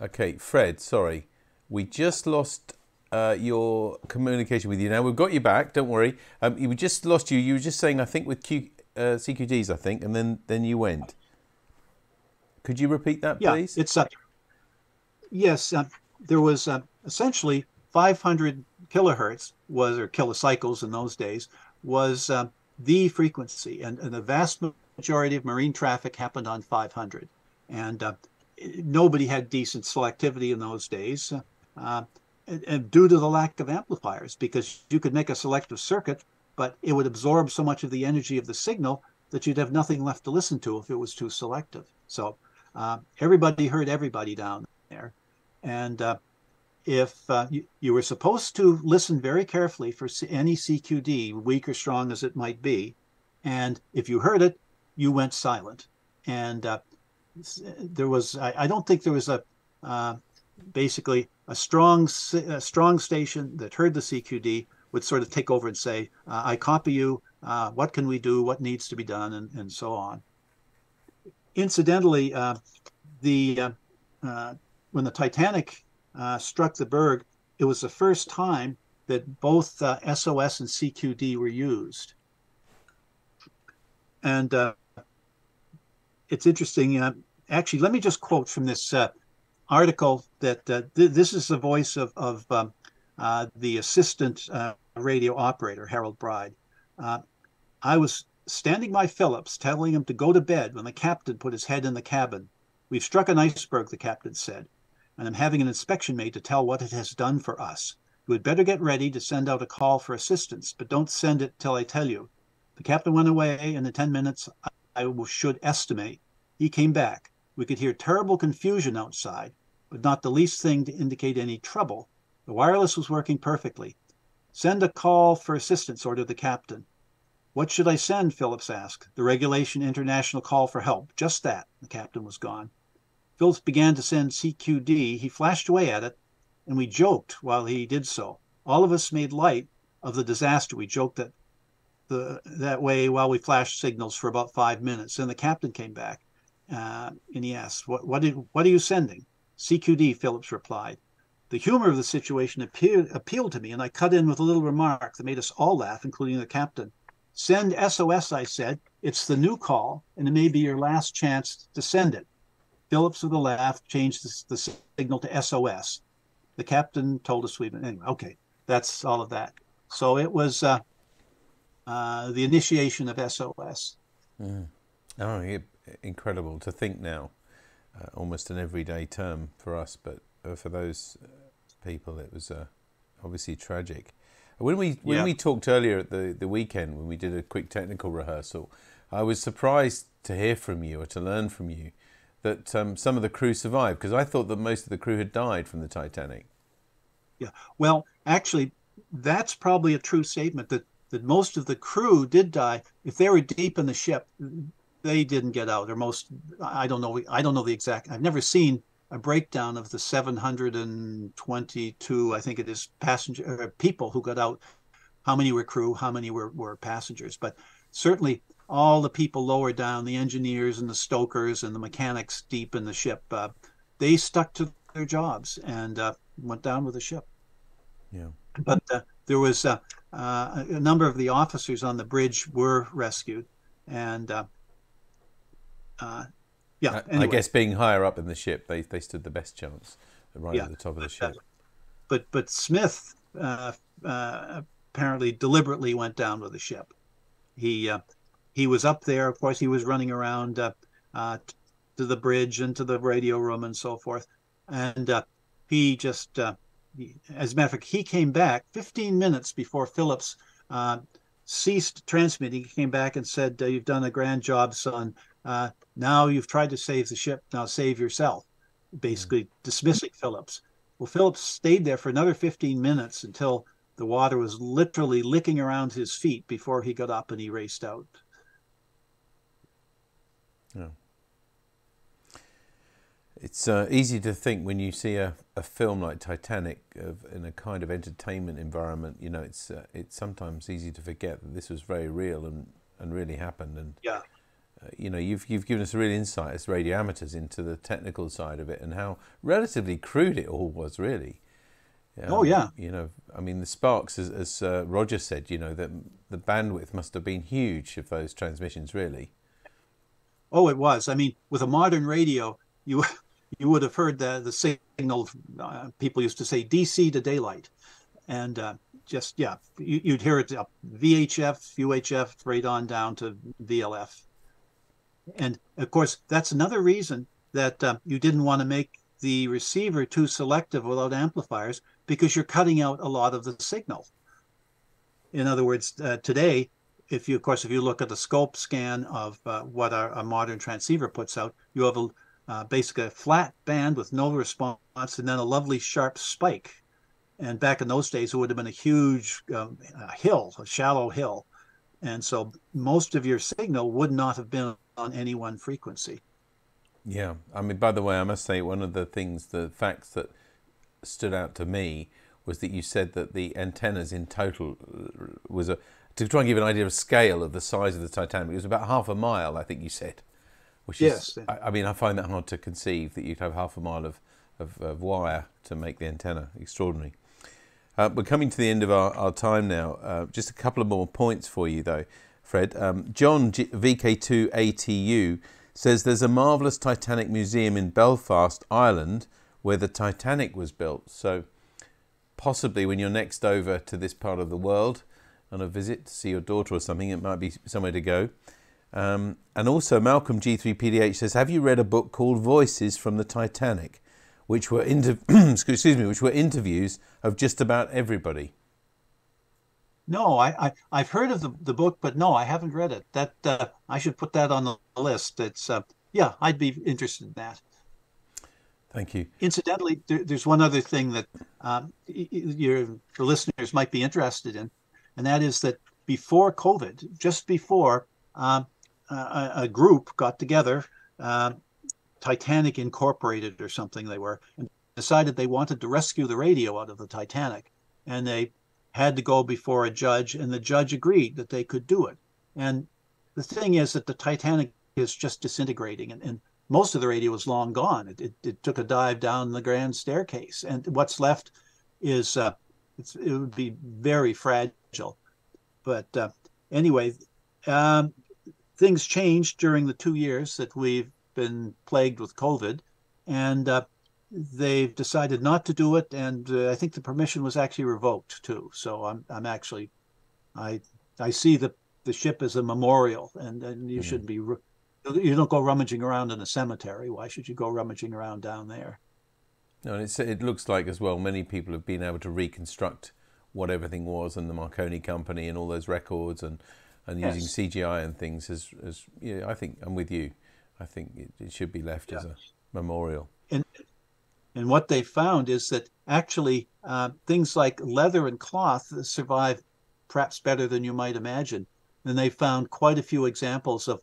Okay, Fred, sorry. We just lost uh, your communication with you. Now we've got you back. Don't worry. Um, we just lost you. You were just saying, I think, with Q, uh, CQDs, I think, and then then you went. Could you repeat that, yeah, please? it's uh, yes, uh, there was uh, essentially 500 kilohertz was or kilocycles in those days was uh, the frequency, and, and, the vast majority of marine traffic happened on 500, and uh, nobody had decent selectivity in those days. Uh, and, and due to the lack of amplifiers, because you could make a selective circuit, but it would absorb so much of the energy of the signal that you'd have nothing left to listen to if it was too selective. So uh, everybody heard everybody down there. And uh, if uh, you, you, were supposed to listen very carefully for any CQD, weak or strong as it might be, and if you heard it, you went silent. And uh, there was, I, I, don't think there was a uh, basically a strong, a strong station that heard the CQD would sort of take over and say, uh, I copy you, uh, what can we do, what needs to be done, and, and so on. Incidentally, uh, the when the Titanic uh, struck the berg, it was the first time that both uh, SOS and CQD were used. And uh, it's interesting. Uh, actually, let me just quote from this uh, article that uh, th- this is the voice of, of um, the assistant radio operator, Harold Bride. I was standing by Phillips, telling him to go to bed when the captain put his head in the cabin. We've struck an iceberg, the captain said and I'm having an inspection made to tell what it has done for us. You had better get ready to send out a call for assistance, but don't send it till I tell you. The captain went away, and in 10 minutes I should estimate. He came back. We could hear terrible confusion outside, but not the least thing to indicate any trouble. The wireless was working perfectly. Send a call for assistance, ordered the captain. What should I send? Phillips asked. The regulation international call for help. Just that. The captain was gone. Phillips began to send CQD. He flashed away at it, and we joked while he did so. All of us made light of the disaster. We joked that the that way while we flashed signals for about five minutes. And the captain came back, uh, and he asked, "What what did what are you sending?" CQD. Phillips replied. The humor of the situation appeared, appealed to me, and I cut in with a little remark that made us all laugh, including the captain. Send SOS, I said. It's the new call, and it may be your last chance to send it. Phillips of the left changed the, the signal to SOS. The captain told us we've been anyway. Okay, that's all of that. So it was uh, uh, the initiation of SOS. Mm. Oh, incredible to think now. Uh, almost an everyday term for us, but uh, for those uh, people, it was uh, obviously tragic. When we when yeah. we talked earlier at the, the weekend, when we did a quick technical rehearsal, I was surprised to hear from you or to learn from you that um, some of the crew survived? Because I thought that most of the crew had died from the Titanic. Yeah, well, actually, that's probably a true statement that that most of the crew did die. If they were deep in the ship, they didn't get out. Or most, I don't know. I don't know the exact. I've never seen a breakdown of the 722, I think it is, passenger uh, people who got out. How many were crew? How many were, were passengers? But certainly all the people lower down, the engineers and the stokers and the mechanics deep in the ship, uh, they stuck to their jobs and uh, went down with the ship. Yeah. But uh, there was uh, uh, a number of the officers on the bridge were rescued, and uh, yeah. Anyway. I guess being higher up in the ship, they they stood the best chance, right yeah, at the top of the ship. but but Smith apparently deliberately went down with the ship. He he was up there. Of course, he was running around uh, uh, to the bridge and to the radio room and so forth. And uh, he just, uh, he, as a matter of fact, he came back 15 minutes before Phillips uh, ceased transmitting. He came back and said, uh, "You've done a grand job, son. now you've tried to save the ship. Now save yourself." Basically, mm-hmm. dismissing Phillips. Well, Phillips stayed there for another 15 minutes until the water was literally licking around his feet before he got up and he raced out. Yeah. It's uh, easy to think when you see a, a film like Titanic of, in a kind of entertainment environment. You know, it's uh, it's sometimes easy to forget that this was very real and, and really happened. And yeah, uh, you know, you've you've given us a real insight as radio amateurs into the technical side of it and how relatively crude it all was, really. Um, oh yeah. You know, I mean, the sparks, as, as uh, Roger said, you know, that the bandwidth must have been huge of those transmissions, really. Oh, it was. I mean, with a modern radio, you you would have heard the the signal. Uh, people used to say DC to daylight, and uh, just yeah, you, would hear it up VHF, UHF, right on down to VLF. And of course, that's another reason that uh, you didn't want to make the receiver too selective without amplifiers because you're cutting out a lot of the signal. In other words, uh, today, if you, of course, if you look at the scope scan of uh, what a, a, modern transceiver puts out, you have a uh, basically a flat band with no response and then a lovely sharp spike. And back in those days, it would have been a huge um, a hill, a shallow hill. And so most of your signal would not have been on any one frequency. Yeah. I mean, by the way, I must say one of the things, the facts that stood out to me was that you said that the antennas in total uh, was a, to try and give an idea of scale of the size of the Titanic, it was about half a mile, I think you said which yes. is, I, I, mean, I find that hard to conceive that you'd have half a mile of, of, of wire to make the antenna. Extraordinary. Uh, we're coming to the end of our, our time now. Uh, just a couple of more points for you, though, Fred. Um, John G- VK2ATU says there's a marvellous Titanic museum in Belfast, Ireland, where the Titanic was built. So, possibly when you're next over to this part of the world on a visit to see your daughter or something, it might be somewhere to go. Um, and also, Malcolm G3PDH says, "Have you read a book called Voices from the Titanic, which were inter- (clears throat) excuse me, which were interviews of just about everybody?" No, I, I have heard of the, the book, but no, I haven't read it. That uh, I should put that on the list. It's uh, yeah, I'd be interested in that. Thank you. Incidentally, there, there's one other thing that um, your the listeners might be interested in, and that is that before COVID, just before, um, a, group got together, uh, Titanic Incorporated or something they were, and decided they wanted to rescue the radio out of the Titanic. And they had to go before a judge, and the judge agreed that they could do it. And the thing is that the Titanic is just disintegrating, and, and most of the radio is long gone. It, it, it, took a dive down the grand staircase, and what's left is uh, it would be very fragile. But uh, anyway, um, things changed during the two years that we've been plagued with COVID, and uh, they've decided not to do it. And uh, I think the permission was actually revoked too. So I'm I'm actually, I I see the the ship as a memorial, and and you mm-hmm. should be. You don't go rummaging around in a cemetery. Why should you go rummaging around down there? No, and it looks like as well. Many people have been able to reconstruct what everything was, and the Marconi Company, and all those records, and and yes. using CGI and things as, as yeah, I think I'm with you. I think it, it should be left yeah. as a memorial. And and what they found is that actually uh, things like leather and cloth survive perhaps better than you might imagine. And they found quite a few examples of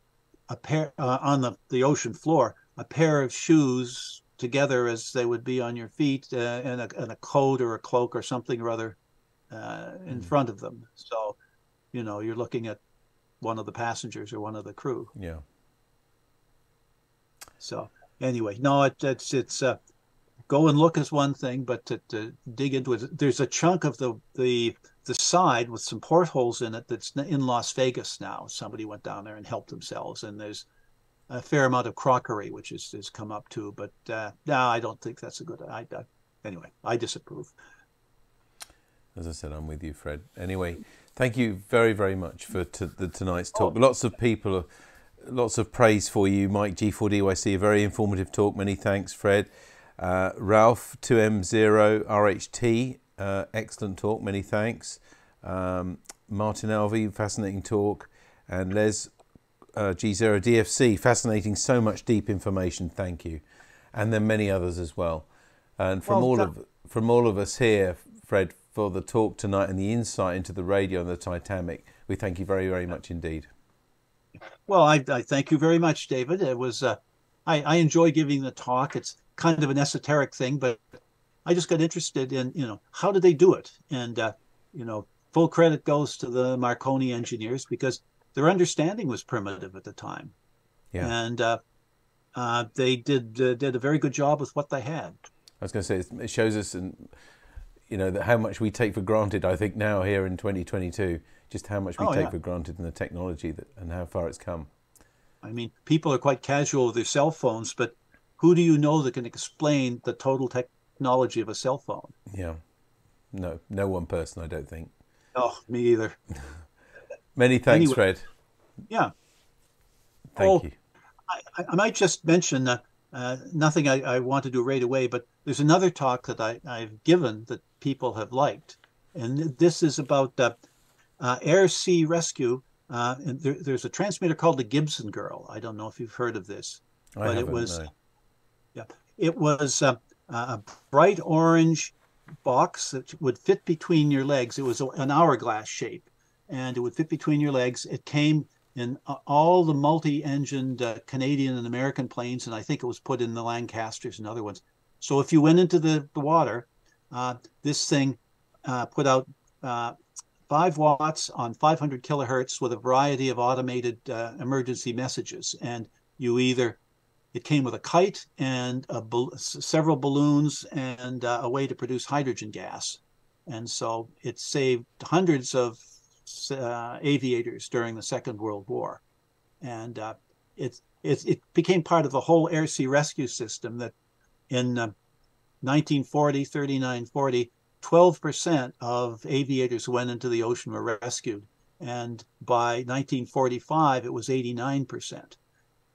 a pair uh, on the, the ocean floor, a pair of shoes together as they would be on your feet, uh, and, a, and a coat or a cloak or something or other uh, in mm. front of them. So, you know, you're looking at one of the passengers or one of the crew. Yeah. So anyway, no, it, it's it's uh, go and look is one thing, but to, to, dig into it, there's a chunk of the the the side with some portholes in it that's in Las Vegas now. Somebody went down there and helped themselves, and there's a fair amount of crockery which is has come up too. But uh, no, I don't think that's a good. I, I anyway, I disapprove. As I said, I'm with you, Fred. Anyway, Thank you very, very much for the tonight's talk. Oh. Lots of people, lots of praise for you, Mike G4DYC. A very informative talk. Many thanks, Fred. Uh, Ralph 2M0RHT, uh, excellent talk. Many thanks. Um, Martin Alvey, fascinating talk. And Les uh, G0DFC, fascinating. So much deep information. Thank you. And then many others as well. And from well, all of from all of us here, Fred, for the talk tonight and the insight into the radio and the Titanic. We thank you very, very much indeed. Well, I, I thank you very much, David. It was uh, I, I enjoy giving the talk. It's kind of an esoteric thing, but I just got interested in you know how did they do it, and uh, you know full credit goes to the Marconi engineers because their understanding was primitive at the time, Yeah. and uh, uh, they did uh, did a very good job with what they had. I was going to say it shows us, and you know, that how much we take for granted. I think now here in 2022, just how much we Oh, take yeah. for granted in the technology that and how far it's come. I mean, people are quite casual with their cell phones, but who do you know that can explain the total technology of a cell phone? Yeah. No, no one person, I don't think. Oh, me either. (laughs) Many thanks, Anyway. Fred. Yeah. Thank Oh, you. I, I might just mention uh, uh, nothing I, I want to do right away, but there's another talk that I, I've given that people have liked. And this is about uh, uh, air sea rescue. Uh, and there, there's a transmitter called the Gibson Girl. I don't know if you've heard of this. I but it was- no. It was uh, a bright orange box that would fit between your legs. It was a- an hourglass shape, and it would fit between your legs. It came in all the multi-engined uh, Canadian and American planes, and I think it was put in the Lancasters and other ones. So if you went into the, the water, this thing uh, put out uh, five watts on 500 kilohertz with a variety of automated uh, emergency messages, and you either it came with a kite and a several balloons and uh, a way to produce hydrogen gas. And so it saved hundreds of uh, aviators during the Second World War. And uh, it, it, it became part of the whole air sea rescue system that in uh, 1940, 39, 40, 12% of aviators who went into the ocean were rescued. And by 1945, it was 89%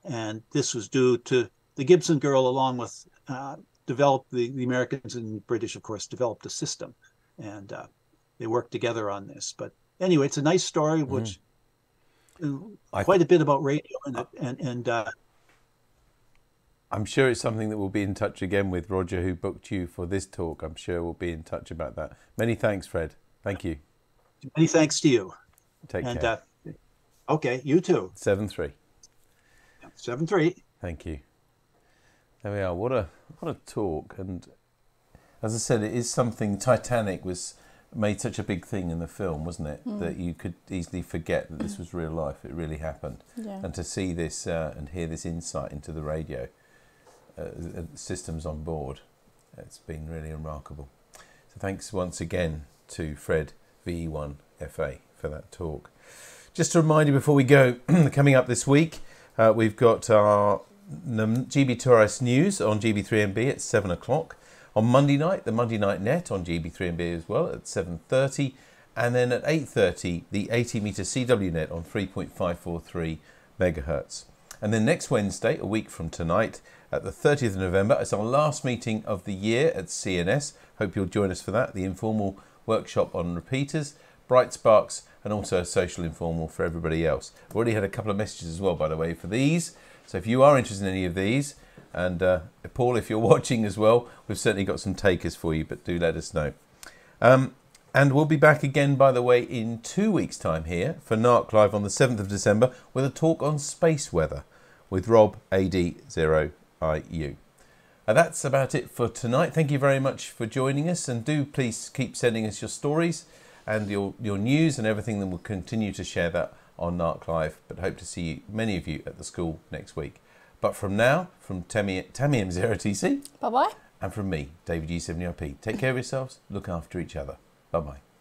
and this was due to the Gibson girl, along with uh, developed the, the Americans and British, of course, developed a system, and uh, they worked together on this. But anyway, it's a nice story, which uh, I quite a bit about radio it, and and uh, I'm sure it's something that we'll be in touch again with Roger, who booked you for this talk. I'm sure we'll be in touch about that. Many thanks, Fred. Thank you. many thanks to you. Take And care. uh, okay, you too. Seven three. Seven three. Thank you. There we are. What a what a talk! And as I said, it is something. Titanic was made such a big thing in the film, wasn't it? That you could easily forget that this was real life. It really happened. Yeah. And to see this uh, and hear this insight into the radio uh, uh, systems on board, it's been really remarkable. So thanks once again to Fred VE1FA for that talk. Just a reminder before we go, (clears throat) coming up this week, uh, we've got our GB2RS News on GB3MB at 7 o'clock. On Monday night, the Monday Night Net on GB3MB as well at 7.30. And then at 8.30, the 80 metre CW net on 3.543 megahertz. And then next Wednesday, a week from tonight, at the 30th of November, it's our last meeting of the year at CNS. Hope you'll join us for that. The informal workshop on repeaters, bright sparks, and also a social informal for everybody else. I've already had a couple of messages as well, by the way, for these. So if you are interested in any of these, and uh, Paul, if you're (laughs) watching as well, we've certainly got some takers for you, but do let us know. Um, and we'll be back again, by the way, in two weeks' time here for NARC Live on the 7th of December with a talk on space weather with Rob AD0IU. Uh, that's about it for tonight. Thank you very much for joining us, and do please keep sending us your stories and your, your news and everything, then we'll continue to share that on NARC Live. But hope to see many of you at the school next week. But from now, from Tammy, Tammy M0TC Bye bye. and from me, David G7URP, take care of yourselves, look after each other. Bye bye.